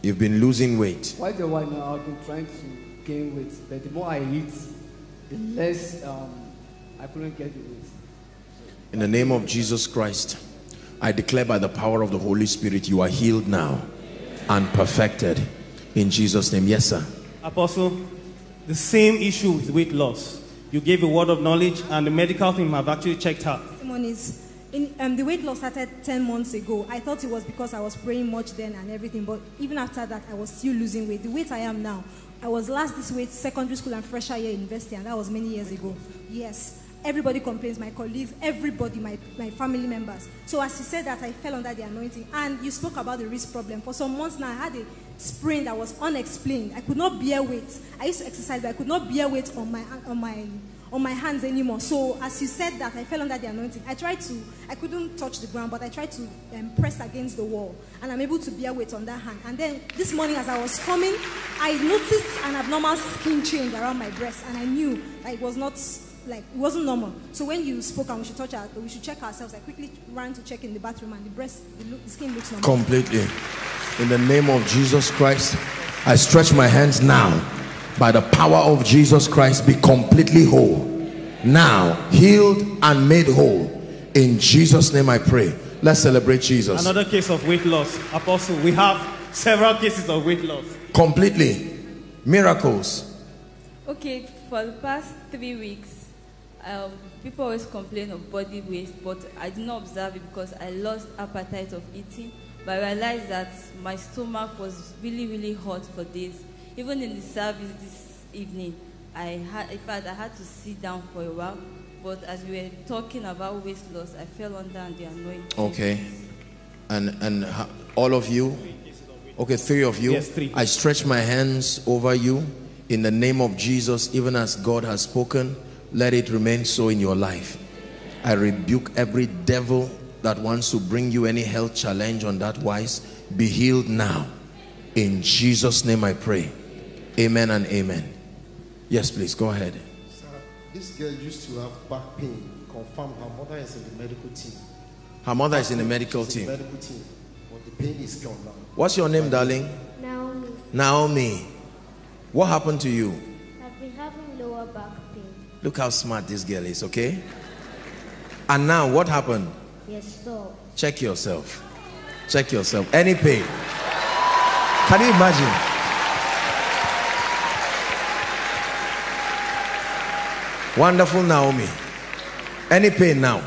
You've been losing weight. Quite a while now, I've been trying to gain weight, but the more I eat, the less um, I couldn't get the weight. In the name of Jesus Christ, I declare by the power of the Holy Spirit, you are healed now and perfected. In Jesus' name. Yes, sir. Apostle, the same issue with weight loss. You gave a word of knowledge, and the medical team have actually checked out. testimonies. In, um, the weight loss started 10 months ago. I thought it was because I was praying much then and everything, but even after that, I was still losing weight. The weight I am now, I was last this weight secondary school and fresher year university, and that was many years ago. Yes. Everybody complains, my colleagues, everybody, my, my family members. So as you said that, I fell under the anointing. And you spoke about the wrist problem. For some months now, I had a sprain that was unexplained. I could not bear weight. I used to exercise, but I could not bear weight on my on my on my hands anymore. So as you said that, I fell under the anointing. I tried to, I couldn't touch the ground, but I tried to um, press against the wall, and I'm able to bear weight on that hand. And then this morning, as I was coming, I noticed an abnormal skin change around my breast, and I knew that it was not like it wasn't normal. So when you spoke and we should touch our, we should check ourselves. I quickly ran to check in the bathroom, and the breast, the, look, the skin looks normal. Completely. In the name of Jesus Christ, I stretch my hands now. By the power of Jesus Christ, be completely whole. Now, healed and made whole. In Jesus' name I pray. Let's celebrate Jesus. Another case of weight loss. Apostle, we have several cases of weight loss. Completely. Miracles. Okay, for the past three weeks, um, people always complain of body weight, but I did not observe it because I lost appetite of eating. But I realized that my stomach was really, really hot for days. Even in the service this evening, I had, in fact, I had to sit down for a while. But as we were talking about weight loss, I fell under the anointing. Okay. And and all of you. Okay, three of you. Yes, three. I stretch my hands over you in the name of Jesus, even as God has spoken. Let it remain so in your life. I rebuke every devil that wants to bring you any health challenge on that wise. Be healed now. In Jesus' name I pray. Amen and amen. Yes, please go ahead. Sir, this girl used to have back pain. Confirm her mother is in the medical team. Her mother is in the medical She's team. the medical team. But the pain is gone now. What's your name, darling? Naomi, Naomi. What happened to you? I've been having lower back pain. Look how smart this girl is, okay? And now, what happened? Yes, stop. Check yourself. Check yourself. Any pain? Can you imagine? Wonderful Naomi. Any pain now?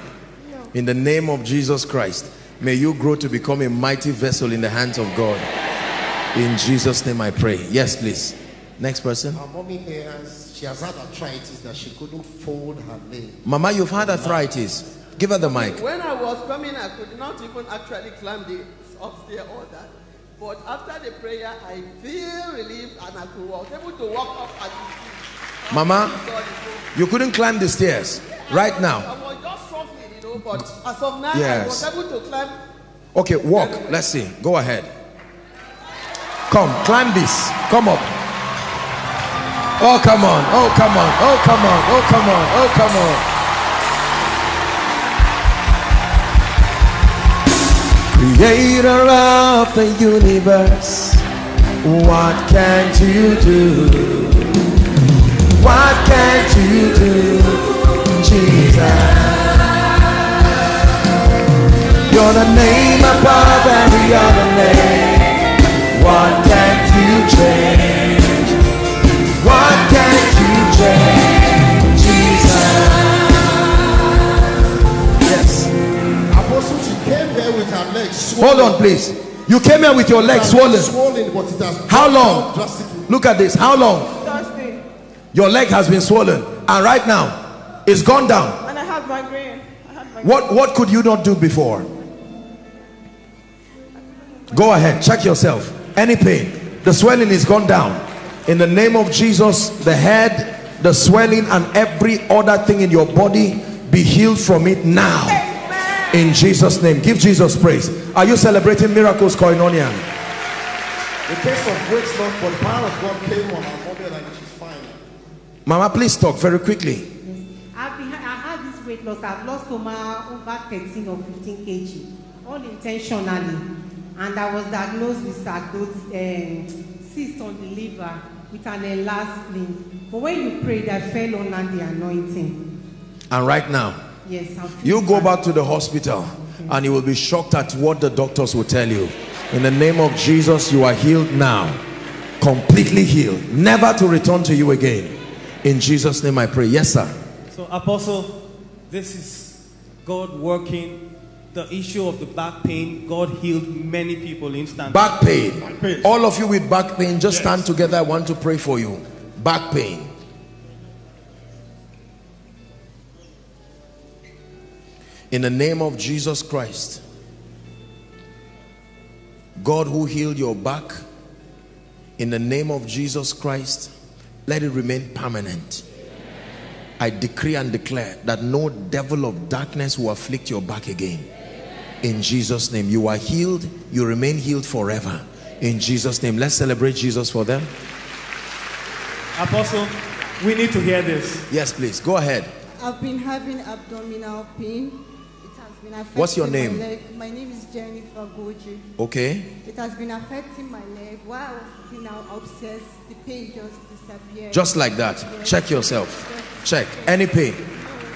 No. In the name of Jesus Christ, may you grow to become a mighty vessel in the hands of God. In Jesus' name I pray. Yes, please. Next person. Her mommy here has, she has had arthritis that she couldn't fold her leg. Mama, you've had arthritis. Give her the mic. When I was coming, I could not even actually climb the upstairs or that. But after the prayer, I feel relief and I could was able to walk up and Mama, you couldn't climb the stairs right now. was just struggling, you know, but as of now, Yes. I was able to climb. Okay, walk. Let's see. Go ahead. Come, climb this. Come up. Oh, come on. Oh, come on. Oh, come on. Oh, come on. Oh, come on. Creator of the universe, what can't you do? What can't you do, Jesus? You're the name above every other name. What can't you change? What can't you change, Jesus? Yes. Apostle, she came here with her legs Hold on, please. You came here with your legs swollen. Swollen, but it has How long? Look at this. How long? Thursday, Your leg has been swollen, and right now it's gone down. and I had migraine. I had migraine. What what could you not do before? Go ahead, check yourself. Any pain, the swelling is gone down. In the name of Jesus, the head, the swelling, and every other thing in your body be healed from it now. In Jesus' name, give Jesus praise. Are you celebrating miracles, Koinonia? The case of weight loss, but the power of God came on her mother and she's fine. Mama, please talk very quickly. Yes. I've been, I had this weight loss. I've lost over, over 13 or 15 kg, unintentionally. And I was diagnosed with sarcoid, um, cyst on the liver with an enlarged spleen. But when you prayed, I fell under the anointing. And right now, Yes, you go back to the hospital and you will be shocked at what the doctors will tell you. In the name of Jesus, you are healed now. Completely healed. Never to return to you again. In Jesus' name I pray. Yes, sir. So, Apostle, this is God working the issue of the back pain. God healed many people instantly. Back pain. Back pain. All of you with back pain, just stand together. I want to pray for you. Back pain. In the name of Jesus Christ, God who healed your back, In the name of Jesus Christ, let it remain permanent. I decree and declare that no devil of darkness will afflict your back again. In Jesus' name, you are healed, you remain healed forever. In Jesus' name, let's celebrate Jesus for them. Apostle, we need to hear this. Yes, please, go ahead. I've been having abdominal pain. What's your my name? leg. My name is Jennifer Goji. Okay, It has been affecting my leg. While I was sitting out upstairs, the pain just disappeared. just like that. Check yourself. Check any pain,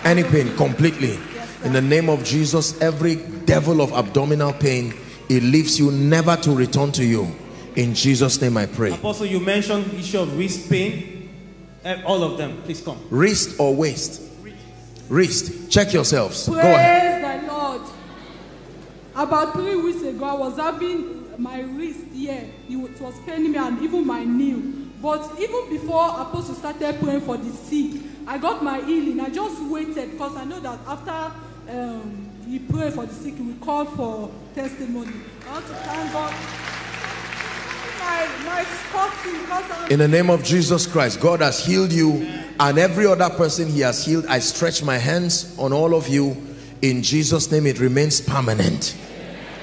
any pain completely. In the name of Jesus, every devil of abdominal pain, it leaves you never to return to you. In Jesus' name, I pray. Apostle, you mentioned issue of wrist pain. Eh, All of them, please come. Wrist or waist? Wrist. Check yourselves. Go Praise ahead. About three weeks ago, I was having my wrist here. It was paining me and even my knee. But even before Apostle started praying for the sick, I got my healing. I just waited because I know that after um, he prayed for the sick, he will call for testimony. I want to thank God. My, my spotting, In the name of Jesus Christ, God has healed you, and every other person He has healed. I stretch my hands on all of you. In Jesus' name, it remains permanent.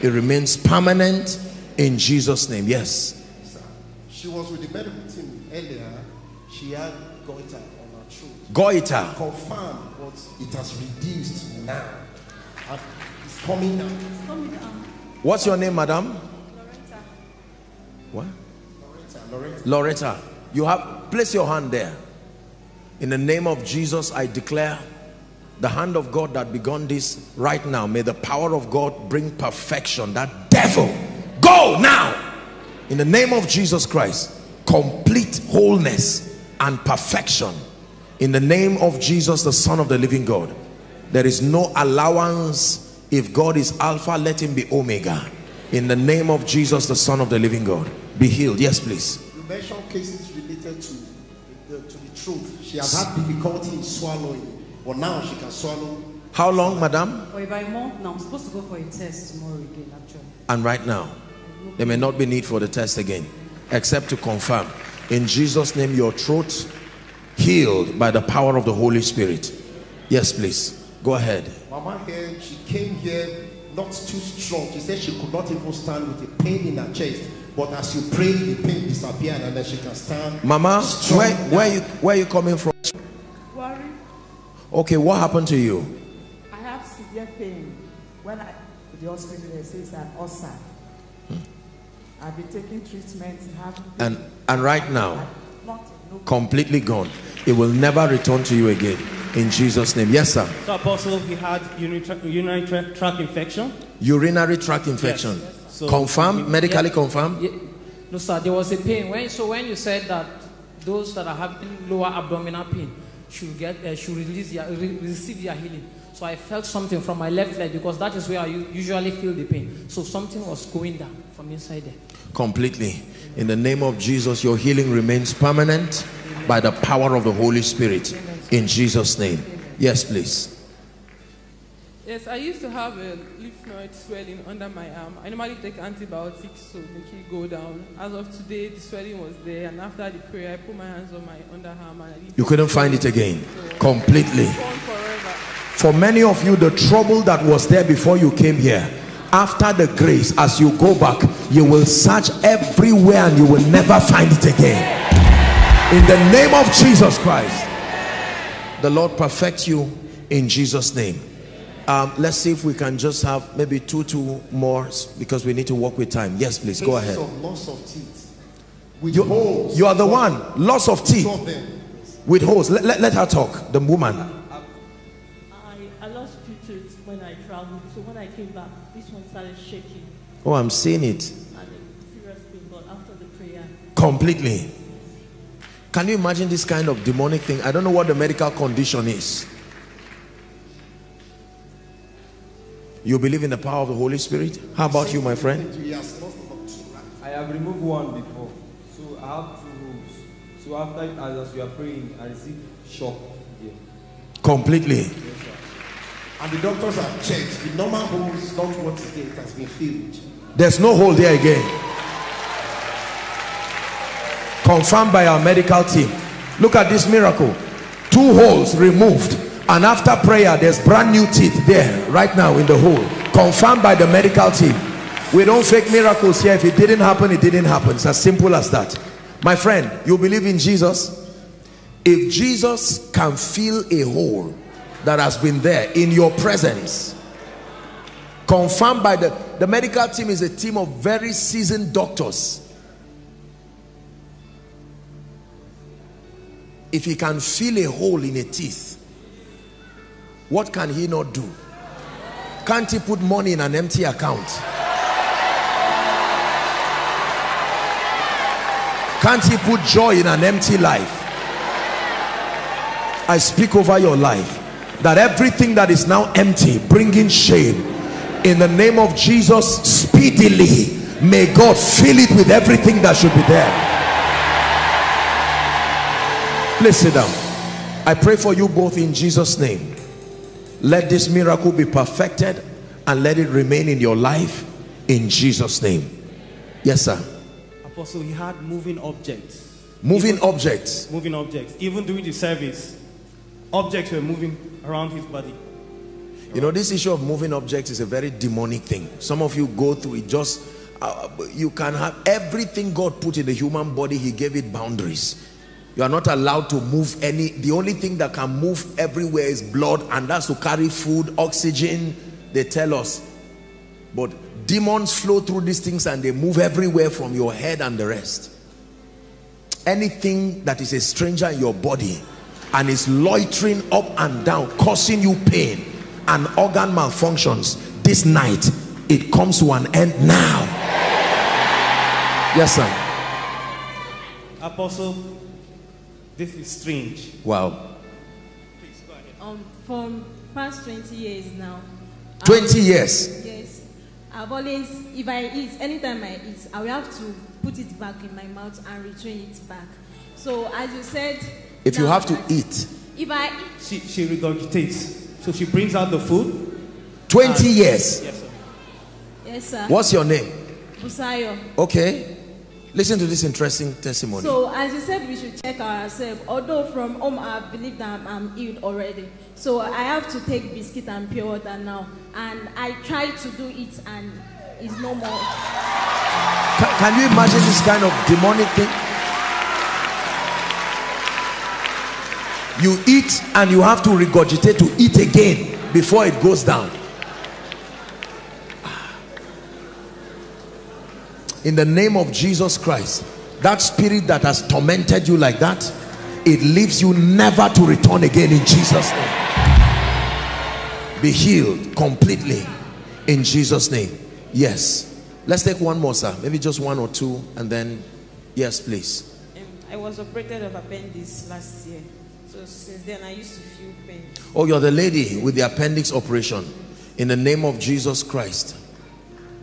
It remains permanent in Jesus' name. Yes. She was with the medical team earlier. She had goiter on her throat. Goiter. Confirmed, but it has reduced now. And it's coming down. What's your name, madam? What? Loretta. Loretta. You have place your hand there. In the name of Jesus, I declare the hand of God that begun this right now. May the power of God bring perfection. That devil, go now. In the name of Jesus Christ, complete wholeness and perfection. In the name of Jesus, the Son of the living God. There is no allowance. If God is Alpha, let him be Omega. In the name of Jesus, the Son of the living God. Be healed. Yes, please. You mentioned cases related to the, to the truth. She has had difficulty in swallowing, but now she can swallow. How long, madam? For about a month now, I'm supposed to go for a test tomorrow again, actually. And right now, there may not be need for the test again, except to confirm. In Jesus' name, your throat healed by the power of the Holy Spirit. Yes, please. Go ahead. Mama here, she came here not too strong. She said she could not even stand with a pain in her chest. But as you pray, the pain disappeared and then she can stand. Mama, strong where, now. where, you, where you coming from? Worry. Okay, what happened to you? I have severe pain. When I to the hospital, they say it's an ulcer. Hmm. I've been taking treatment. Have And, and right now, nothing, no completely gone. It will never return to you again. In Jesus' name. Yes, sir. So, Apostle, he had urinary, tra- urinary tra- tract infection. Urinary tract infection. Yes. So- confirmed? Medically Yeah. confirmed? Yeah. No, sir, there was a pain. When, so when you said that those that are having lower abdominal pain should get uh, should release re- receive their healing. So I felt something from my left leg because that is where I usually feel the pain. So something was going down from inside there. completely. In the name of Jesus, your healing remains permanent by the power of the Holy Spirit. In Jesus' name. Yes, please. Yes, I used to have a lymph node swelling under my arm. I normally take antibiotics to make it go down. As of today, the swelling was there, and after the prayer, I put my hands on my underarm and I You couldn't find it again. Completely. For many of you, the trouble that was there before you came here, after the grace, as you go back, you will search everywhere and you will never find it again. In the name of Jesus Christ, the Lord perfect you in Jesus' name. Um, let's see if we can just have maybe two, two more because we need to work with time. Yes, please go Cases ahead. of loss of teeth. With You, holes. you are the one, loss of teeth Two of them. with holes. Let, let, let her talk, the woman. I, I lost two teeth when I traveled, so when I came back, this one started shaking Oh, I'm seeing it and a serious pain. But after the prayer, completely. Can you imagine this kind of demonic thing? I don't know what the medical condition is. You believe in the power of the Holy Spirit? How about you, my friend? He has lost about two. I have removed one before, so I have two holes. So after, as, as we are praying, I received shock here. Completely. And the doctors have checked. The normal hole is not what is there. It has been filled. There's no hole there again. confirmed by our medical team look at this miracle two holes removed and after prayer there's brand new teeth there right now in the hole. Confirmed by the medical team. We don't fake miracles here. If it didn't happen it didn't happen. It's as simple as that. My friend you believe in jesus? If jesus can fill a hole that has been there in your presence confirmed by the the medical team is a team of very seasoned doctors. If he can fill a hole in a teeth what can he not do? Can't he put money in an empty account? Can't he put joy in an empty life? I speak over your life that everything that is now empty bringing shame in the name of Jesus speedily may God fill it with everything that should be there. Please sit down. I pray for you both in Jesus name let this miracle be perfected and let it remain in your life in Jesus name yes sir Apostle, he had moving objects. moving Even- objects Moving objects. Even during the service, objects were moving around his body. You know, this issue of moving objects is a very demonic thing. Some of you go through it just, uh, you can have everything God put in the human body, he gave it boundaries. You are not allowed to move any, the only thing that can move everywhere is blood and that's to carry food, oxygen, they tell us. But demons flow through these things and they move everywhere from your head and the rest. Anything that is a stranger in your body and is loitering up and down, causing you pain and organ malfunctions, this night, it comes to an end now. Yes, sir. Apostle, this is strange. Wow. Um, from past 20 years now. 20 years. Yes. I've always, if I eat, anytime I eat, I will have to put it back in my mouth and retrain it back. So, as you said, If you have to that- eat, If I eat, She, she regurgitates. So she brings out the food. 20 and- years. Yes, sir. yes, sir. What's your name? Busayo. Okay. Listen to this interesting testimony. So, as you said, we should check ourselves. Although from home I believe that I'm, I'm healed already. So, I have to take biscuit and pure water now. And I try to do it and it's no more. Can, can you imagine this kind of demonic thing? You eat and you have to regurgitate to eat again before it goes down. In the name of Jesus Christ, that spirit that has tormented you like that, it leaves you never to return again in Jesus' name. Be healed completely in Jesus' name. Yes. Let's take one more, sir. Maybe just one or two, and then, yes, please. Um, I was operated of appendix last year. So since then I used to feel pain. Oh, you're the lady with the appendix operation. In the name of Jesus Christ,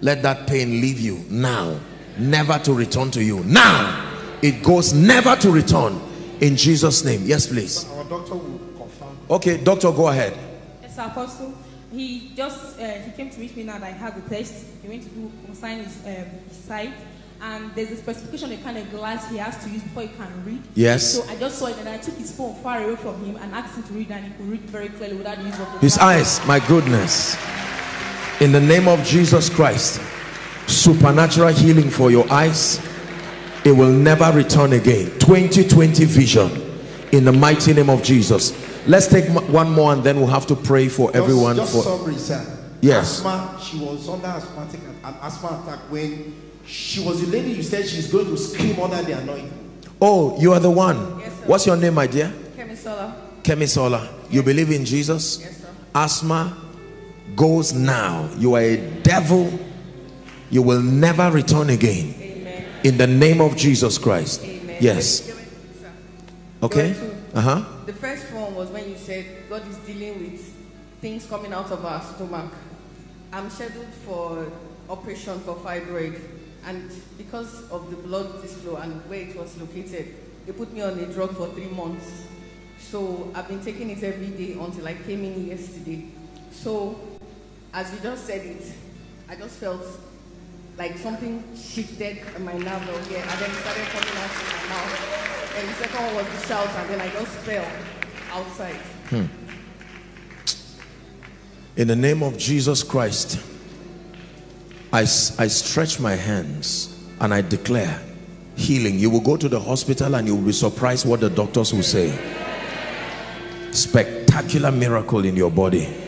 let that pain leave you now, never to return to you. Now, it goes never to return in Jesus' name. Yes, please. Our doctor will confirm. Okay, doctor, go ahead. Yes, Apostle. He just uh, he came to meet me now that I had the test. He went to do consign his, um, his site, and there's a specification of the kind of glass he has to use before he can read. Yes. So I just saw it and I took his phone far away from him and asked him to read, and he could read very clearly without the use of the His glass. eyes, my goodness. In the name of Jesus Christ, supernatural healing for your eyes. It will never return again. 2020 vision in the mighty name of Jesus. Let's take one more and then we'll have to pray for Just- everyone. Just for summary, sir. Yes. Asthma, she was under asthmatic an asthma attack when she was the lady you said she's going to scream under the anointing. Oh, you are the one. Yes, sir. What's your name, my dear? Kemisola. Kemisola. You believe in Jesus? Yes, sir. Asthma goes now. You are a devil. You will never return again. In the name of Jesus Christ. Yes. Okay. Uh huh. The first one was when you said God is dealing with things coming out of our stomach. I'm scheduled for operation for fibroid, and because of the blood disflow and where it was located, they put me on a drug for three months. So I've been taking it every day until I came in yesterday. So, as you just said it, I just felt like something shifted in my nerve here, and then it started coming out of my mouth. And the second one was the shout, and then I just fell outside. Hmm. In the name of Jesus Christ, I, I stretch my hands and I declare healing. You will go to the hospital and you will be surprised what the doctors will say. Spectacular miracle in your body.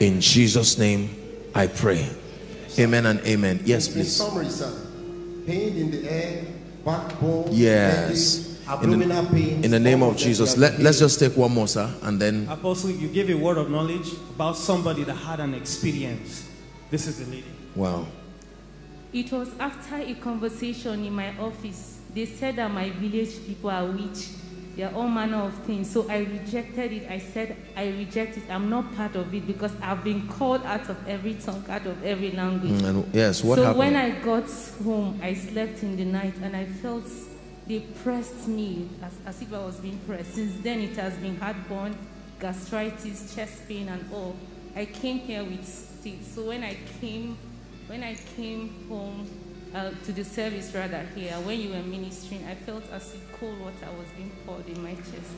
In Jesus' name, I pray. Amen and amen. Yes, In please. summary, sir, pain in the air, backbone, Yes. headache, In abdominal the, pain. in the name of Jesus. Let, let's just take one more, sir, and then Apostle, you gave a word of knowledge about somebody that had an experience. This is the lady. wow. It was after a conversation in my office. They said that my village people are witch. They are all manner of things. So I rejected it. I said, I reject it. I'm not part of it because I've been called out of every tongue, out of every language. Mm, and yes, what so happened? when I got home, I slept in the night and I felt they pressed me as, as if I was being pressed. Since then, it has been heartburn, gastritis, chest pain, and all. I came here with teeth. So when I came, when I came home uh, to the service rather here, when you were ministering, I felt as if cold water was being poured in my chest.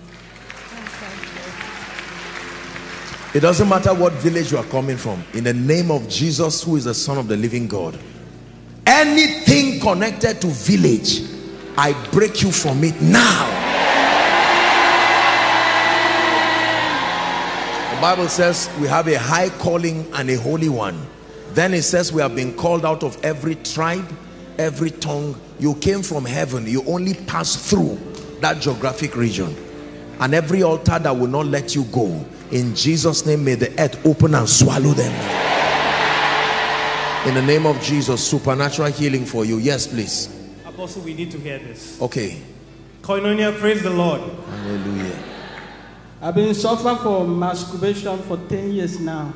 It doesn't matter what village you are coming from. In the name of Jesus, who is the Son of the living God. Anything connected to village, I break you from it now. The Bible says we have a high calling and a holy one. Then it says we have been called out of every tribe, every tongue. You came from heaven. You only passed through that geographic region. And every altar that will not let you go, in Jesus' name, may the earth open and swallow them. In the name of Jesus, supernatural healing for you. Yes, please. Apostle, we need to hear this. Okay. Koinonia, praise the Lord. Hallelujah. I've been suffering from masturbation for 10 years now.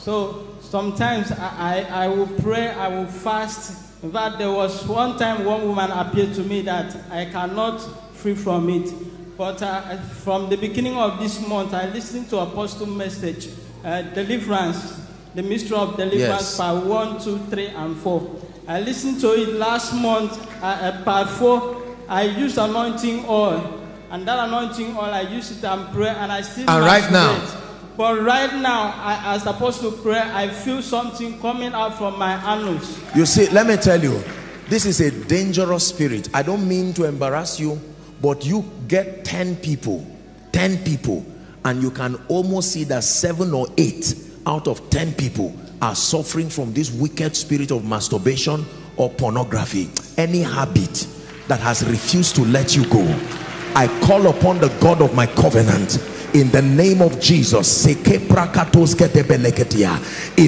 So sometimes I, I, I will pray, I will fast. In fact, there was one time one woman appeared to me that I cannot free from it. But uh, from the beginning of this month, I listened to Apostle message, uh, deliverance, the mystery of deliverance, Yes. part one, two, three, and four. I listened to it last month, uh, uh, part four. I used anointing oil, and that anointing oil I used it and pray, and I still. And right now? But right now, I, as Apostle pray, I feel something coming out from my anus. You see, let me tell you, this is a dangerous spirit. I don't mean to embarrass you, but you get 10 people, 10 people, and you can almost see that seven or eight out of 10 people are suffering from this wicked spirit of masturbation or pornography. Any habit that has refused to let you go. I call upon the God of my covenant in the name of Jesus. It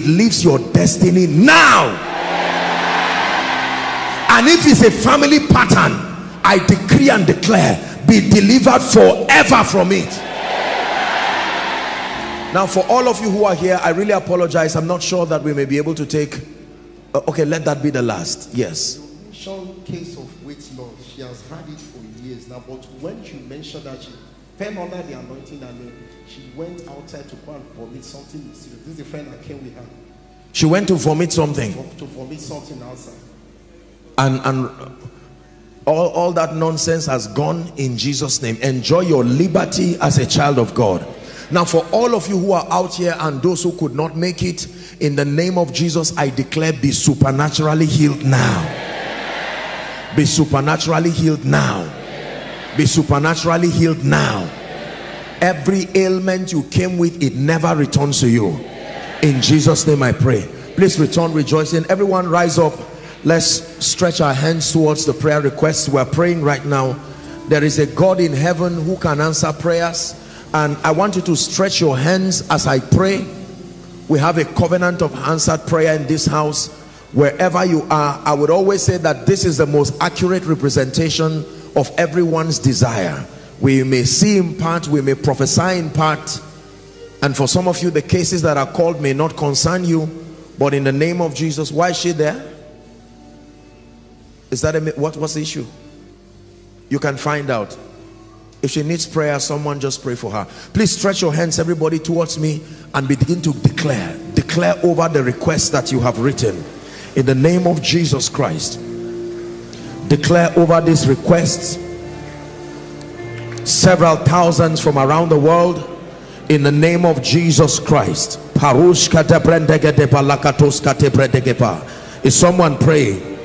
leaves your destiny now. And if it's a family pattern, I decree and declare, be delivered forever from it. Now, for all of you who are here, I really apologize. I'm not sure that we may be able to take. uh, okay, let that be the last. Yes. case of weight loss. She has had it for years now, but when you mentioned that she fell under the anointing and then she went outside to go and vomit something. This is the friend that came with her She went to vomit something. to vomit something outside. and and all, all that nonsense has gone in Jesus name enjoy your liberty as a child of God now for all of you who are out here and those who could not make it in the name of Jesus I declare be supernaturally healed now be supernaturally healed now be supernaturally healed now. Every ailment you came with it never returns to you. In Jesus name I pray. Please return rejoicing. Everyone rise up. Let's stretch our hands towards the prayer requests we're praying right now. There is a God in heaven who can answer prayers. And I want you to stretch your hands as I pray. We have a covenant of answered prayer in this house. Wherever you are I would always say that this is the most accurate representation of everyone's desire. We may see in part we may prophesy in part and for some of you the cases that are called may not concern you but in the name of Jesus why is she there? Is that a what what's the issue? You can find out. If she needs prayer someone just pray for her. Please stretch your hands everybody towards me and begin to declare declare over the requests that you have written. In the name of Jesus Christ declare over these requests several thousands from around the world in the name of Jesus Christ. Is someone praying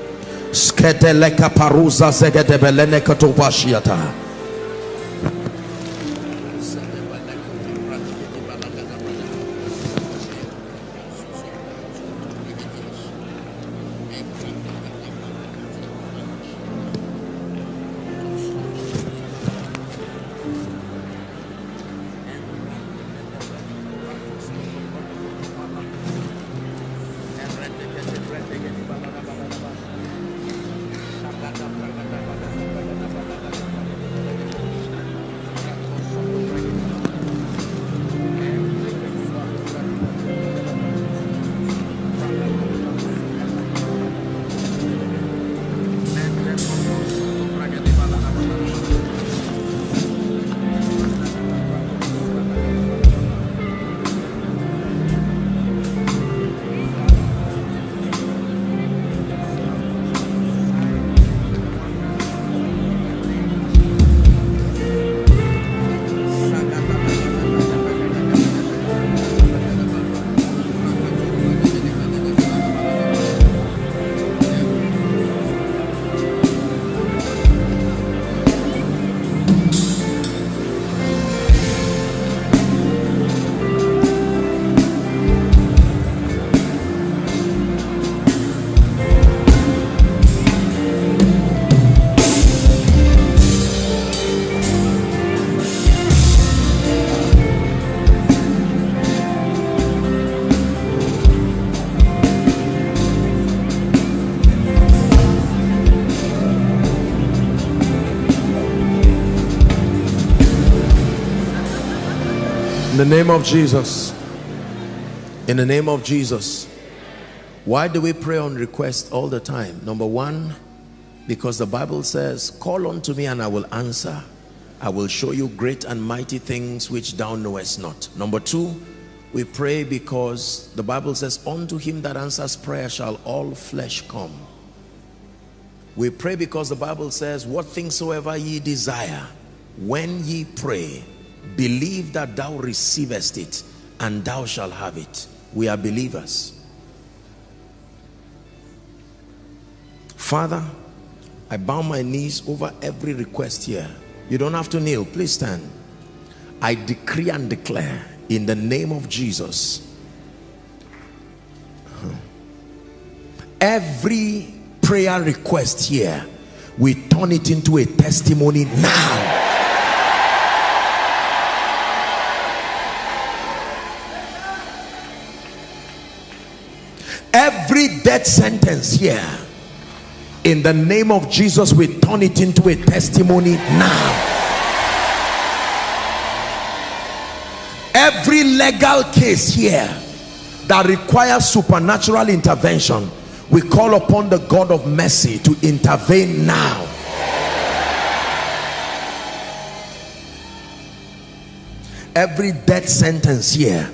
name of Jesus. In the name of Jesus. Why do we pray on request all the time? Number one, because the Bible says, Call unto me and I will answer. I will show you great and mighty things which thou knowest not. Number two, we pray because the Bible says, Unto him that answers prayer shall all flesh come. We pray because the Bible says, What things soever ye desire, when ye pray, believe that thou receivest it, and thou shalt have it. We are believers. Father, I bow my knees over every request here. You don't have to kneel, please stand. I decree and declare in the name of Jesus every prayer request here we turn it into a testimony now every death sentence here in the name of Jesus we turn it into a testimony now. Every legal case here that requires supernatural intervention we call upon the God of mercy to intervene now. Every death sentence here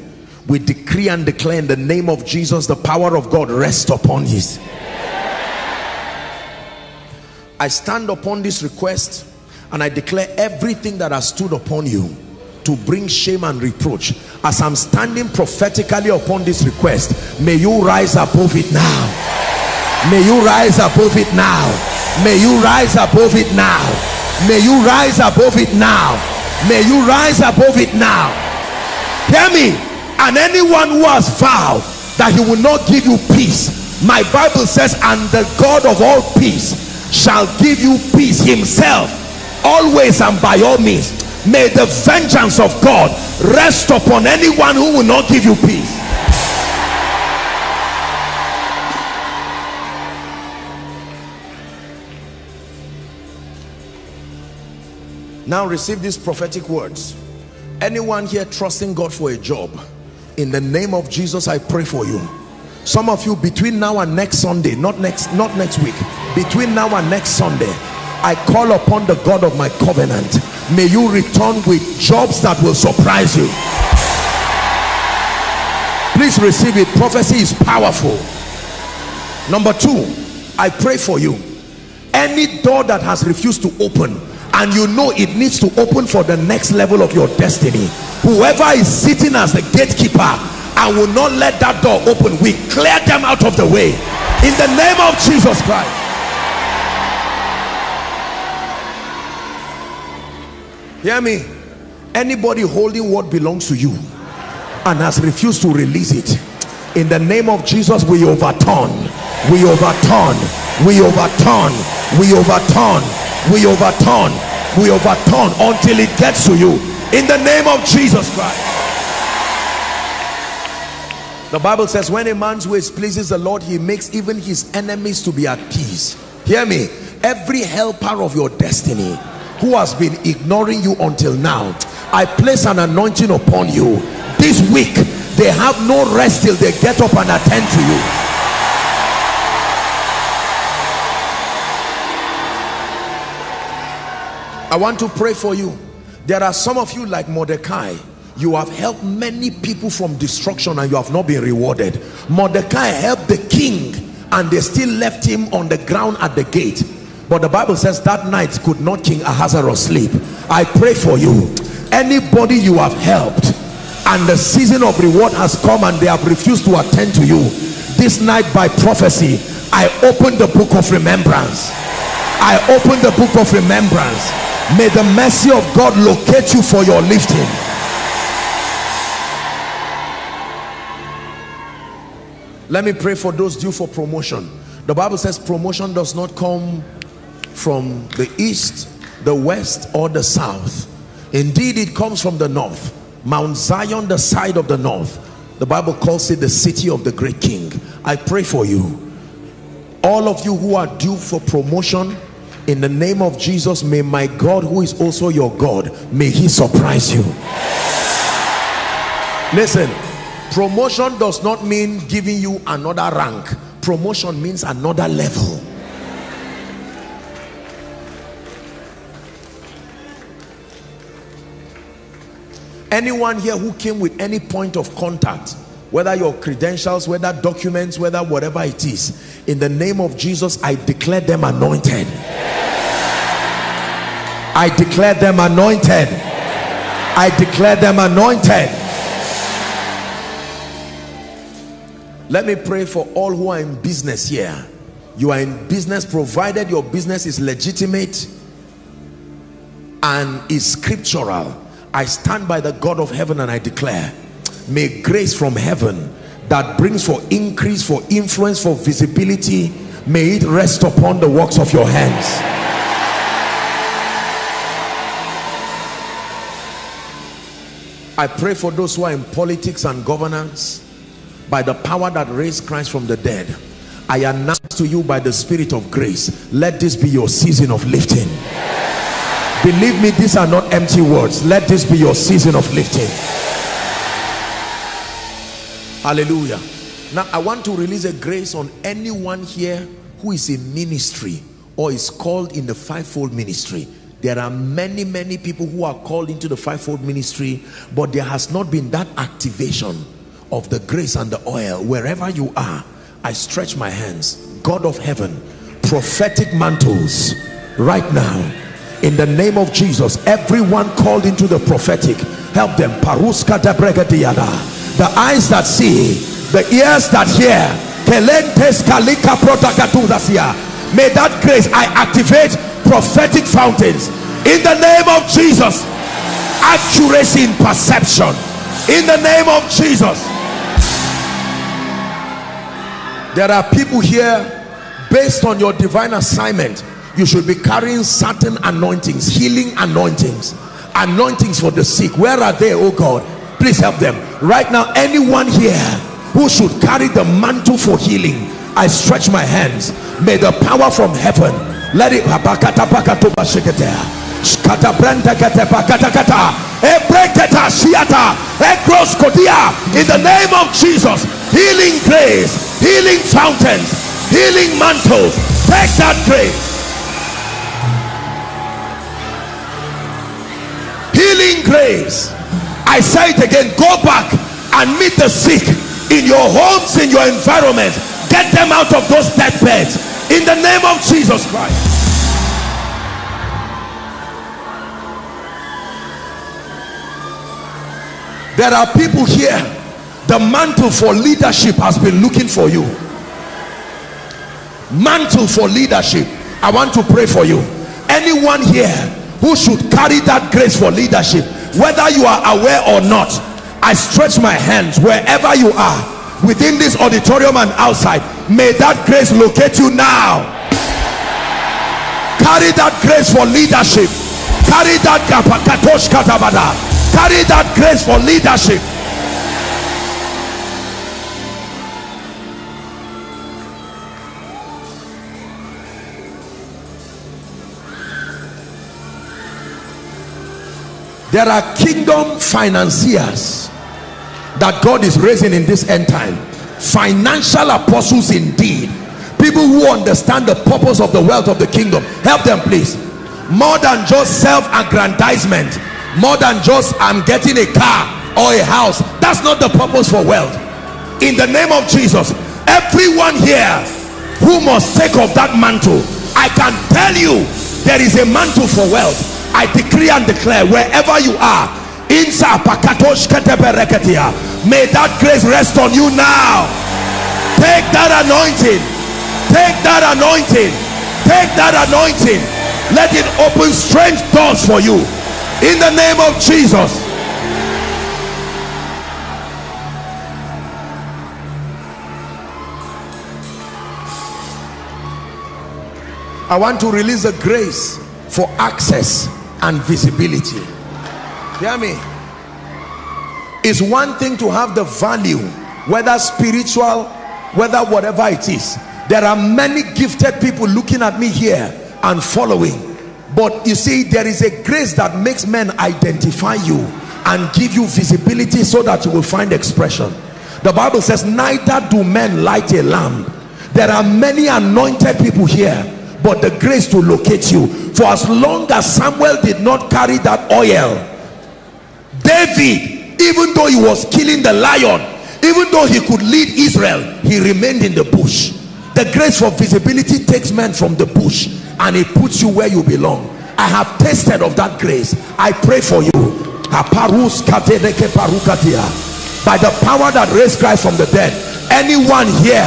we decree and declare in the name of Jesus the power of God rest upon you I stand upon this request and I declare everything that has stood upon you to bring shame and reproach. As I'm standing prophetically upon this request may you rise above it now. May you rise above it now. May you rise above it now. May you rise above it now. May you rise above it now. Hear me and anyone who has vowed that he will not give you peace my bible says and the god of all peace shall give you peace himself always and by all means. May the vengeance of god rest upon anyone who will not give you peace. Now receive these prophetic words. Anyone here trusting god for a job in the name of jesus i pray for you. Some of you between now and next sunday not next not next week between now and next sunday i call upon the god of my covenant. May you return with jobs that will surprise you. Please receive it. Prophecy is powerful. Number two i pray for you. Any door that has refused to open and you know it needs to open for the next level of your destiny whoever is sitting as the gatekeeper and will not let that door open. We clear them out of the way. In the name of jesus christ. Hear me? Anybody holding what belongs to you and has refused to release it in the name of jesus we overturn. We overturn. We overturn. We overturn. We overturn. We overturn until it gets to you in the name of jesus christ. The bible says when a man's ways pleases the lord he makes even his enemies to be at peace. Hear me. Every helper of your destiny who has been ignoring you until now i place an anointing upon you. This week they have no rest till they get up and attend to you. I want to pray for you. There are some of you like Mordecai. You have helped many people from destruction and you have not been rewarded. Mordecai helped the king and they still left him on the ground at the gate. But the Bible says that night could not King Ahasuerus sleep. I pray for you. Anybody you have helped and the season of reward has come and they have refused to attend to you. This night by prophecy, I open the book of remembrance. I open the book of remembrance. May the mercy of God locate you for your lifting. Let me pray for those due for promotion. The bible says promotion does not come from the east the west or the south. Indeed it comes from the north. Mount zion the side of the north. The bible calls it the city of the great king. I pray for you. All of you who are due for promotion in the name of Jesus may my God who is also your God may he surprise you. Listen promotion does not mean giving you another rank. Promotion means another level. Anyone here who came with any point of contact whether your credentials whether documents whether whatever it is in the name of jesus i declare them anointed. I declare them anointed. I declare them anointed. Let me pray for all who are in business here. You are in business provided your business is legitimate and is scriptural. I stand by the god of heaven and i declare may grace from heaven that brings for increase for influence for visibility may it rest upon the works of your hands. I pray for those who are in politics and governance by the power that raised christ from the dead. I announce to you by the spirit of grace let this be your season of lifting. Believe me these are not empty words. Let this be your season of lifting hallelujah. Now i want to release a grace on anyone here who is in ministry or is called in the fivefold ministry. There are many many people who are called into the fivefold ministry but there has not been that activation of the grace and the oil. Wherever you are i stretch my hands. God of heaven prophetic mantles right now in the name of jesus everyone called into the prophetic help them. Paruska the eyes that see the ears that hear. May that grace i activate prophetic fountains. In the name of jesus accuracy in perception. In the name of jesus. There are people here based on your divine assignment you should be carrying certain anointings healing anointings anointings for the sick. Where are they oh god please help them. Right now anyone here who should carry the mantle for healing i stretch my hands. May the power from heaven let it in the name of jesus healing grace healing fountains healing mantles take that grace. Healing grace I say it again go back and meet the sick in your homes in your environment. Get them out of those deathbeds in the name of jesus christ. There are people here. The mantle for leadership has been looking for you. Mantle for leadership. I want to pray for you. Anyone here who should carry that grace for leadership whether you are aware or not i stretch my hands wherever you are within this auditorium and outside. May that grace locate you now. Carry that grace for leadership. Carry that carry that grace for leadership there are kingdom financiers that God is raising in this end time. Financial apostles indeed. People who understand the purpose of the wealth of the kingdom. Help them please. More than just self-aggrandizement. More than just I'm getting a car or a house. That's not the purpose for wealth. In the name of Jesus everyone here who must take up that mantle I can tell you there is a mantle for wealth I decree and declare wherever you are may that grace rest on you now. Take that anointing. Take that anointing. Take that anointing. Let it open strange doors for you. In the name of Jesus. I want to release the grace for access and visibility. Hear me? It's one thing to have the value whether spiritual whether whatever it is. There are many gifted people looking at me here and following. But you see there is a grace that makes men identify you and give you visibility so that you will find expression. The bible says neither do men light a lamp. There are many anointed people here but the grace to locate you. For as long as samuel did not carry that oil david even though he was killing the lion even though he could lead israel he remained in the bush. The grace for visibility takes men from the bush and it puts you where you belong. I have tasted of that grace. I pray for you. By the power that raised christ from the dead anyone here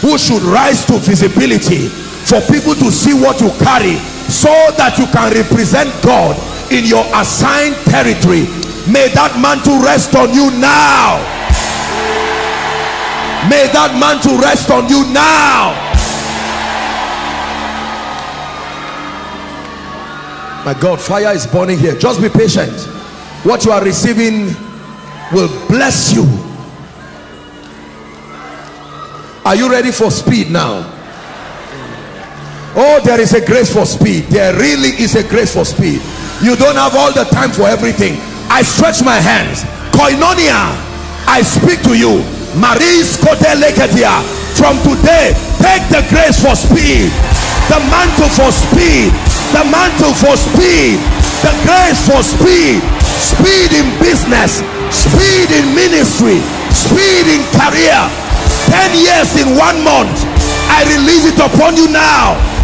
who should rise to visibility for people to see what you carry so that you can represent God in your assigned territory. May that mantle rest on you now. May that mantle rest on you now. My God fire is burning here. Just be patient. What you are receiving will bless you. Are you ready for speed now oh there is a grace for speed. There really is a grace for speed. You don't have all the time for everything. I stretch my hands. Koinonia i speak to you. Maris leketia. From today take the grace for speed. The mantle for speed. The mantle for speed. The grace for speed. Speed in business. Speed in ministry. Speed in career. 10 years in one month. I release it upon you now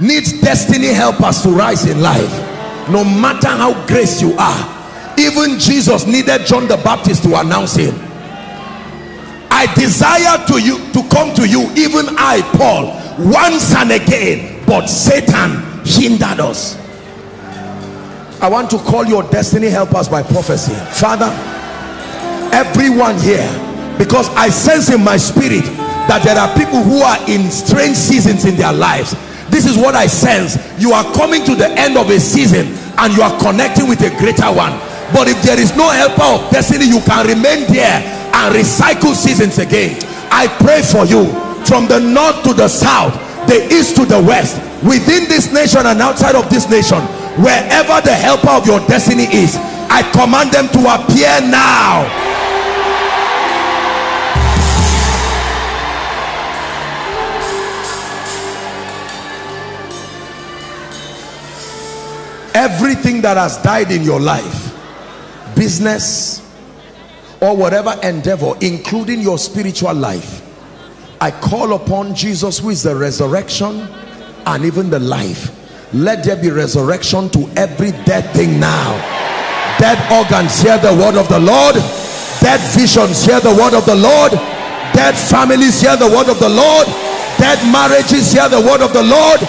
needs destiny helpers to rise in life. No matter how grace you are even jesus needed john the baptist to announce him. I desire to you to come to you even i paul once and again but satan hindered us. I want to call your destiny helpers by prophecy. Father everyone here because i sense in my spirit that there are people who are in strange seasons in their lives this is what i sense. You are coming to the end of a season and you are connecting with a greater one. But if there is no helper of destiny you can remain there and recycle seasons again. I pray for you. From the north to the south the east to the west within this nation and outside of this nation wherever the helper of your destiny is i command them to appear now everything that has died in your life business or whatever endeavor including your spiritual life I call upon Jesus who is the resurrection and even the life. Let there be resurrection to every dead thing now. Dead organs hear the word of the Lord. Dead visions hear the word of the Lord. Dead families hear the word of the Lord. Dead marriages hear the word of the Lord.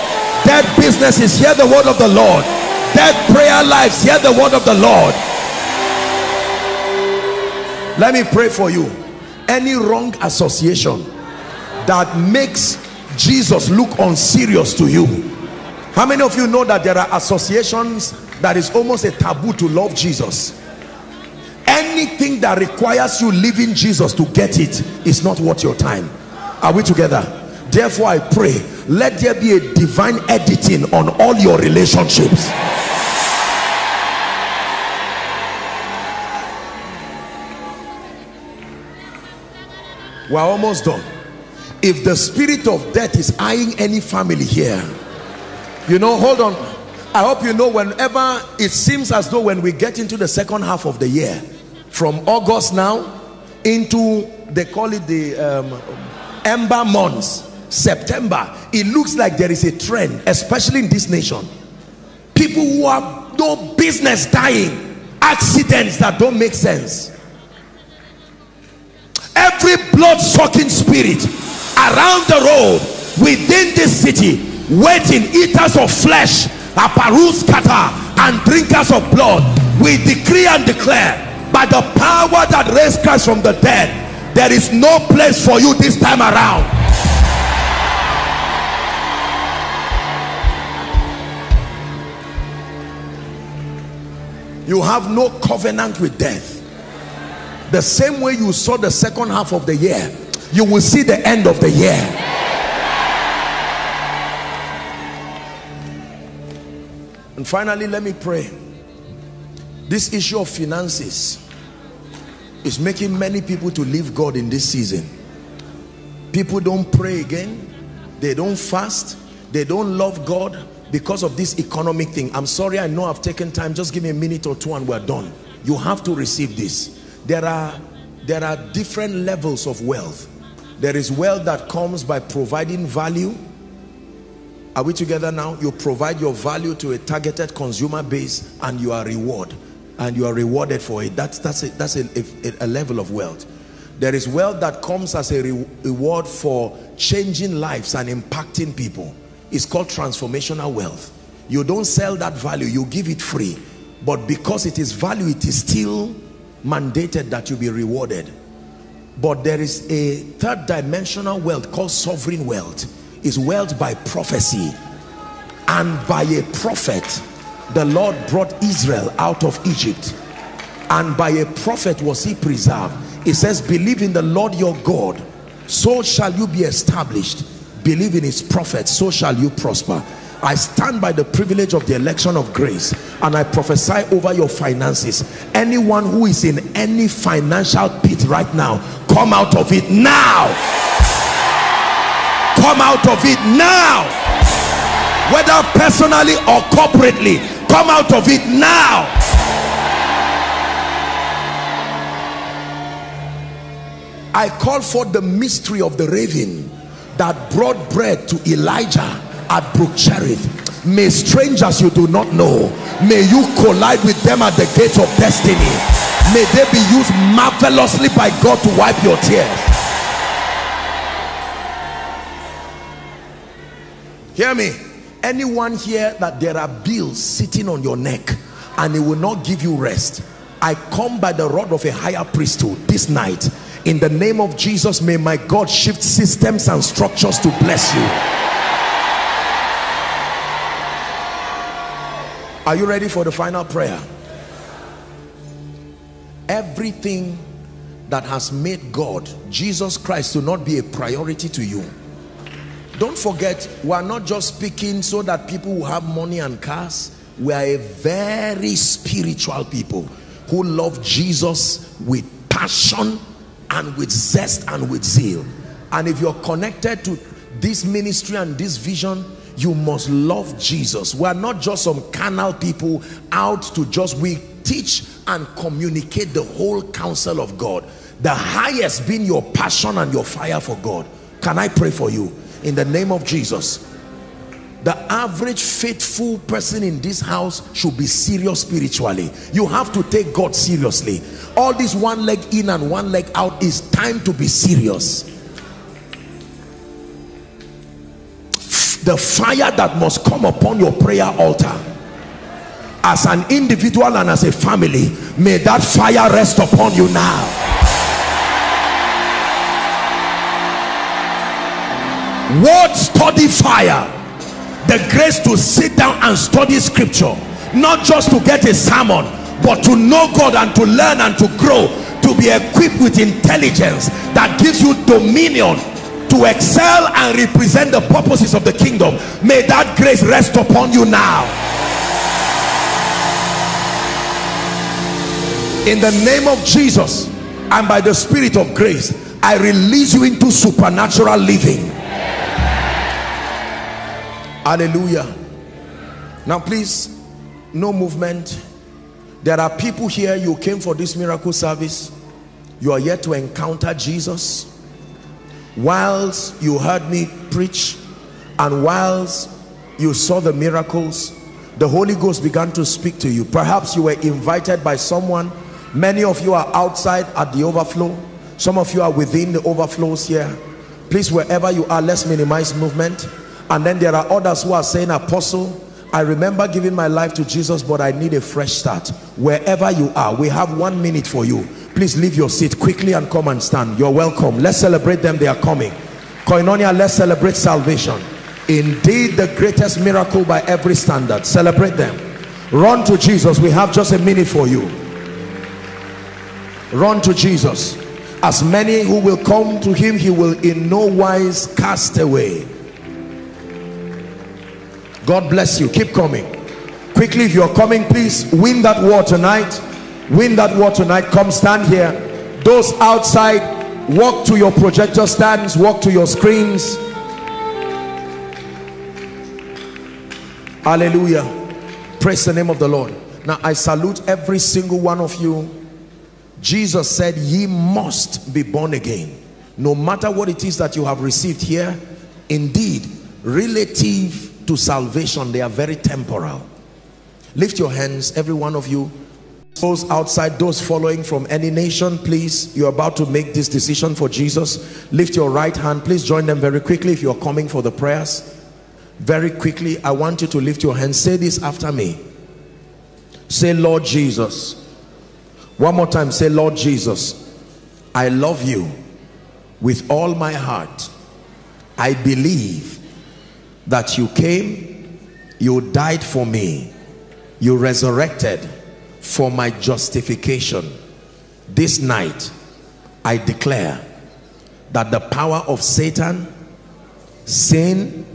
Dead businesses hear the word of the Lord dead prayer lives hear the word of the Lord. Let me pray for you. Any wrong association that makes Jesus look unserious to you. How many of you know that there are associations that is almost a taboo to love Jesus? Anything that requires you leaving Jesus to get it is not worth your time. Are we together therefore I pray let there be a divine editing on all your relationships. We're almost done. If the spirit of death is eyeing any family here you know hold on. I hope you know whenever it seems as though when we get into the second half of the year from august now into they call it the um, ember months september it looks like there is a trend especially in this nation. People who have no business dying. Accidents that don't make sense. Every blood-sucking spirit around the road within this city waiting eaters of flesh aparuskata and drinkers of blood we decree and declare by the power that raised Christ from the dead there is no place for you this time around you have no covenant with death. The same way you saw the second half of the year you will see the end of the year. And finally let me pray. This issue of finances is making many people to leave God in this season. People don't pray again. They don't fast. They don't love God because of this economic thing I'm sorry I know I've taken time. Just give me a minute or two and we're done. You have to receive this. There are there are different levels of wealth. There is wealth that comes by providing value. Are we together now? You provide your value to a targeted consumer base and you are reward and you are rewarded for it. That's that's a, that's a, a, a level of wealth. There is wealth that comes as a re reward for changing lives and impacting people it's called transformational wealth. You don't sell that value you give it free. But because it is value it is still mandated that you be rewarded. But there is a third dimensional wealth called sovereign wealth. Is wealth by prophecy. And by a prophet the Lord brought Israel out of Egypt. And by a prophet was he preserved. It says believe in the Lord your God so shall you be established believe in his prophet so shall you prosper. I stand by the privilege of the election of grace and I prophesy over your finances. Anyone who is in any financial pit right now come out of it now. Come out of it now. Whether personally or corporately come out of it now. I call for the mystery of the raven that brought bread to Elijah at Brook Cherith. May strangers you do not know, may you collide with them at the gates of destiny. May they be used marvelously by God to wipe your tears. Hear me. Anyone here that there are bills sitting on your neck and it will not give you rest. I come by the rod of a higher priesthood this night in the name of Jesus may my God shift systems and structures to bless you. Are you ready for the final prayer? Everything that has made God Jesus Christ to not be a priority to you. Don't forget we are not just speaking so that people will have money and cars. We are a very spiritual people who love Jesus with passion and with zest and with zeal and if you're connected to this ministry and this vision you must love Jesus. We are not just some carnal people out to just, we teach and communicate the whole counsel of God. The highest being your passion and your fire for God. Can I pray for you? In the name of Jesus. The average faithful person in this house should be serious spiritually. You have to take God seriously. All this one leg in and one leg out is time to be serious. The fire that must come upon your prayer altar as an individual and as a family, may that fire rest upon you now. Word study fire the grace to sit down and study scripture. Not just to get a sermon but to know God and to learn and to grow to be equipped with intelligence that gives you dominion to excel and represent the purposes of the kingdom. May that grace rest upon you now. In the name of Jesus and by the spirit of grace I release you into supernatural living hallelujah. Now please no movement. There are people here you came for this miracle service. You are yet to encounter jesus. Whilst you heard me preach and whilst you saw the miracles the holy ghost began to speak to you. Perhaps you were invited by someone. Many of you are outside at the overflow. Some of you are within the overflows here. Please wherever you are let's minimize movement and then there are others who are saying apostle i remember giving my life to jesus but i need a fresh start. Wherever you are we have one minute for you. Please leave your seat quickly and come and stand. You're welcome. Let's celebrate them. They are coming. Koinonia let's celebrate salvation. Indeed the greatest miracle by every standard. Celebrate them. Run to jesus. We have just a minute for you. Run to jesus. As many who will come to him he will in no wise cast away God bless you. Keep coming. Quickly if you're coming please win that war tonight. Win that war tonight. Come stand here. Those outside walk to your projector stands walk to your screens. Hallelujah. Praise the name of the Lord. Now I salute every single one of you. Jesus said ye must be born again. No matter what it is that you have received here indeed relative to salvation. They are very temporal. Lift your hands every one of you. Those outside those following from any nation please you're about to make this decision for Jesus. Lift your right hand. Please join them very quickly if you're coming for the prayers. Very quickly I want you to lift your hand say this after me. Say Lord Jesus. One more time say Lord Jesus I love you with all my heart. I believe that you came you died for me. You resurrected for my justification. This night I declare that the power of Satan sin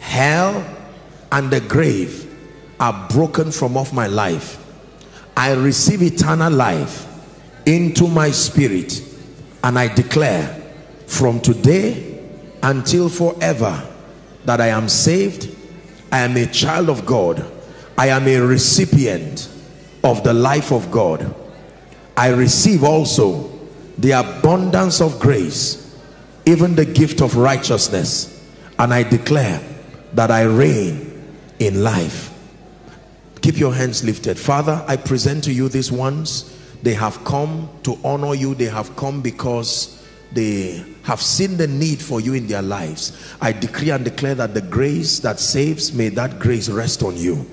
hell and the grave are broken from off my life. I receive eternal life into my spirit and I declare from today until forever that I am saved I am a child of God I am a recipient of the life of God. I receive also the abundance of grace even the gift of righteousness and I declare that I reign in life. Keep your hands lifted. Father I present to you these ones. They have come to honor you. They have come because they have seen the need for you in their lives I decree and declare that the grace that saves may that grace rest on you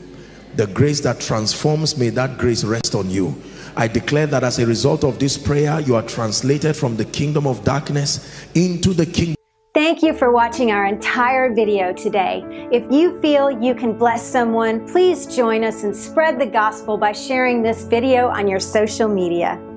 the grace that transforms may that grace rest on you I declare that as a result of this prayer you are translated from the kingdom of darkness into the kingdom Thank you for watching our entire video today. If you feel you can bless someone, please join us and spread the gospel by sharing this video on your social media.